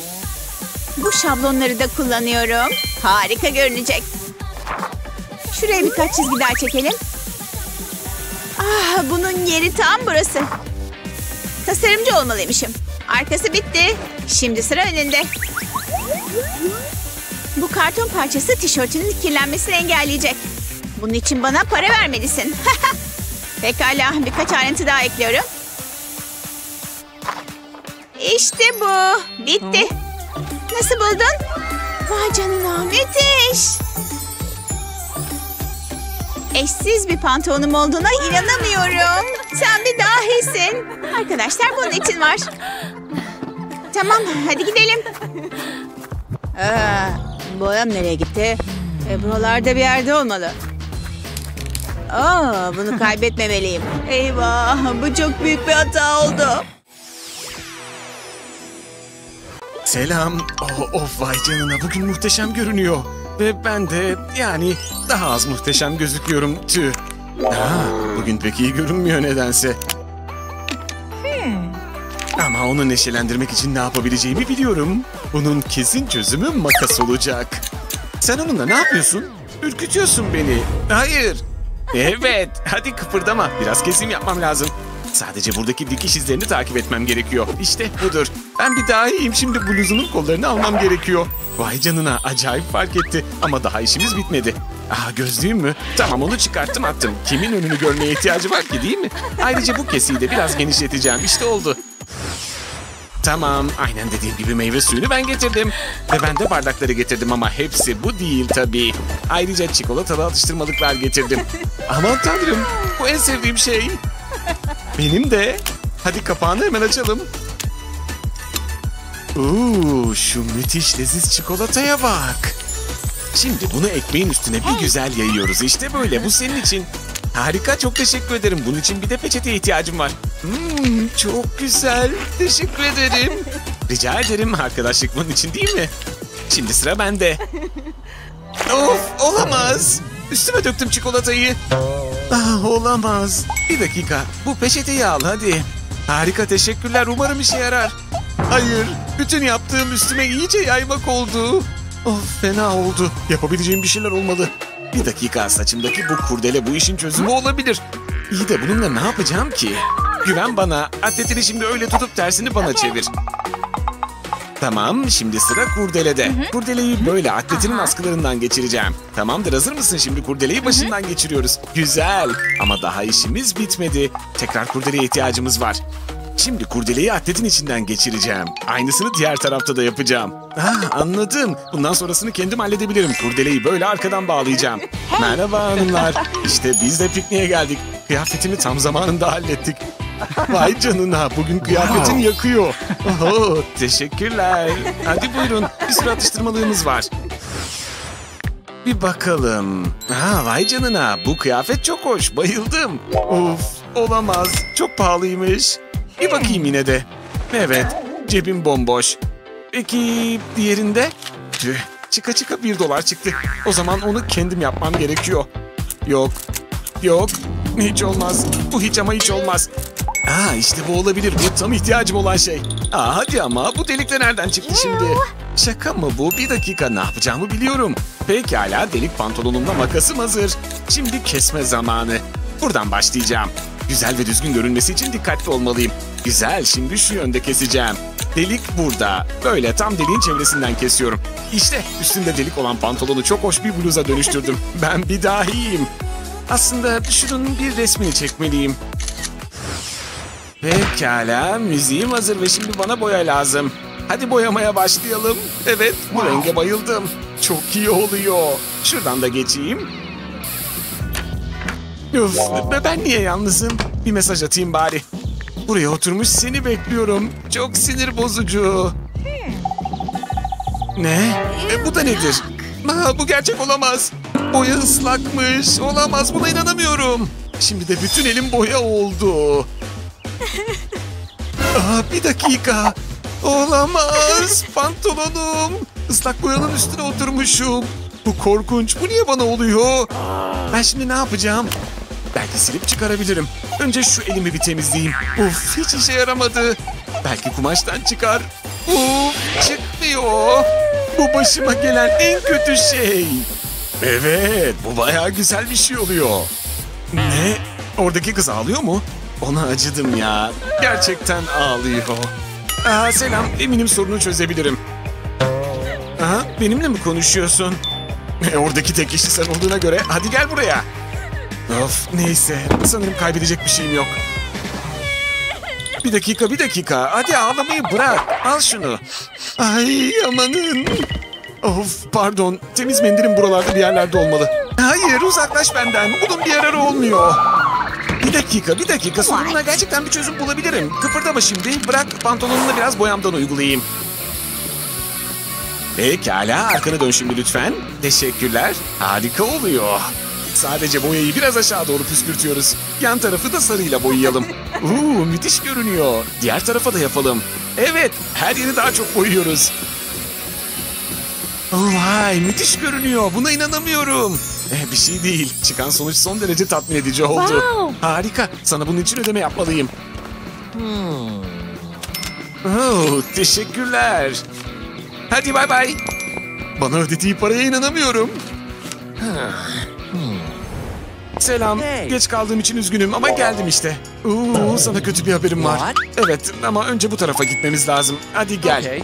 Bu şablonları da kullanıyorum. Harika görünecek. Şuraya birkaç çizgi daha çekelim. Ah, bunun yeri tam burası. Tasarımcı olmalıymışım. Arkası bitti. Şimdi sıra önünde. Bu karton parçası tişörtünün kirlenmesini engelleyecek. Bunun için bana para vermelisin. Pekala birkaç ayrıntı daha ekliyorum. İşte bu. Bitti. Nasıl buldun? Vay canına müthiş. Eşsiz bir pantolonum olduğuna inanamıyorum. Sen bir dahisin. Arkadaşlar bunun için var. Tamam hadi gidelim. Aa, boyam nereye gitti? E, buralarda bir yerde olmalı. Aa, bunu kaybetmemeliyim. Eyvah, bu çok büyük bir hata oldu. Selam. Oh, of vay canına bugün muhteşem görünüyor. Ve ben de yani daha az muhteşem gözüküyorum tüh. Ha, bugün pek iyi görünmüyor nedense. Ama onu neşelendirmek için ne yapabileceğimi biliyorum. Bunun kesin çözümü makas olacak. Sen onunla ne yapıyorsun? Ürkütüyorsun beni. Hayır. Evet, hadi kıpırdama. Biraz kesim yapmam lazım. Sadece buradaki dikiş izlerini takip etmem gerekiyor. İşte budur. Ben bir daha iyiyim. Şimdi bluzunun kollarını almam gerekiyor. Vay canına acayip fark etti. Ama daha işimiz bitmedi. Aha gözlüğüm mü? Tamam onu çıkarttım attım. Kimin önünü görmeye ihtiyacı var ki değil mi? Ayrıca bu kesiyi de biraz genişleteceğim. İşte oldu. Tamam, aynen dediğim gibi meyve suyunu ben getirdim. Ve ben de bardakları getirdim ama hepsi bu değil tabii. Ayrıca çikolatalı atıştırmalıklar getirdim. Aman tanrım, bu en sevdiğim şey. Benim de. Hadi kapağını hemen açalım. Uuu, şu müthiş leziz çikolataya bak. Şimdi bunu ekmeğin üstüne bir güzel yayıyoruz. İşte böyle, bu senin için. Harika, çok teşekkür ederim. Bunun için bir de peçeteye ihtiyacım var. Hmm, çok güzel. Teşekkür ederim. Rica ederim. Arkadaşlık bunun için değil mi? Şimdi sıra bende. Of, olamaz. Üstüme döktüm çikolatayı. Ah, olamaz. Bir dakika. Bu peçeteyi al hadi. Harika, teşekkürler. Umarım işe yarar. Hayır, bütün yaptığım üstüme iyice yaymak oldu. Of, fena oldu. Yapabileceğim bir şeyler olmalı. Bir dakika saçımdaki bu kurdele bu işin çözümü olabilir. İyi de bununla ne yapacağım ki? Güven bana. Atletini şimdi öyle tutup tersini bana çevir. Tamam, şimdi sıra kurdelede. Kurdeleyi böyle atletinin askılarından geçireceğim. Tamamdır, hazır mısın? Şimdi kurdeleyi başından geçiriyoruz. Güzel. Ama daha işimiz bitmedi. Tekrar kurdeleye ihtiyacımız var. Şimdi kurdeleyi atletin içinden geçireceğim. Aynısını diğer tarafta da yapacağım. Ah anladım. Bundan sonrasını kendim halledebilirim. Kurdeleyi böyle arkadan bağlayacağım. Merhaba hanımlar. İşte biz de pikniğe geldik. Kıyafetimi tam zamanında hallettik. Vay canına bugün kıyafetin yakıyor. Oho, teşekkürler. Hadi buyurun bir sürü atıştırmalığımız var. Bir bakalım. Ha vay canına bu kıyafet çok hoş bayıldım. Of olamaz çok pahalıymış. Bir bakayım yine de. Evet Cebim bomboş. Peki diğerinde? Tüh, çıka çıka bir dolar çıktı. O zaman onu kendim yapmam gerekiyor. Yok, yok, hiç olmaz. Bu hiç ama hiç olmaz. Aa işte bu olabilir. Bu tam ihtiyacım olan şey. Aa hadi ama bu delik de nereden çıktı şimdi? Şaka mı bu? Bir dakika ne yapacağımı biliyorum. Pekala delik pantolonumla makasım hazır. Şimdi kesme zamanı. Buradan başlayacağım. Güzel ve düzgün görünmesi için dikkatli olmalıyım. Güzel şimdi şu yönde keseceğim. Delik burada. Böyle tam deliğin çevresinden kesiyorum. İşte üstünde delik olan pantolonu çok hoş bir bluza dönüştürdüm. Ben bir dahiyim. Aslında şunun bir resmini çekmeliyim. Pekala, müziğim hazır ve şimdi bana boya lazım. Hadi boyamaya başlayalım. Evet, bu renge bayıldım. Çok iyi oluyor. Şuradan da geçeyim. Be- ben niye yalnızım? Bir mesaj atayım bari. Buraya oturmuş seni bekliyorum. Çok sinir bozucu. Ne? E, bu da nedir? Aa, bu gerçek olamaz. Boya ıslakmış. Olamaz buna inanamıyorum. Şimdi de bütün elim boya oldu. Aa, bir dakika. Olamaz. Pantolonum. Islak boyanın üstüne oturmuşum. Bu korkunç. Bu niye bana oluyor? Ben şimdi ne yapacağım? Belki silip çıkarabilirim. Önce şu elimi bir temizleyeyim. Uf hiç işe yaramadı. Belki kumaştan çıkar. Uf çıkmıyor. Bu başıma gelen en kötü şey. Evet bu bayağı güzel bir şey oluyor. Ne? Oradaki kız ağlıyor mu? Ona acıdım ya. Gerçekten ağlıyor. Aa, selam. Eminim sorunu çözebilirim. Aha, benimle mi konuşuyorsun? E, oradaki tek kişi sen olduğuna göre hadi gel buraya. Of neyse. Sanırım kaybedecek bir şeyim yok. Bir dakika bir dakika. Hadi ağlamayı bırak. Al şunu. Ay amanın. Of pardon. Temiz mendilim buralarda bir yerlerde olmalı. Hayır uzaklaş benden. Bunun bir yararı olmuyor. Bir dakika, bir dakika. Sorununa gerçekten bir çözüm bulabilirim. Kıpırdama şimdi. Bırak pantolonuna biraz boyamdan uygulayayım. Pekala, arkanı dön şimdi lütfen. Teşekkürler. Harika oluyor. Sadece boyayı biraz aşağı doğru püskürtüyoruz. Yan tarafı da sarıyla boyayalım. Uuu, müthiş görünüyor. Diğer tarafa da yapalım. Evet, her yeri daha çok boyuyoruz. Oh, vay, müthiş görünüyor. Buna inanamıyorum. Eh, bir şey değil. Çıkan sonuç son derece tatmin edici oldu. Harika. Sana bunun için ödeme yapmalıyım. Oh, teşekkürler. Hadi bay bay. Bana ödediği paraya inanamıyorum. Selam. Geç kaldığım için üzgünüm ama geldim işte. Oo, sana kötü bir haberim var. Evet ama önce bu tarafa gitmemiz lazım. Hadi gel.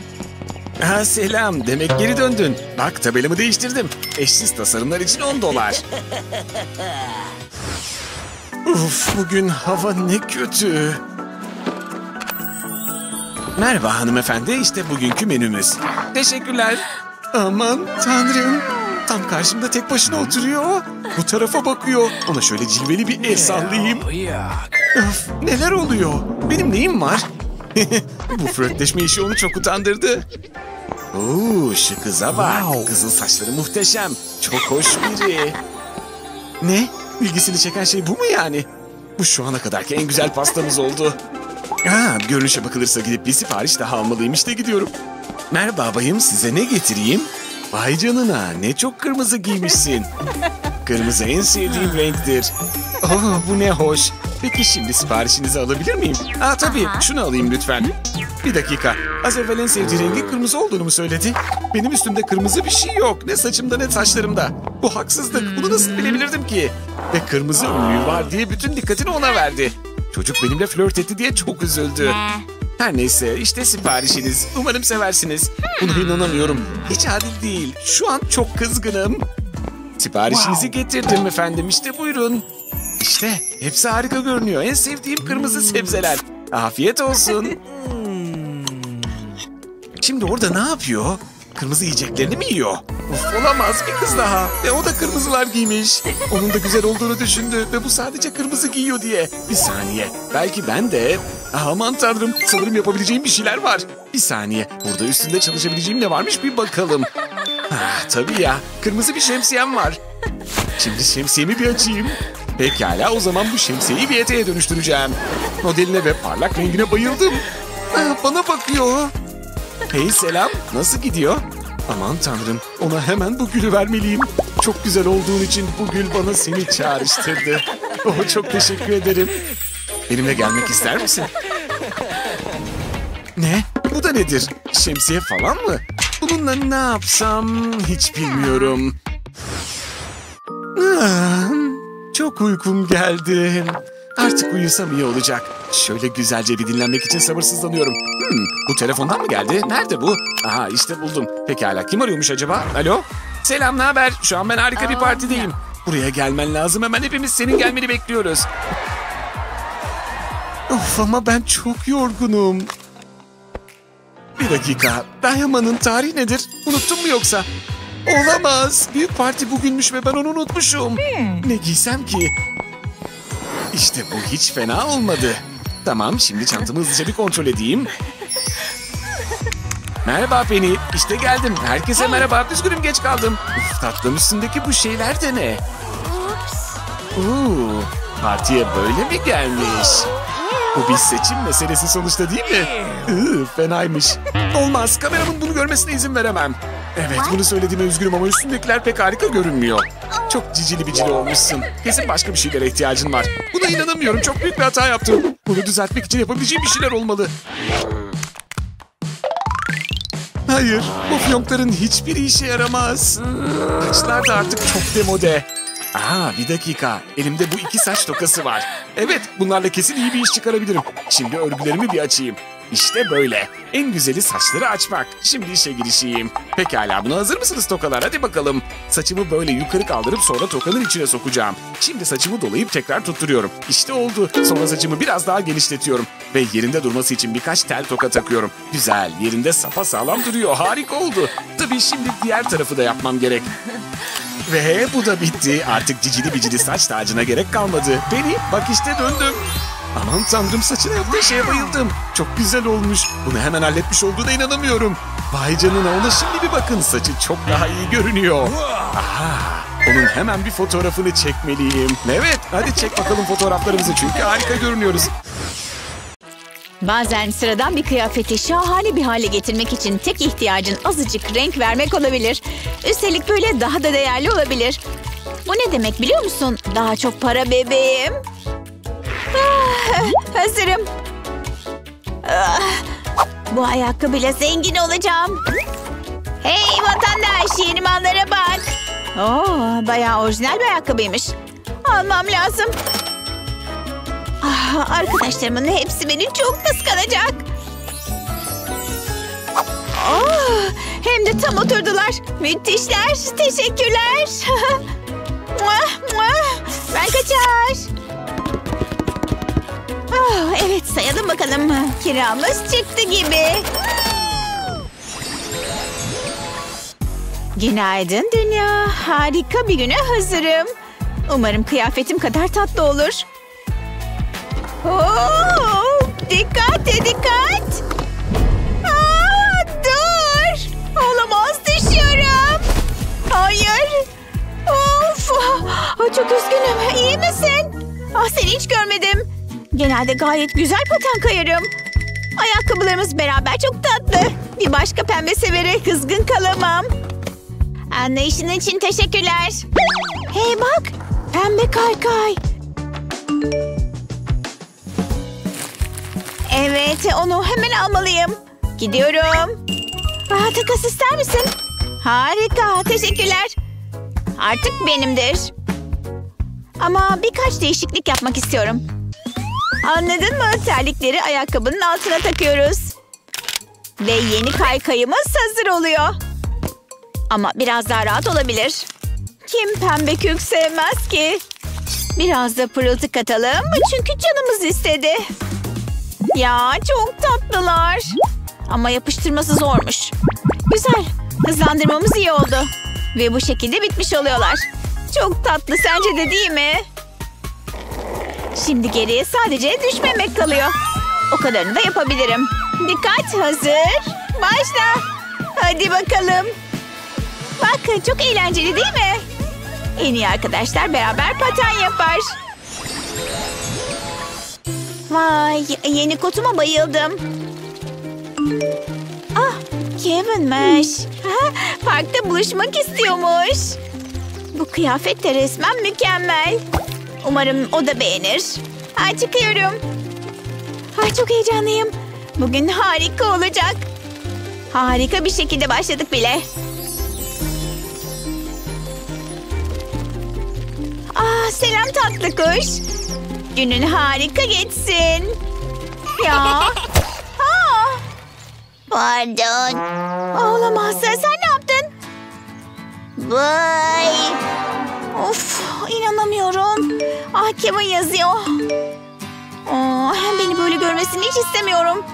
Ha, selam. Demek geri döndün. Bak tabelamı değiştirdim. Eşsiz tasarımlar için 10 dolar. Uf, bugün hava ne kötü. Merhaba hanımefendi, işte bugünkü menümüz. Teşekkürler. Aman tanrım. Tam karşımda tek başına oturuyor. Bu tarafa bakıyor. Ona şöyle cilveli bir el sallayayım. Öf, neler oluyor? Benim neyim var? Bu flörtleşme işi onu çok utandırdı. Oo, şu kıza bak. Kızın saçları muhteşem. Çok hoş biri. Ne? İlgisini çeken şey bu mu yani? Bu şu ana kadarki en güzel pastamız oldu. Ha, görünüşe bakılırsa gidip bir sipariş daha almalıyım işte gidiyorum. Merhaba bayım size ne getireyim? Vay canına ne çok kırmızı giymişsin. Kırmızı en sevdiğim renktir. Oh bu ne hoş. Peki şimdi siparişinizi alabilir miyim? Aa tabii şunu alayım lütfen. Bir dakika. Az evvel en sevdiği rengin kırmızı olduğunu mu söyledi? Benim üstümde kırmızı bir şey yok. Ne saçımda ne saçlarımda. Bu haksızlık. Bunu nasıl bilebilirdim ki? Ve kırmızı önlüğü var diye bütün dikkatini ona verdi. Çocuk benimle flört etti diye çok üzüldü. Her neyse işte siparişiniz. Umarım seversiniz. Buna inanamıyorum. Hiç adil değil. Şu an çok kızgınım. Siparişinizi getirdim efendim. İşte buyurun. İşte hepsi harika görünüyor. En sevdiğim kırmızı sebzeler. Afiyet olsun. Şimdi orada ne yapıyor? Kırmızı yiyeceklerini mi yiyor? Of olamaz bir kız daha. Ve o da kırmızılar giymiş. Onun da güzel olduğunu düşündü ve bu sadece kırmızı giyiyor diye. Bir saniye. Belki ben de... Aman tanrım sanırım yapabileceğim bir şeyler var. Bir saniye. Burada üstünde çalışabileceğim ne varmış bir bakalım. Ah, tabii ya. Kırmızı bir şemsiyem var. Şimdi şemsiyemi bir açayım. Pekala o zaman bu şemsiyeyi bir eteğe dönüştüreceğim. Modeline ve parlak rengine bayıldım. Bana bakıyor. Hey selam, nasıl gidiyor? Aman tanrım, ona hemen bu gülü vermeliyim. Çok güzel olduğun için bu gül bana seni çağrıştırdı. Oh, çok teşekkür ederim. Benimle gelmek ister misin? Ne? Bu da nedir? Şemsiye falan mı? Bununla ne yapsam hiç bilmiyorum. Ah, çok uykum geldi. Artık uyusam iyi olacak. Şöyle güzelce bir dinlenmek için sabırsızlanıyorum. Hmm, bu telefondan mı geldi? Nerede bu? Aha işte buldum. Pekala kim arıyormuş acaba? Alo? Selam ne haber? Şu an ben harika bir partideyim. Buraya gelmen lazım hemen hepimiz senin gelmeni bekliyoruz. Of ama ben çok yorgunum. Bir dakika. Dayaman'ın tarihi nedir? Unuttun mu yoksa? Olamaz. Büyük parti bugünmüş ve ben onu unutmuşum. Ne giysem ki? İşte bu hiç fena olmadı. Tamam şimdi çantamı hızlıca bir kontrol edeyim. Merhaba Penny. İşte geldim. Herkese merhaba. Üzgünüm geç kaldım. Uf tatlım üstündeki bu şeyler de ne? Oo, partiye böyle mi gelmiş? Bu bir seçim meselesi sonuçta değil mi? Iı, fenaymış. Olmaz. Kameramın bunu görmesine izin veremem. Evet bunu söylediğime üzgünüm ama üstündekiler pek harika görünmüyor. Çok cicili bicili olmuşsun. Kesin başka bir şeylere ihtiyacın var. Buna inanamıyorum. Çok büyük bir hata yaptım. Bunu düzeltmek için yapabileceğim bir şeyler olmalı. Hayır, bu fiyonkların hiçbiri işe yaramaz. Saçlar da artık çok demode. Aa bir dakika. Elimde bu iki saç tokası var. Evet bunlarla kesin iyi bir iş çıkarabilirim. Şimdi örgülerimi bir açayım. İşte böyle. En güzeli saçları açmak. Şimdi işe girişeyim. Pekala buna hazır mısınız tokalar? Hadi bakalım. Saçımı böyle yukarı kaldırıp sonra tokanın içine sokacağım. Şimdi saçımı dolayıp tekrar tutturuyorum. İşte oldu. Sonra saçımı biraz daha genişletiyorum. Ve yerinde durması için birkaç tel toka takıyorum. Güzel. Yerinde sapa sağlam duruyor. Harika oldu. Tabii şimdi diğer tarafı da yapmam gerek. Ve bu da bitti. Artık cicili bicili saç tacına gerek kalmadı. Beni bak işte döndüm. Aman tanrım saçına yaptığı şeye bayıldım. Çok güzel olmuş. Bunu hemen halletmiş olduğuna inanamıyorum. Vay canına ona şimdi bir bakın. Saçı çok daha iyi görünüyor. Aha, onun hemen bir fotoğrafını çekmeliyim. Evet hadi çek bakalım fotoğraflarımızı çünkü harika görünüyoruz. Bazen sıradan bir kıyafeti şahane bir hale getirmek için tek ihtiyacın azıcık renk vermek olabilir. Üstelik böyle daha da değerli olabilir. Bu ne demek biliyor musun? Daha çok para bebeğim. Ah, hazırım. Ah, bu ayakkabıyla zengin olacağım. Hey vatandaş yeni mallara bak. Oo, bayağı orijinal bir ayakkabıymış. Almam lazım. Ah, arkadaşlarımın hepsi beni çok kıskanacak. Oh, hem de tam oturdular. Müthişler. Teşekkürler. Ben kaçar. Ah, evet sayalım bakalım. Kiramız çıktı gibi. Günaydın dünya. Harika bir güne hazırım. Umarım kıyafetim kadar tatlı olur. Oo, dikkat dikkat. Aa, dur. Olamaz düşüyorum. Hayır. Of. Aa, çok üzgünüm. İyi misin? Ah seni hiç görmedim. Genelde gayet güzel paten kayarım. Ayakkabılarımız beraber çok tatlı. Bir başka pembe severe kızgın kalamam. Anlayışın için teşekkürler. Hey bak. Pembe kaykay. Evet, onu hemen almalıyım. Gidiyorum. Aa, takas ister misin? Harika, teşekkürler. Artık benimdir. Ama birkaç değişiklik yapmak istiyorum. Anladın mı? Terlikleri ayakkabının altına takıyoruz. Ve yeni kaykayımız hazır oluyor. Ama biraz daha rahat olabilir. Kim pembe kürk sevmez ki? Biraz da pırıltı katalım çünkü canımız istedi. Ya çok tatlılar. Ama yapıştırması zormuş. Güzel. Hızlandırmamız iyi oldu. Ve bu şekilde bitmiş oluyorlar. Çok tatlı sence de değil mi? Şimdi geriye sadece düşmemek kalıyor. O kadarını da yapabilirim. Dikkat hazır. Başla. Hadi bakalım. Bakın çok eğlenceli değil mi? En iyi arkadaşlar beraber paten yapar. Vay yeni kotuma bayıldım. Ah, Kevin'miş. Parkta buluşmak istiyormuş. Bu kıyafet de resmen mükemmel. Umarım o da beğenir. Ha, çıkıyorum. Ay çok heyecanlıyım. Bugün harika olacak. Harika bir şekilde başladık bile. Aa, selam tatlı kuş. Günün harika geçsin. Ya. Aa. Pardon. Olamaz. Sen ne yaptın? Vay. Of inanamıyorum. Ah Kevin yazıyor. Aa, beni böyle görmesini hiç istemiyorum.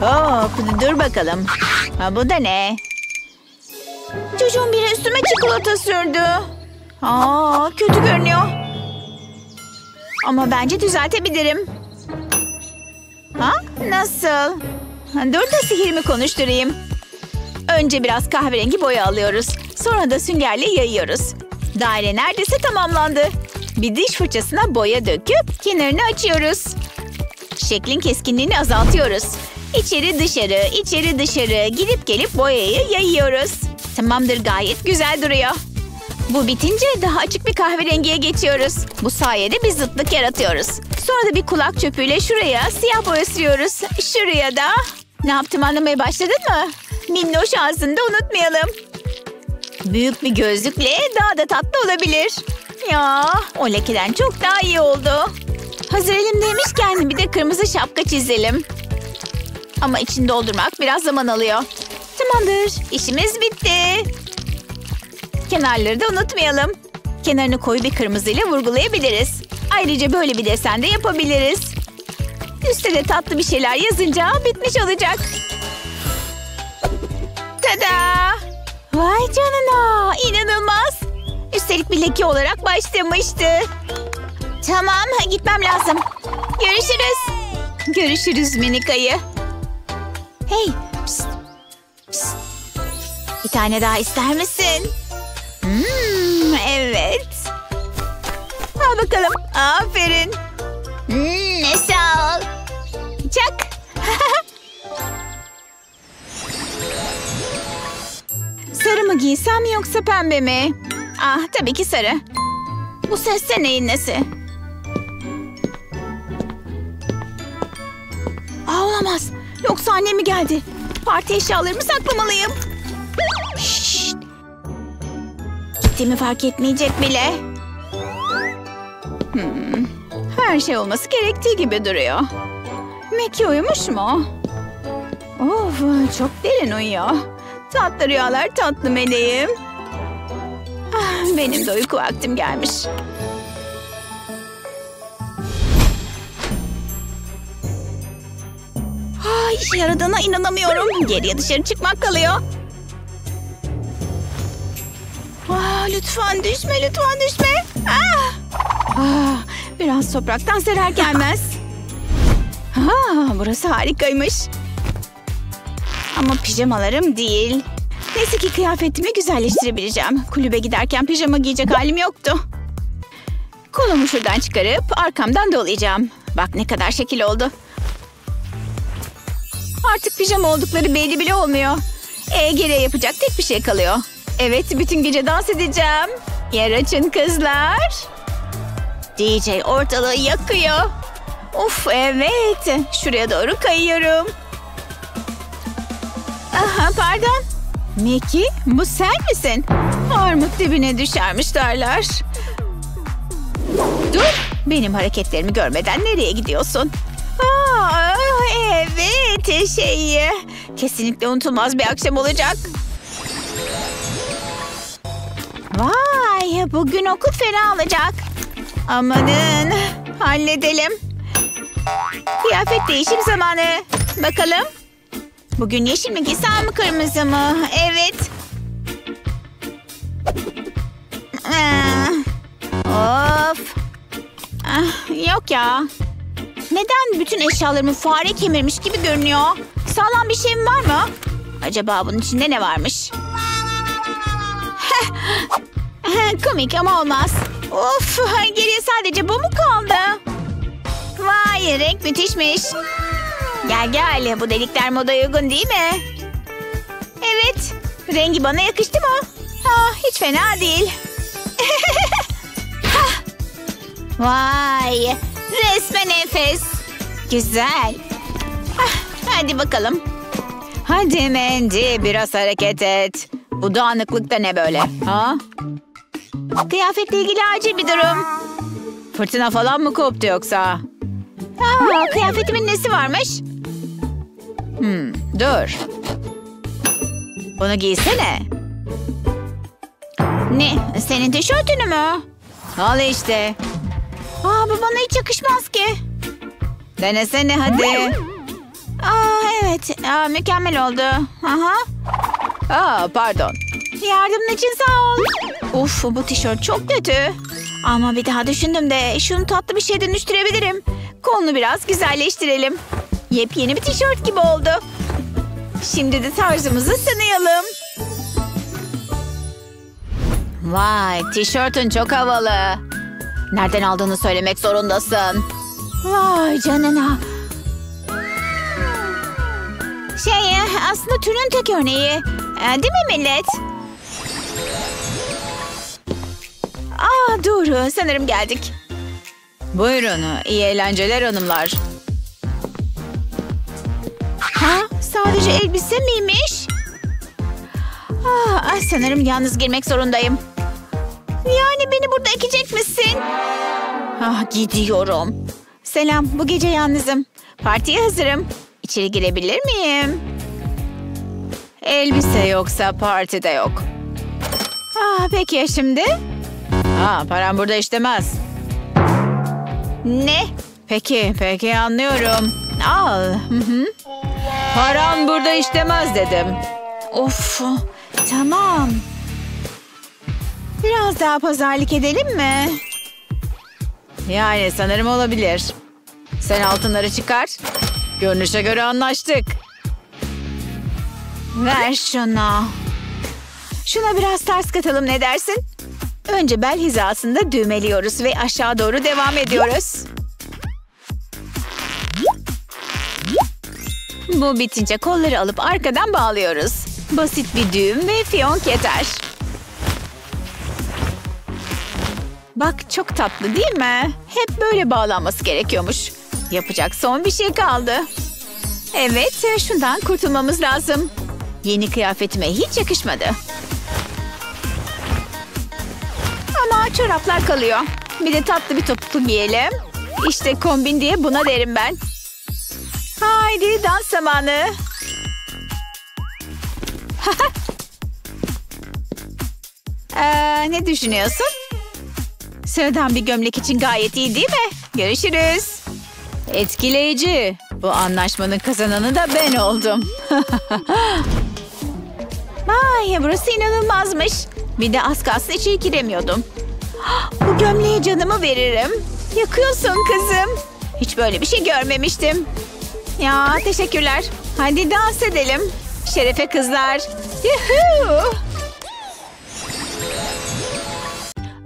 Hop dur bakalım. Ha, bu da ne? Çocuğum biri üstüme çikolata sürdü. Aa, kötü görünüyor. Ama bence düzeltebilirim. Ha? Nasıl? Dur da sihirimi konuşturayım. Önce biraz kahverengi boya alıyoruz. Sonra da süngerle yayıyoruz. Daire neredeyse tamamlandı. Bir diş fırçasına boya döküp kenarını açıyoruz. Şeklin keskinliğini azaltıyoruz. İçeri dışarı, içeri dışarı gidip gelip boyayı yayıyoruz. Tamamdır gayet güzel duruyor. Bu bitince daha açık bir kahverengiye geçiyoruz. Bu sayede bir zıtlık yaratıyoruz. Sonra da bir kulak çöpüyle şuraya siyah boya sürüyoruz. Şuraya da... Ne yaptım anlamaya başladın mı? Minnoş ağzını da unutmayalım. Büyük bir gözlükle daha da tatlı olabilir. Ya o lekeden çok daha iyi oldu. Hazır elimdeymişken bir de kırmızı şapka çizelim. Ama içini doldurmak biraz zaman alıyor. Tamamdır, işimiz bitti. Kenarları da unutmayalım. Kenarını koyu bir kırmızıyla vurgulayabiliriz. Ayrıca böyle bir desen de yapabiliriz. Üste de tatlı bir şeyler yazınca bitmiş olacak. Tada! Vay canına! İnanılmaz! Üstelik bir leke olarak başlamıştı. Tamam, gitmem lazım. Görüşürüz. Görüşürüz minik ayı. Hey, psst, psst. Bir tane daha ister misin? Hmm, evet. Al bakalım. Aferin. Hmm, ne sağ ol. Çak. sarı mı giysem yoksa pembe mi? Ah tabii ki sarı. Bu ses de neyin nesi? Aa, olamaz. Yoksa annem mi geldi? Parti eşyalarımı saklamalıyım. Şşt. Gittiğimi fark etmeyecek bile. Hmm. Her şey olması gerektiği gibi duruyor. Meki uyumuş mu? Of çok derin uyuyor. Tatlı rüyalar tatlı meleğim. Ah, benim de uyku vaktim gelmiş. Ay, yaradığına inanamıyorum. Geriye dışarı çıkmak kalıyor. Aa, lütfen düşme, lütfen düşme. Ah! Ah, biraz topraktan zarar gelmez. Ha, burası harikaymış. Ama pijamalarım değil. Neyse ki kıyafetimi güzelleştirebileceğim. Kulübe giderken pijama giyecek halim yoktu. Kolumu şuradan çıkarıp arkamdan dolayacağım. Bak ne kadar şekil oldu. Artık pijama oldukları belli bile olmuyor. E geriye yapacak tek bir şey kalıyor. Evet bütün gece dans edeceğim. Yer açın kızlar. DJ ortalığı yakıyor. Of evet. Şuraya doğru kayıyorum. Aha pardon. Meki bu sen misin? Armut dibine düşermiş derler. Dur. Benim hareketlerimi görmeden nereye gidiyorsun? Aa, evet şey. Kesinlikle unutulmaz bir akşam olacak. Vay bugün okul fena olacak. Amanın halledelim. Kıyafet değişim zamanı. Bakalım. Bugün yeşil mi giysem kırmızı mı? Evet. Ah, Of. Ah, yok ya. Neden bütün eşyalarımı fare kemirmiş gibi görünüyor? Sağlam bir şeyim var mı? Acaba bunun içinde ne varmış? Komik ama olmaz. Of geriye sadece bu mu kaldı? Vay renk müthişmiş. Gel gel bu delikler moda uygun değil mi? Evet. Rengi bana yakıştı mı? Ha, hiç fena değil. Hah. Vay. Resmen enfes. Güzel. Ah, hadi bakalım. Hadi Mandy biraz hareket et. Bu dağınıklık da ne böyle? Ha? Kıyafetle ilgili acil bir durum. Fırtına falan mı koptu yoksa? Aa, kıyafetimin nesi varmış? Hmm, dur. Bunu giysene. Ne? Senin tişörtünü mü? Al işte. Aa, bu bana hiç yakışmaz ki. Denesene hadi. Aa, evet. Aa, mükemmel oldu. Aha. Aa, pardon. Yardımın için sağ ol. Uf bu tişört çok kötü. Ama bir daha düşündüm de şunu tatlı bir şeye dönüştürebilirim. Kolunu biraz güzelleştirelim. Yepyeni bir tişört gibi oldu. Şimdi de tarzımızı sınayalım. Vay, tişörtün çok havalı. Nereden aldığını söylemek zorundasın. Vay canına. Şey aslında türün tek örneği. Ee, Değil mi millet? Aa dur sanırım geldik. Buyurun, iyi eğlenceler hanımlar. Ha sadece elbise miymiş? Aa, sanırım yalnız girmek zorundayım. Yani beni burada ekecek misin? Ah gidiyorum. Selam bu gece yalnızım. Partiye hazırım. İçeri girebilir miyim? Elbise yoksa partide yok. Ah, peki ya şimdi? Ha, param burada işlemez. Ne? Peki, peki anlıyorum. Al. Hı hı. Paran burada işlemez dedim. Of tamam. Biraz daha pazarlık edelim mi? Yani sanırım olabilir. Sen altınları çıkar. Görünüşe göre anlaştık. Ver şunu. Şuna biraz ters katalım ne dersin? Önce bel hizasında düğmeliyoruz ve aşağı doğru devam ediyoruz. Bu bitince kolları alıp arkadan bağlıyoruz. Basit bir düğüm ve fiyonk yeter. Bak çok tatlı değil mi? Hep böyle bağlanması gerekiyormuş. Yapacak son bir şey kaldı. Evet, şundan kurtulmamız lazım. Yeni kıyafetime hiç yakışmadı. Ama çoraplar kalıyor. Bir de tatlı bir topuklu giyelim. İşte kombin diye buna derim ben. Haydi dans zamanı. ee, ne düşünüyorsun? Sıradan bir gömlek için gayet iyi değil mi? Görüşürüz. Etkileyici. Bu anlaşmanın kazananı da ben oldum. Vay burası inanılmazmış. Bir de az kalsın içeri giremiyordum. Bu gömleğe canımı veririm. Yakıyorsun kızım. Hiç böyle bir şey görmemiştim. Ya teşekkürler. Hadi dans edelim. Şerefe kızlar. Yuhuu.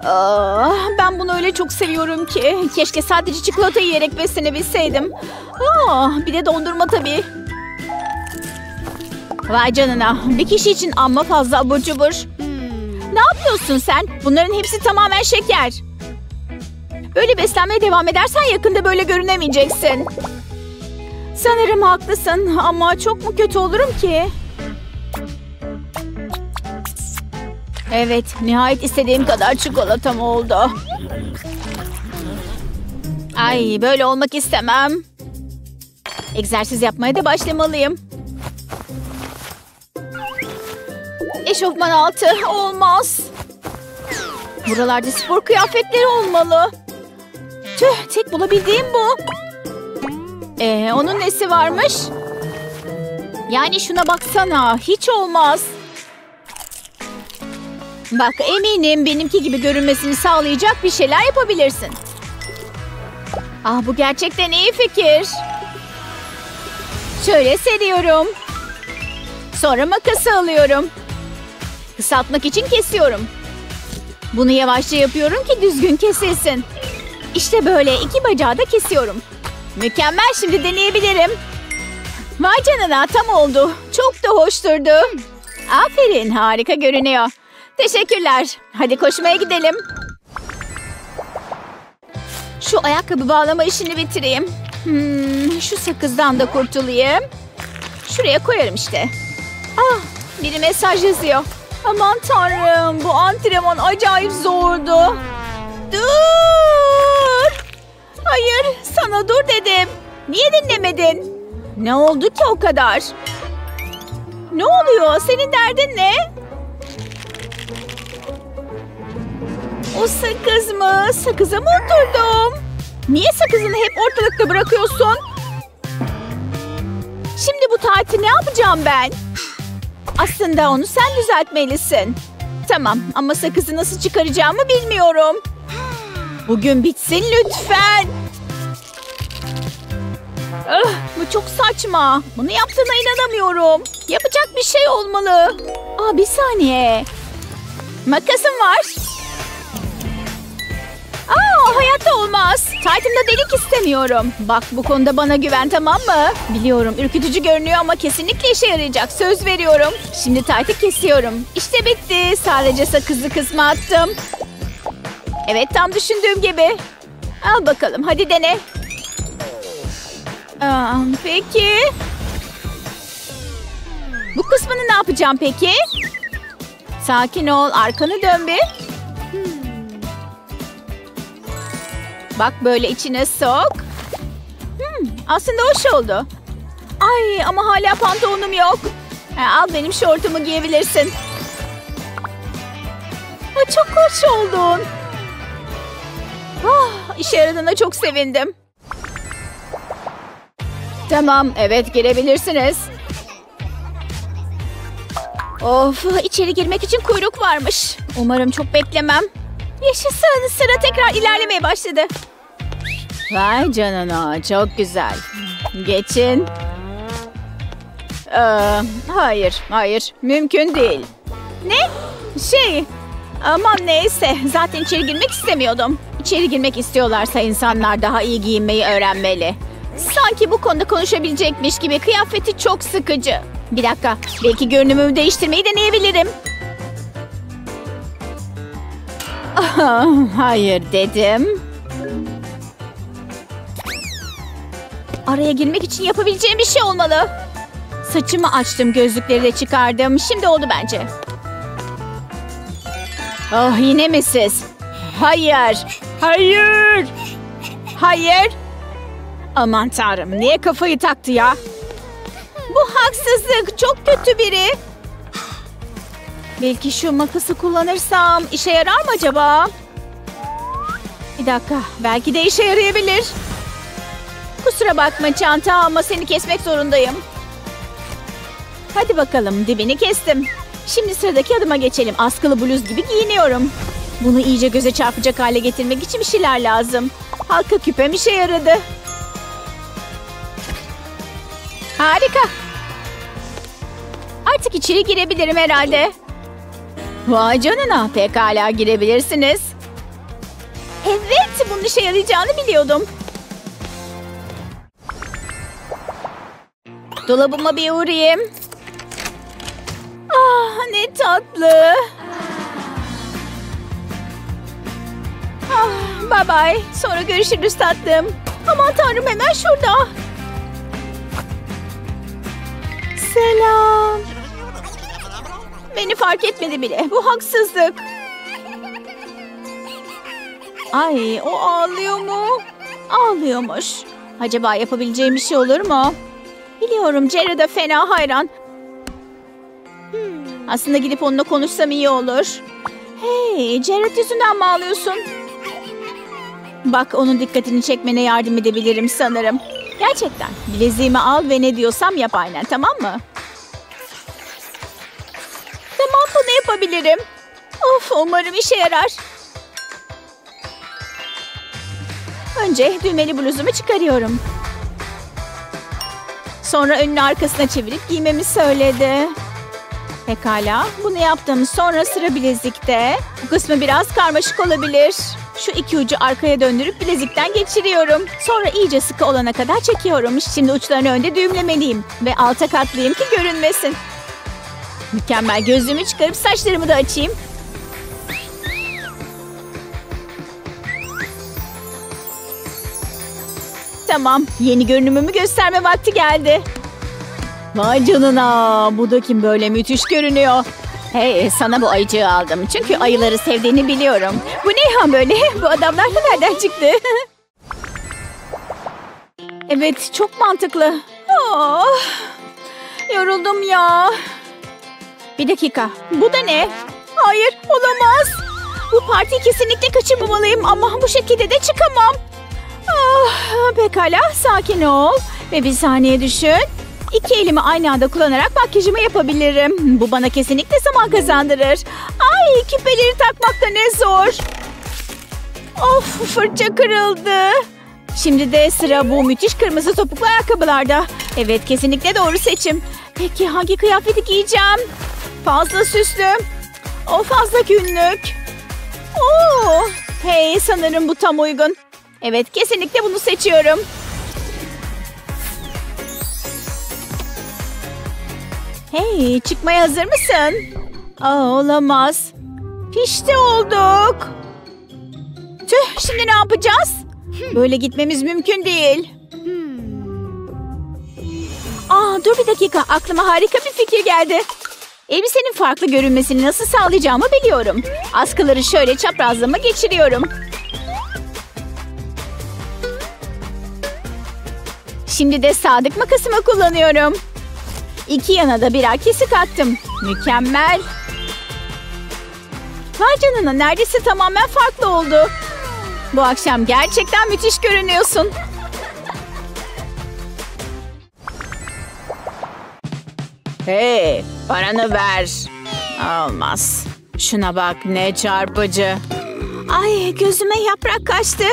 Ah, ben bunu öyle çok seviyorum ki. Keşke sadece çikolata yiyerek beslenebilseydim. Ah, bir de dondurma tabii. Vay canına. Bir kişi için amma fazla abur cubur. Ne yapıyorsun sen? Bunların hepsi tamamen şeker. Böyle beslenmeye devam edersen yakında böyle görünemeyeceksin. Sanırım haklısın ama çok mu kötü olurum ki? Evet, nihayet istediğim kadar çikolatam oldu. Ay, böyle olmak istemem. Egzersiz yapmaya da başlamalıyım. Eşofman altı olmaz. Buralarda spor kıyafetleri olmalı. Tüh tek bulabildiğim bu. Ee, onun nesi varmış? Yani şuna baksana hiç olmaz. Bak eminim benimki gibi görünmesini sağlayacak bir şeyler yapabilirsin. Ah bu gerçekten iyi fikir. Şöyle seriyorum. Sonra makası alıyorum. Kısaltmak için kesiyorum. Bunu yavaşça yapıyorum ki düzgün kesilsin. İşte böyle iki bacağı da kesiyorum. Mükemmel şimdi deneyebilirim. Vay canına tam oldu. Çok da hoş durdu. Aferin harika görünüyor. Teşekkürler. Hadi koşmaya gidelim. Şu ayakkabı bağlama işini bitireyim. Hmm, şu sakızdan da kurtulayım. Şuraya koyarım işte. Ah, biri mesaj yazıyor. Aman tanrım bu antrenman acayip zordu. Dur! Hayır sana dur dedim. Niye dinlemedin? Ne oldu ki o kadar? Ne oluyor? Senin derdin ne? O sakız mı? Sakıza mı oturdum? Niye sakızını hep ortalıkta bırakıyorsun? Şimdi bu tatil ne yapacağım ben? Aslında onu sen düzeltmelisin. Tamam ama sakızı nasıl çıkaracağımı bilmiyorum. Bugün bitsin lütfen. Ah, bu çok saçma. Bunu yaptığına inanamıyorum. Yapacak bir şey olmalı. Aa, bir saniye. Makasım var. Aa, hayatta olmaz. Taytımda delik istemiyorum. Bak bu konuda bana güven tamam mı? Biliyorum ürkütücü görünüyor ama kesinlikle işe yarayacak. Söz veriyorum. Şimdi taytı kesiyorum. İşte bitti. Sadece sakızı kısma attım. Evet tam düşündüğüm gibi. Al bakalım hadi dene. Aa, peki. Bu kısmını ne yapacağım peki? Sakin ol arkanı dön bir. Bak böyle içine sok. Hmm, aslında hoş oldu. Ay ama hala pantolonum yok. Ha, al benim şortumu giyebilirsin. Ha, çok hoş oldun. Ah, işe yaradığına çok sevindim. Tamam, evet girebilirsiniz. Of, içeri girmek için kuyruk varmış. Umarım çok beklemem. Yaşasın, sıra tekrar ilerlemeye başladı. Vay canına, çok güzel. Geçin. Ee, hayır, hayır, mümkün değil. Ne? Şey, aman neyse, zaten içeri girmek istemiyordum. İçeri girmek istiyorlarsa insanlar daha iyi giyinmeyi öğrenmeli. Sanki bu konuda konuşabilecekmiş gibi kıyafeti çok sıkıcı. Bir dakika, belki görünümümü değiştirmeyi deneyebilirim. Hayır dedim. Araya girmek için yapabileceğim bir şey olmalı. Saçımı açtım, gözlükleri de çıkardım. Şimdi oldu bence. Oh yine mi siz? Hayır. Hayır. Hayır. Aman tanrım niye kafayı taktı ya? Bu haksızlık. Çok kötü biri. Belki şu makası kullanırsam işe yarar mı acaba? Bir dakika. Belki de işe yarayabilir. Kusura bakma çanta ama seni kesmek zorundayım. Hadi bakalım dibini kestim. Şimdi sıradaki adıma geçelim. Askılı bluz gibi giyiniyorum. Bunu iyice göze çarpacak hale getirmek için bir şeyler lazım. Halka küpem işe yaradı. Harika. Artık içeri girebilirim herhalde. Vay canına pekala girebilirsiniz. Evet bunun işe yarayacağını biliyordum. Dolabıma bir uğrayayım. Ah ne tatlı. Ah, bye bye. Sonra görüşürüz tatlım. Aman tanrım hemen şurada. Selam. Beni fark etmedi bile. Bu haksızlık. Ay o ağlıyor mu? Ağlıyormuş. Acaba yapabileceğim bir şey olur mu? Biliyorum Jared'a fena hayran. Aslında gidip onunla konuşsam iyi olur. Hey Jared yüzünden mi ağlıyorsun? Bak onun dikkatini çekmene yardım edebilirim sanırım. Gerçekten. Bileziğimi al ve ne diyorsam yap aynen tamam mı? Tamam bunu yapabilirim. Of umarım işe yarar. Önce düğmeli bluzumu çıkarıyorum. Sonra önünü arkasına çevirip giymemi söyledi. Pekala. Bunu yaptım. Sonra sıra bilezikte. Bu kısmı biraz karmaşık olabilir. Şu iki ucu arkaya döndürüp bilezikten geçiriyorum. Sonra iyice sıkı olana kadar çekiyorum. Şimdi uçlarını önde düğümlemeliyim. Ve alta katlayayım ki görünmesin. Mükemmel gözlüğümü çıkarıp saçlarımı da açayım. Tamam, yeni görünümümü gösterme vakti geldi. Vay canına, bu da kim böyle müthiş görünüyor. Hey, sana bu ayıcığı aldım. Çünkü ayıları sevdiğini biliyorum. Bu ne ya böyle? Bu adamlar da nereden çıktı? evet, çok mantıklı. Oh, yoruldum ya. Bir dakika, bu da ne? Hayır, olamaz. Bu partiyi kesinlikle kaçırmamalıyım ama bu şekilde de çıkamam. Ah, pekala, sakin ol. Ve bir saniye düşün. İki elimi aynı anda kullanarak makyajımı yapabilirim. Bu bana kesinlikle zaman kazandırır. Ay küpeleri takmak da ne zor. Of fırça kırıldı. Şimdi de sıra bu müthiş kırmızı topuklu ayakkabılarda. Evet kesinlikle doğru seçim. Peki hangi kıyafeti giyeceğim? Fazla süslü. O fazla günlük. Oo, hey sanırım bu tam uygun. Evet kesinlikle bunu seçiyorum. Hey çıkmaya hazır mısın? Aa, olamaz. Pişti olduk. Tüh şimdi ne yapacağız? Böyle gitmemiz mümkün değil. Aa dur bir dakika aklıma harika bir fikir geldi. Elbisenin farklı görünmesini nasıl sağlayacağımı biliyorum. Askıları şöyle çaprazlama geçiriyorum. Şimdi de sadık makasımı kullanıyorum. İki yana da birer kesik attım. Mükemmel. Vay canına neredeyse tamamen farklı oldu. Bu akşam gerçekten müthiş görünüyorsun. Hey, paranı ver. Olmaz. Şuna bak ne çarpıcı. Ay gözüme yaprak kaçtı.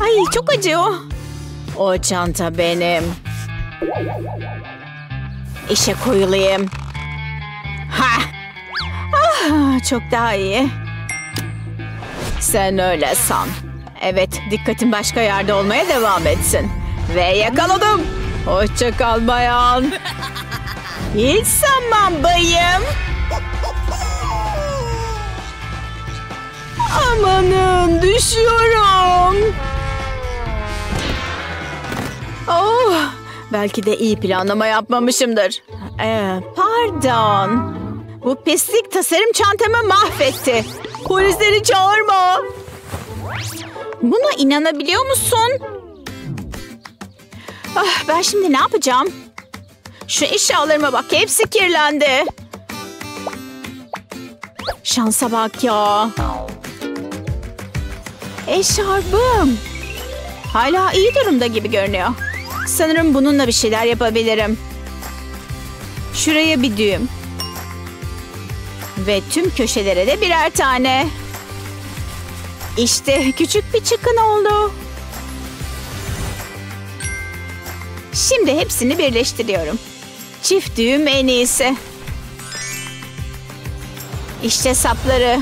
Ay çok acıyor. O çanta benim. İşe koyulayım. Ha! Ah, çok daha iyi. Sen öyle san. Evet, dikkatin başka yerde olmaya devam etsin. Ve yakaladım. Hoşça kal bayan. Hiç sanmam bayım. Amanın düşüyorum. Oh, belki de iyi planlama yapmamışımdır. Ee, pardon. Bu pislik tasarım çantamı mahvetti. Polisleri çağırma. Buna inanabiliyor musun? Ah, ben şimdi ne yapacağım? Şu eşyalarıma bak hepsi kirlendi. Şansa bak ya. Eşarbım. Hala iyi durumda gibi görünüyor. Sanırım bununla bir şeyler yapabilirim. Şuraya bir düğüm. Ve tüm köşelere de birer tane. İşte küçük bir çıkın oldu. Şimdi hepsini birleştiriyorum. Çift düğüm en iyisi. İşte sapları.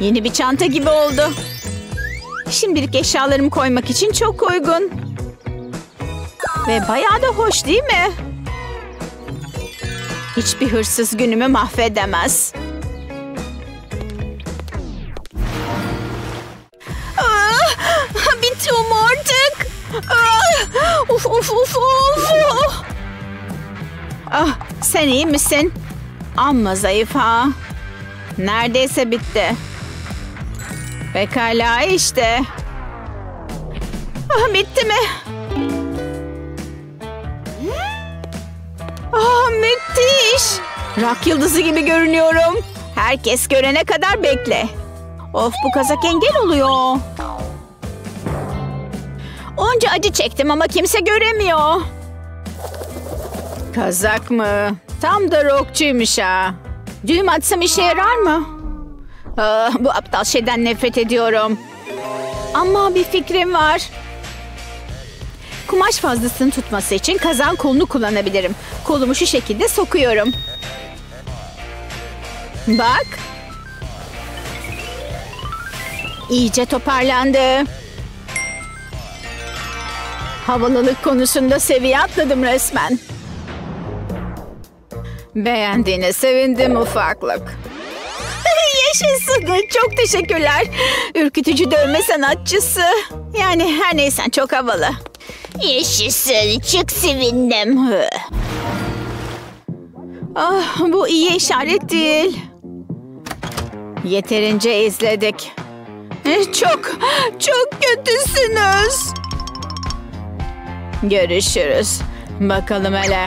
Yeni bir çanta gibi oldu. Şimdilik eşyalarımı koymak için çok uygun. Ve bayağı da hoş değil mi? Hiçbir hırsız günümü mahvedemez. Ah, bitiyorum artık. Ah, uf uf uf uf. Ah, sen iyi misin? Amma zayıf ha. Neredeyse bitti. Pekala işte. Ah, bitti mi? Ah müthiş. Rak yıldızı gibi görünüyorum. Herkes görene kadar bekle. Of bu kazak engel oluyor. Onca acı çektim ama kimse göremiyor. Kazak mı? Tam da rockçuymuş ha. Düğüm atsam işe yarar mı? Ah, bu aptal şeyden nefret ediyorum. Ama bir fikrim var. Kumaş fazlasını tutması için kazan kolunu kullanabilirim. Kolumu şu şekilde sokuyorum. Bak. iyice toparlandı. Havalılık konusunda seviye atladım resmen. Beğendiğine sevindim ufaklık. Yaşasın. Çok teşekkürler. Ürkütücü dövme sanatçısı. Yani her neyse çok havalı. Yaşasın. Çok sevindim. Ah, bu iyi işaret değil. Yeterince izledik. Eh, Çok, çok kötüsünüz. Görüşürüz. Bakalım hele.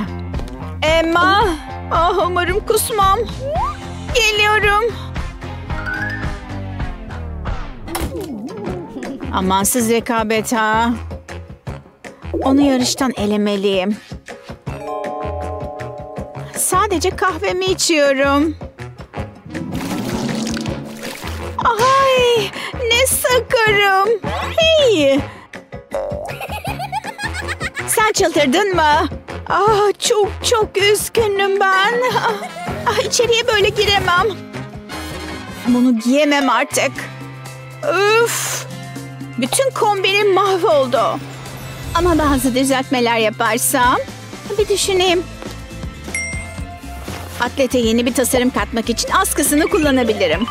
Emma, ah umarım kusmam. Geliyorum. Amansız rekabet ha. Onu yarıştan elemeliyim. Sadece kahvemi içiyorum. Ay, ne sakarım. Hey. Sen çıldırdın mı? Ah, çok çok üzgünüm ben. Ah, içeriye böyle giremem. Bunu giyemem artık. Üf. Bütün kombinim mahvoldu. Ama bazı düzeltmeler yaparsam bir düşüneyim. Atlete yeni bir tasarım katmak için askısını kullanabilirim.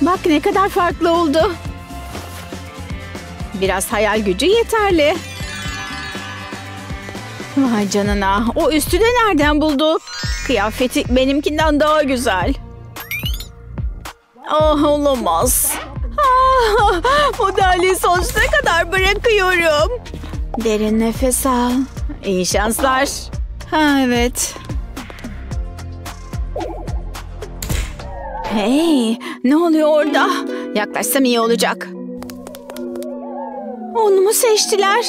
Bak ne kadar farklı oldu. Biraz hayal gücü yeterli. Vay canına. O üstü de nereden buldu? Kıyafeti benimkinden daha güzel. Ah olamaz. Ah, modeli sonsuza kadar bırakıyorum. Derin nefes al. İyi şanslar. Ha evet. Hey, ne oluyor orada? Yaklaşsam iyi olacak. Onu mu seçtiler?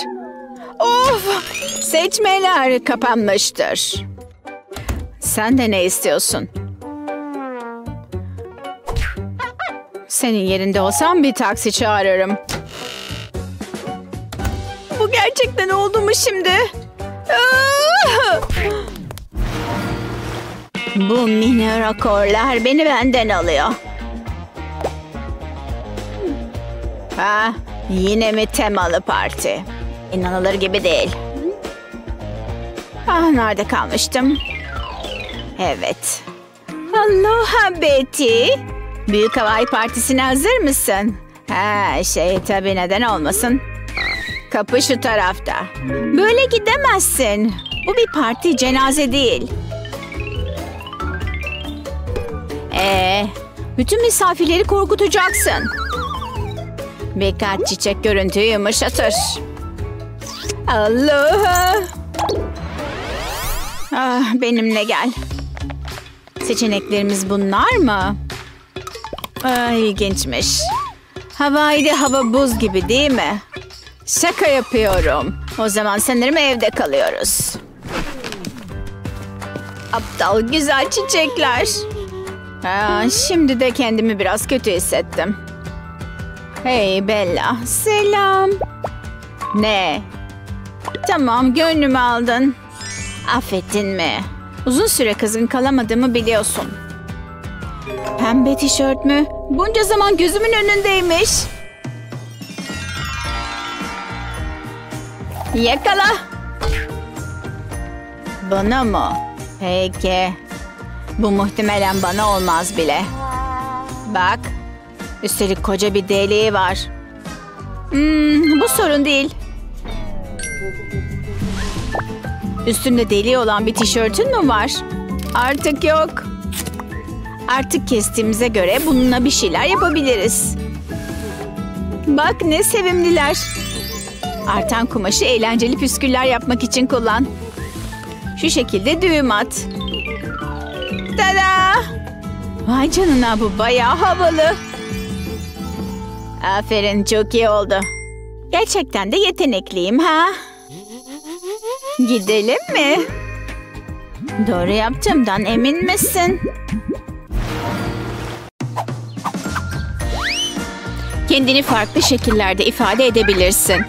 Of! Seçmeler kapanmıştır. Sen de ne istiyorsun? Senin yerinde olsam bir taksi çağırırım. Bu gerçekten oldu mu şimdi? Bu mini rakorlar beni benden alıyor. Ha, yine mi temalı parti? İnanılır gibi değil. Ah, nerede kalmıştım? Evet. Aloha Betty. Büyük Havai Partisi'ne hazır mısın? Ha, şey tabii neden olmasın. Kapı şu tarafta. Böyle gidemezsin. Bu bir parti cenaze değil. Ee, bütün misafirleri korkutacaksın. Birkaç çiçek görüntüyü yumuşatır. Allah. Ah, benimle gel. Seçeneklerimiz bunlar mı? Aa, ilginçmiş. Hawaii'de hava buz gibi değil mi? Şaka yapıyorum. O zaman sanırım evde kalıyoruz. Aptal güzel çiçekler. Aa, şimdi de kendimi biraz kötü hissettim. Hey Bella, selam. Ne? Tamam, gönlümü aldın. Affettin mi? Uzun süre kızgın kalamadığımı biliyorsun. Pembe tişört mü? Bunca zaman gözümün önündeymiş. Yakala. Bana mı? Peki. Bu muhtemelen bana olmaz bile. Bak. Üstelik koca bir deliği var. Hmm, bu sorun değil. Üstünde deliği olan bir tişörtün mü var? Artık yok. Artık kestiğimize göre bununla bir şeyler yapabiliriz. Bak ne sevimliler. Artan kumaşı eğlenceli püsküller yapmak için kullan. Şu şekilde düğüm at. Tada! Vay canına bu bayağı havalı. Aferin çok iyi oldu. Gerçekten de yetenekliyim ha. Gidelim mi? Doğru yaptığımdan emin misin? Kendini farklı şekillerde ifade edebilirsin.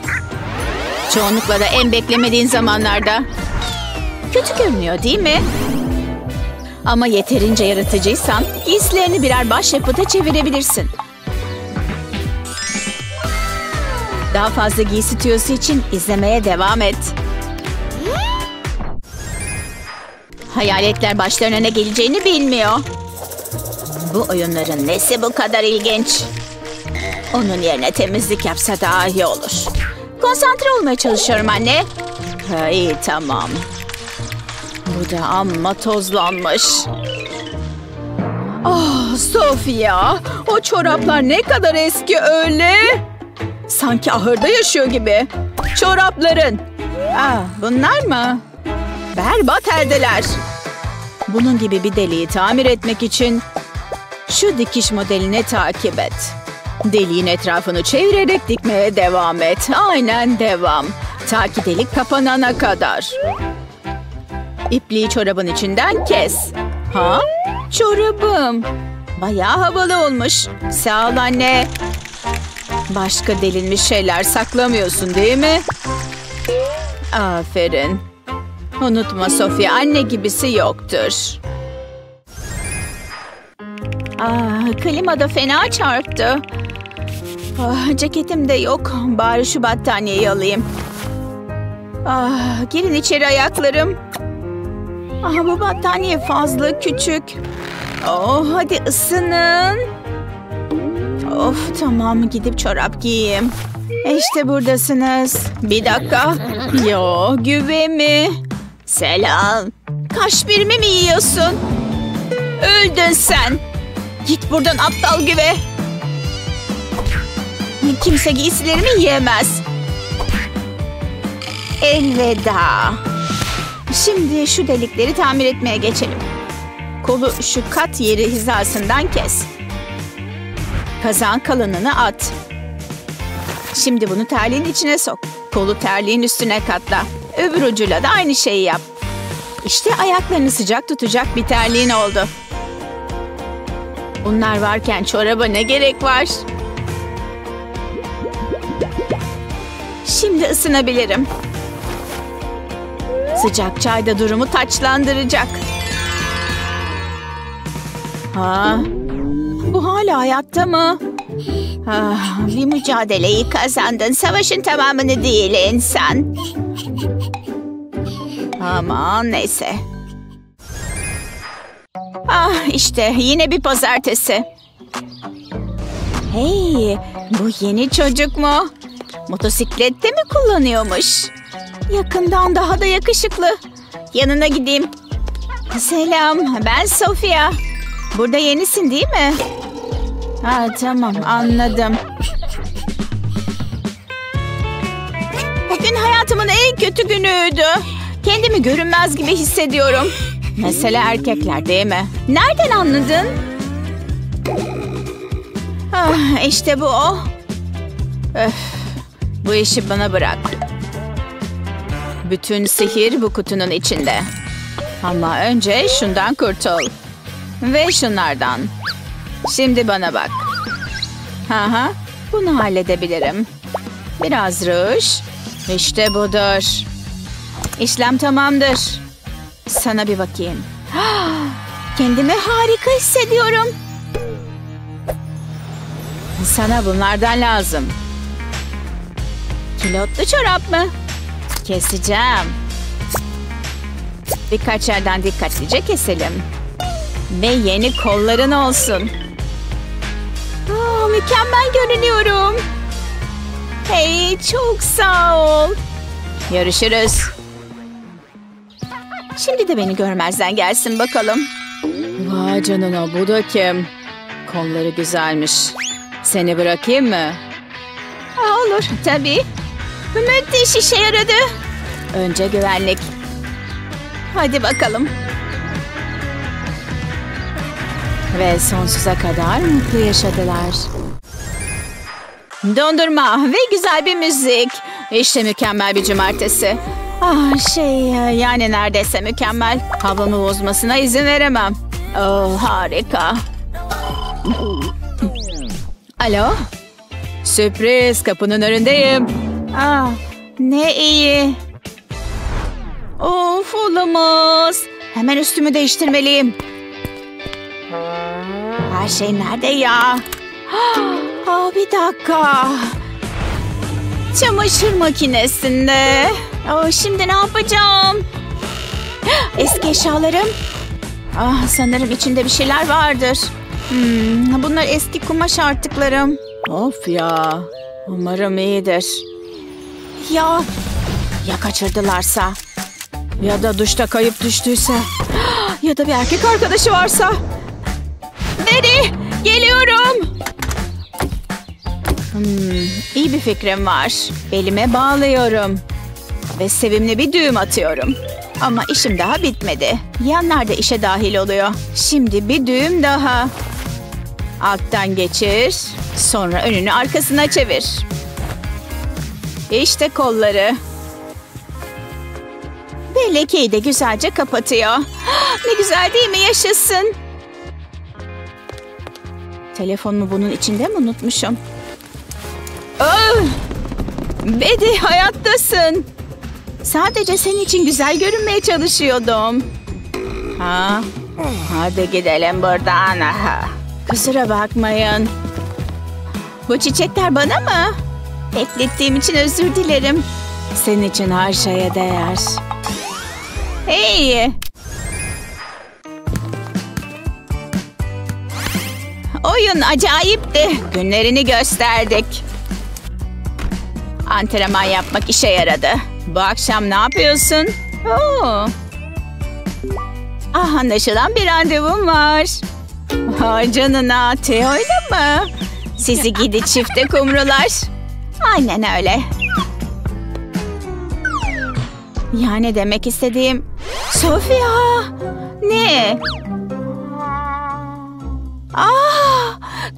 Çoğunlukla da en beklemediğin zamanlarda. Kötü görünüyor değil mi? Ama yeterince yaratıcıysan giysilerini birer başyapıta çevirebilirsin. Daha fazla giysi tüyosu için izlemeye devam et. Hayaletler başlarına ne geleceğini bilmiyor. Bu oyunların nesi bu kadar ilginç? Onun yerine temizlik yapsa daha iyi olur. Konsantre olmaya çalışıyorum anne. Ha, iyi tamam. Bu da amma tozlanmış. Ah Sofia, o çoraplar ne kadar eski öyle. Sanki ahırda yaşıyor gibi. Çorapların. Ah, bunlar mı? Berbat haldeler. Bunun gibi bir deliği tamir etmek için şu dikiş modelini takip et. Deliğin etrafını çevirerek dikmeye devam et. Aynen devam. Ta ki delik kapanana kadar. İpliği çorabın içinden kes. Ha? Çorabım. Bayağı havalı olmuş. Sağ ol anne. Başka delinmiş şeyler saklamıyorsun değil mi? Aferin. Unutma Sofia, anne gibisi yoktur. Ah, klima da fena çarptı. Ah, ceketim de yok. Bari şu battaniyeyi alayım. Ah, girin içeri ayaklarım. Ah, bu battaniye fazla küçük. Oh, hadi ısının. Of tamam gidip çorap giyeyim. İşte buradasınız. Bir dakika. Yo güve mi? Selam. Kaşbirimi mi yiyorsun? Öldün sen. Git buradan aptal güve. Kimse giysilerimi yiyemez. Elveda. Şimdi şu delikleri tamir etmeye geçelim. Kolu şu kat yeri hizasından kes. Kazan kalınlığını at. Şimdi bunu terliğin içine sok. Kolu terliğin üstüne katla. Öbür ucuyla da aynı şeyi yap. İşte ayaklarını sıcak tutacak bir terliğin oldu. Bunlar varken çoraba ne gerek var? Şimdi ısınabilirim. Sıcak çay da durumu taçlandıracak. Ha, bu hala hayatta mı? Ah, bir mücadeleyi kazandın. Savaşın tamamını değil insan. Aman neyse. Ah işte yine bir pazartesi. Hey bu yeni çocuk mu? Motosiklette mi kullanıyormuş? Yakından daha da yakışıklı. Yanına gideyim. Selam ben Sofia. Burada yenisin değil mi? Ha tamam anladım. Bugün hayatımın en kötü günüydü. Kendimi görünmez gibi hissediyorum. Mesela erkekler değil mi? Nereden anladın? Ah, işte bu o. Öf, bu işi bana bırak. Bütün sihir bu kutunun içinde. Ama önce şundan kurtul. Ve şunlardan. Şimdi bana bak. Ha ha, bunu halledebilirim. Biraz ruj. İşte budur. İşlem tamamdır. Sana bir bakayım. Kendimi harika hissediyorum. Sana bunlardan lazım. Kilotlu çorap mı? Keseceğim. Birkaç yerden dikkatlice keselim. Ve yeni kolların olsun. Aa, mükemmel görünüyorum. Hey çok sağ ol. Görüşürüz. Şimdi de beni görmezden gelsin bakalım. Vay canına bu da kim? Kolları güzelmiş. Seni bırakayım mı? Aa, olur tabii. Müthiş işe yaradı. Önce güvenlik. Hadi bakalım. Ve sonsuza kadar mutlu yaşadılar. Dondurma ve güzel bir müzik. İşte mükemmel bir cumartesi. Ah şey yani neredeyse mükemmel. Havamı bozmasına izin veremem. Oh harika. Alo? Sürpriz kapının önündeyim. Ah ne iyi. Of olamaz. Hemen üstümü değiştirmeliyim. Her şey nerede ya? Aa, bir dakika. Çamaşır makinesinde. Aa, şimdi ne yapacağım? Eski eşyalarım. Ah, sanırım içinde bir şeyler vardır. Hmm, bunlar eski kumaş artıklarım. Of ya. Umarım iyidir. Ya, ya kaçırdılarsa? Ya da duşta kayıp düştüyse? Ya da bir erkek arkadaşı varsa? Beri, geliyorum. Hmm, iyi bir fikrim var. Belime bağlıyorum. Ve sevimli bir düğüm atıyorum. Ama işim daha bitmedi. Yanlar da işe dahil oluyor. Şimdi bir düğüm daha. Alttan geçir. Sonra önünü arkasına çevir. İşte kolları. Ve lekeyi de güzelce kapatıyor. Ne güzel değil mi? Yaşasın. Telefonumu bunun içinde mi unutmuşum? Ah! Bedi hayattasın. Sadece senin için güzel görünmeye çalışıyordum. Ha? Hadi gidelim buradan. Kusura bakmayın. Bu çiçekler bana mı? Beklettiğim için özür dilerim. Senin için her şeye değer. Hey! Oyun acayipti. Günlerini gösterdik. Antrenman yapmak işe yaradı. Bu akşam ne yapıyorsun? Oo. Ah anlaşılan bir randevum var. Ha canına Teo'yla mı? Sizi gidi çifte kumrular. Aynen öyle. Yani demek istediğim... Sofia! Ne? Aa,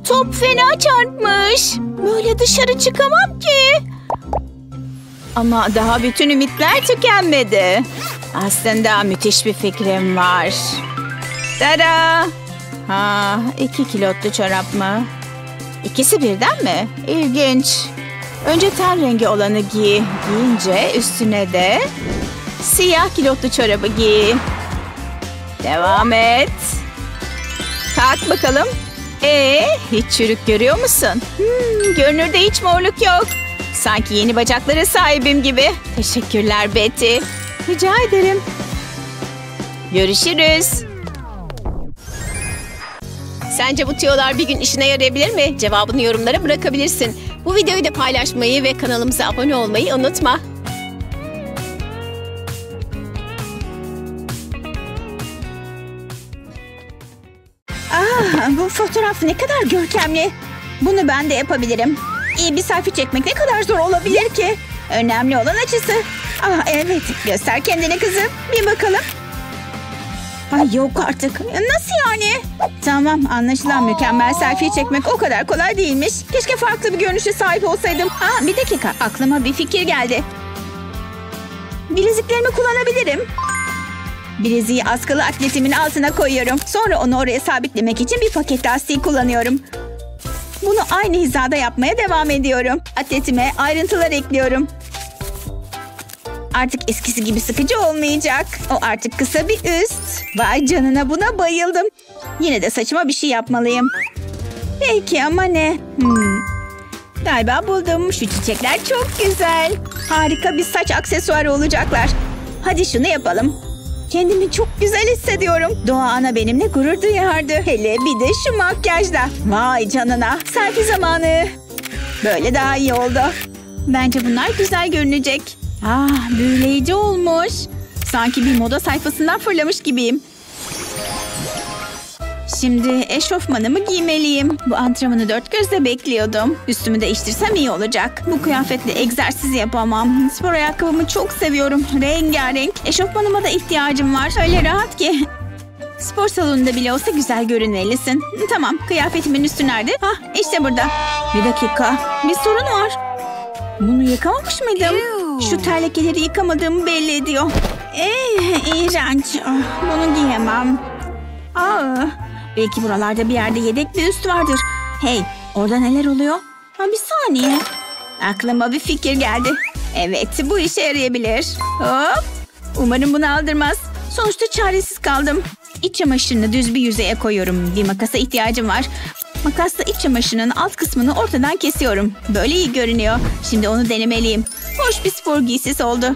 top fena çarpmış. Böyle dışarı çıkamam ki. Ama daha bütün ümitler tükenmedi. Aslında müthiş bir fikrim var. Tada! Ha, iki kilotlu çorap mı? İkisi birden mi? İlginç. Önce ten rengi olanı giy. Giyince üstüne de siyah kilotlu çorabı giy. Devam et. Kalk bakalım. Ee, hiç çürük görüyor musun? Hmm, görünürde hiç morluk yok. Sanki yeni bacaklara sahibim gibi. Teşekkürler Betty. Rica ederim. Görüşürüz. Sence bu tüyolar bir gün işine yarayabilir mi? Cevabını yorumlara bırakabilirsin. Bu videoyu da paylaşmayı ve kanalımıza abone olmayı unutma. Ah, bu fotoğraf ne kadar görkemli. Bunu ben de yapabilirim. İyi bir selfie çekmek ne kadar zor olabilir ki? Önemli olan açısı. Ah evet, göster kendini kızım. Bir bakalım. Ay yok artık. Nasıl yani? Tamam anlaşılan mükemmel selfie çekmek o kadar kolay değilmiş. Keşke farklı bir görünüşe sahip olsaydım. Aa bir dakika aklıma bir fikir geldi. Bileziklerimi kullanabilirim. Bileziği askılı atletimin altına koyuyorum. Sonra onu oraya sabitlemek için bir paket lastiği kullanıyorum. Bunu aynı hizada yapmaya devam ediyorum. Atletime ayrıntılar ekliyorum. Artık eskisi gibi sıkıcı olmayacak. O artık kısa bir üst. Vay canına buna bayıldım. Yine de saçıma bir şey yapmalıyım. Peki ama ne? Hmm. Galiba buldum. Şu çiçekler çok güzel. Harika bir saç aksesuarı olacaklar. Hadi şunu yapalım. Kendimi çok güzel hissediyorum. Doğa ana benimle gurur duyardı. Hele bir de şu makyajla. Vay canına. Selfie zamanı. Böyle daha iyi oldu. Bence bunlar güzel görünecek. Ah büyüleyici olmuş. Sanki bir moda sayfasından fırlamış gibiyim. Şimdi eşofmanımı giymeliyim. Bu antrenmanı dört gözle bekliyordum. Üstümü değiştirsem iyi olacak. Bu kıyafetle egzersiz yapamam. Spor ayakkabımı çok seviyorum. Rengarenk. Eşofmanıma da ihtiyacım var. Öyle rahat ki. Spor salonunda bile olsa güzel görünmelisin. Tamam, kıyafetimin üstü nerede? Hah, işte burada. Bir dakika, bir sorun var. Bunu yıkamamış mıydım? Şu terlekeleri yıkamadığımı belli ediyor. Eh, iğrenç. Ah, Bunu giyemem. Aa, belki buralarda bir yerde yedek bir üst vardır. Hey, orada neler oluyor? Ha, bir saniye. Aklıma bir fikir geldi. Evet, bu işe yarayabilir. Hop. Umarım bunu aldırmaz. Sonuçta çaresiz kaldım. İç çamaşırını düz bir yüzeye koyuyorum. Bir makasa ihtiyacım var. Makasla iç çamaşırının alt kısmını ortadan kesiyorum. Böyle iyi görünüyor. Şimdi onu denemeliyim. Hoş bir spor giysisi oldu.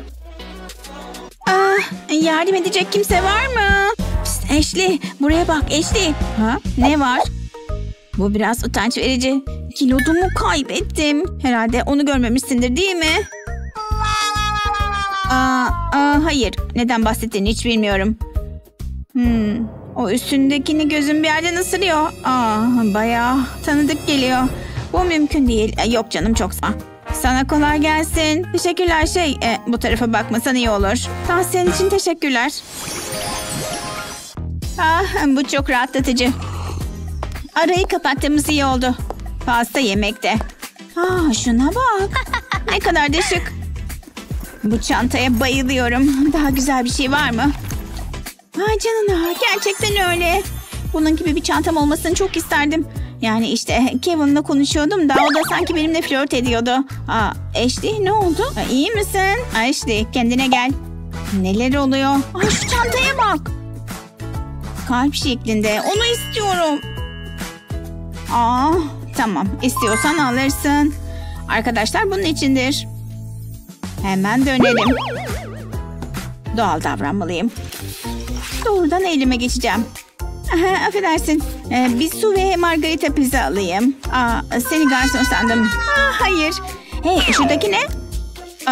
Ah, yardım edecek kimse var mı? Pişt, Ashley, buraya bak Ashley. Ha, ne var? Bu biraz utanç verici. Kilodumu kaybettim. Herhalde onu görmemişsindir değil mi? Aa, aa, hayır. Neden bahsettiğini hiç bilmiyorum. Hmm, o üstündekini gözüm bir yerden ısırıyor. Aa, bayağı tanıdık geliyor. Bu mümkün değil. Yok canım çok sağ. Sana kolay gelsin. Teşekkürler şey. e, bu tarafa bakmasan iyi olur. Tavsiyen için teşekkürler. Ah, bu çok rahatlatıcı. Arayı kapattığımız iyi oldu. Pasta yemekte. Aa, şuna bak. ne kadar da şık. Bu çantaya bayılıyorum. Daha güzel bir şey var mı? Ay canına gerçekten öyle. Bunun gibi bir çantam olmasını çok isterdim. Yani işte Kevin'la konuşuyordum da o da sanki benimle flört ediyordu. Aa Ashley ne oldu? Aa, iyi misin? Ashley kendine gel. Neler oluyor? Ay şu çantaya bak. Kalp şeklinde. Onu istiyorum. Aa tamam istiyorsan alırsın. Arkadaşlar bunun içindir. Hemen dönelim. Doğal davranmalıyım. Doğrudan elime geçeceğim. Aha, affedersin. Ee, bir su ve margarita pizza alayım. Aa, seni garson sandım. Aa, hayır. Hey şuradaki ne?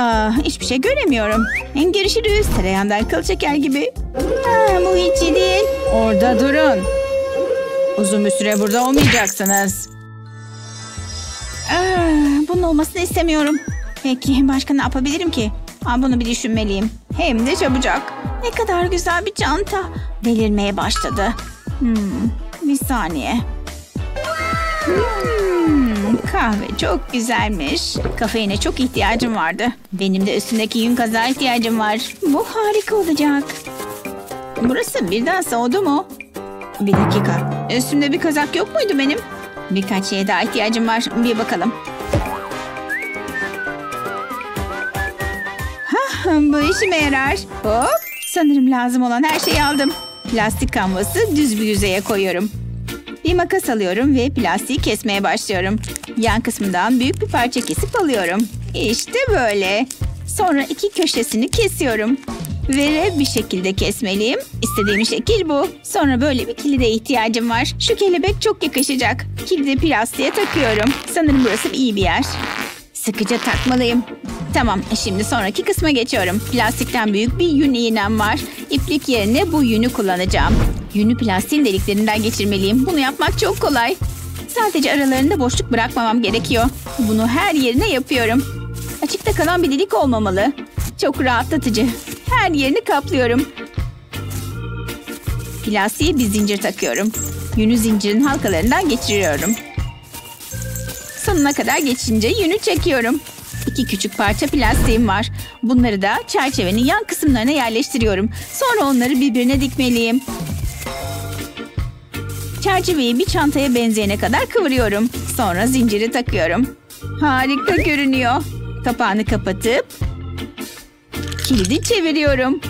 Aa, hiçbir şey göremiyorum. Görüşürüz. Tereyağından kıl çeker gibi. Aa, bu hiç iyi değil. Orada durun. Uzun bir süre burada olmayacaksınız. Aa, bunun olmasını istemiyorum. Peki başka ne yapabilirim ki? Aa, bunu bir düşünmeliyim. Hem de çabucak. Ne kadar güzel bir çanta. Belirmeye başladı. Hmm, bir saniye. Hmm, kahve çok güzelmiş. Kafeine çok ihtiyacım vardı. Benim de üstündeki yün kazağa ihtiyacım var. Bu harika olacak. Burası birden soğudu mu? Bir dakika. Üstümde bir kazak yok muydu benim? Birkaç şeye daha ihtiyacım var. Bir bakalım. Hah, bu işime yarar. Hop. Sanırım lazım olan her şeyi aldım. Plastik kanvası düz bir yüzeye koyuyorum. Bir makas alıyorum ve plastiği kesmeye başlıyorum. Yan kısmından büyük bir parça kesip alıyorum. İşte böyle. Sonra iki köşesini kesiyorum. Ve bir şekilde kesmeliyim. İstediğim şekil bu. Sonra böyle bir kilide ihtiyacım var. Şu kelebek çok yakışacak. Kilidi plastiğe takıyorum. Sanırım burası iyi bir yer. Sıkıca takmalıyım. Tamam, şimdi sonraki kısma geçiyorum. Plastikten büyük bir yün iğnem var. İplik yerine bu yünü kullanacağım. Yünü plastiğin deliklerinden geçirmeliyim. Bunu yapmak çok kolay. Sadece aralarında boşluk bırakmamam gerekiyor. Bunu her yerine yapıyorum. Açıkta kalan bir delik olmamalı. Çok rahatlatıcı. Her yerini kaplıyorum. Plastiğe bir zincir takıyorum. Yünü zincirin halkalarından geçiriyorum. Sonuna kadar geçince yünü çekiyorum. İki küçük parça plastiğim var. Bunları da çerçevenin yan kısımlarına yerleştiriyorum. Sonra onları birbirine dikmeliyim. Çerçeveyi bir çantaya benzeyene kadar kıvırıyorum. Sonra zinciri takıyorum. Harika görünüyor. Kapağını kapatıp kilidi çeviriyorum.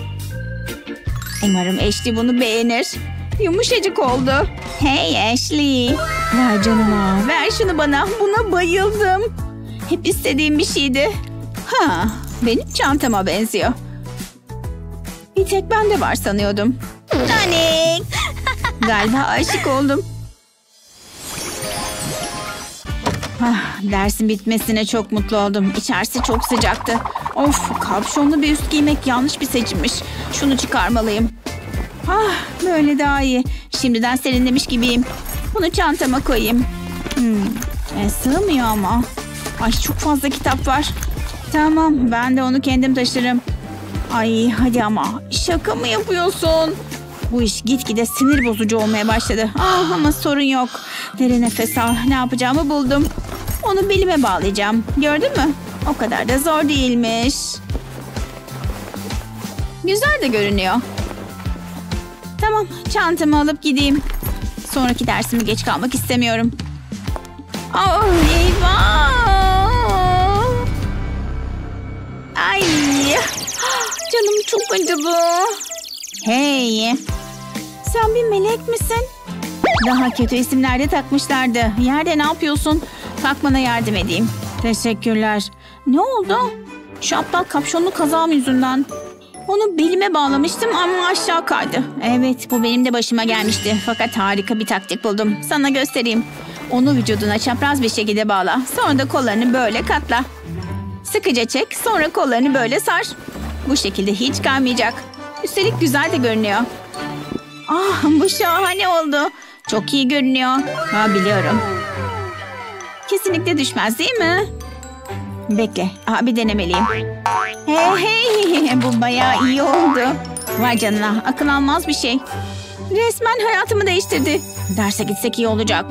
Umarım Ashley bunu beğenir. Yumuşacık oldu. Hey Ashley. Ver canıma. Ver şunu bana. Buna bayıldım. Hep istediğim bir şeydi. Ha, benim çantama benziyor. Bir tek bende var sanıyordum. Nanik. Galiba aşık oldum. Ah, dersin bitmesine çok mutlu oldum. İçerisi çok sıcaktı. Of kapşonlu bir üst giymek yanlış bir seçimmiş. Şunu çıkarmalıyım. Ah böyle daha iyi. Şimdiden serinlemiş gibiyim. Bunu çantama koyayım. Hmm, e, sığmıyor ama. Ay çok fazla kitap var. Tamam ben de onu kendim taşırım. Ay hadi ama şaka mı yapıyorsun? Bu iş gitgide sinir bozucu olmaya başladı. Ah ama sorun yok. Derin nefes al. Ne yapacağımı buldum. Onu belime bağlayacağım. Gördün mü? O kadar da zor değilmiş. Güzel de görünüyor. Tamam çantamı alıp gideyim. Sonraki dersime geç kalmak istemiyorum. Oh eyvah. Ay. Canım çok acıdı. Hey. Sen bir melek misin? Daha kötü isimlerde takmışlardı. Yerde ne yapıyorsun? Kalkmana yardım edeyim. Teşekkürler. Ne oldu? Şu aptal kapşonlu kazağım yüzünden. Onu belime bağlamıştım ama aşağı kaydı. Evet bu benim de başıma gelmişti. Fakat harika bir taktik buldum. Sana göstereyim. Onu vücuduna çapraz bir şekilde bağla. Sonra da kollarını böyle katla. Sıkıca çek sonra kollarını böyle sar. Bu şekilde hiç kaymayacak. Üstelik güzel de görünüyor. Ah bu şahane oldu. Çok iyi görünüyor. Ha biliyorum. Kesinlikle düşmez değil mi? Bekle. Aha, bir denemeliyim. Hey hey bu bayağı iyi oldu. Vay canına akıl almaz bir şey. Resmen hayatımı değiştirdi. Derse gitsek iyi olacak.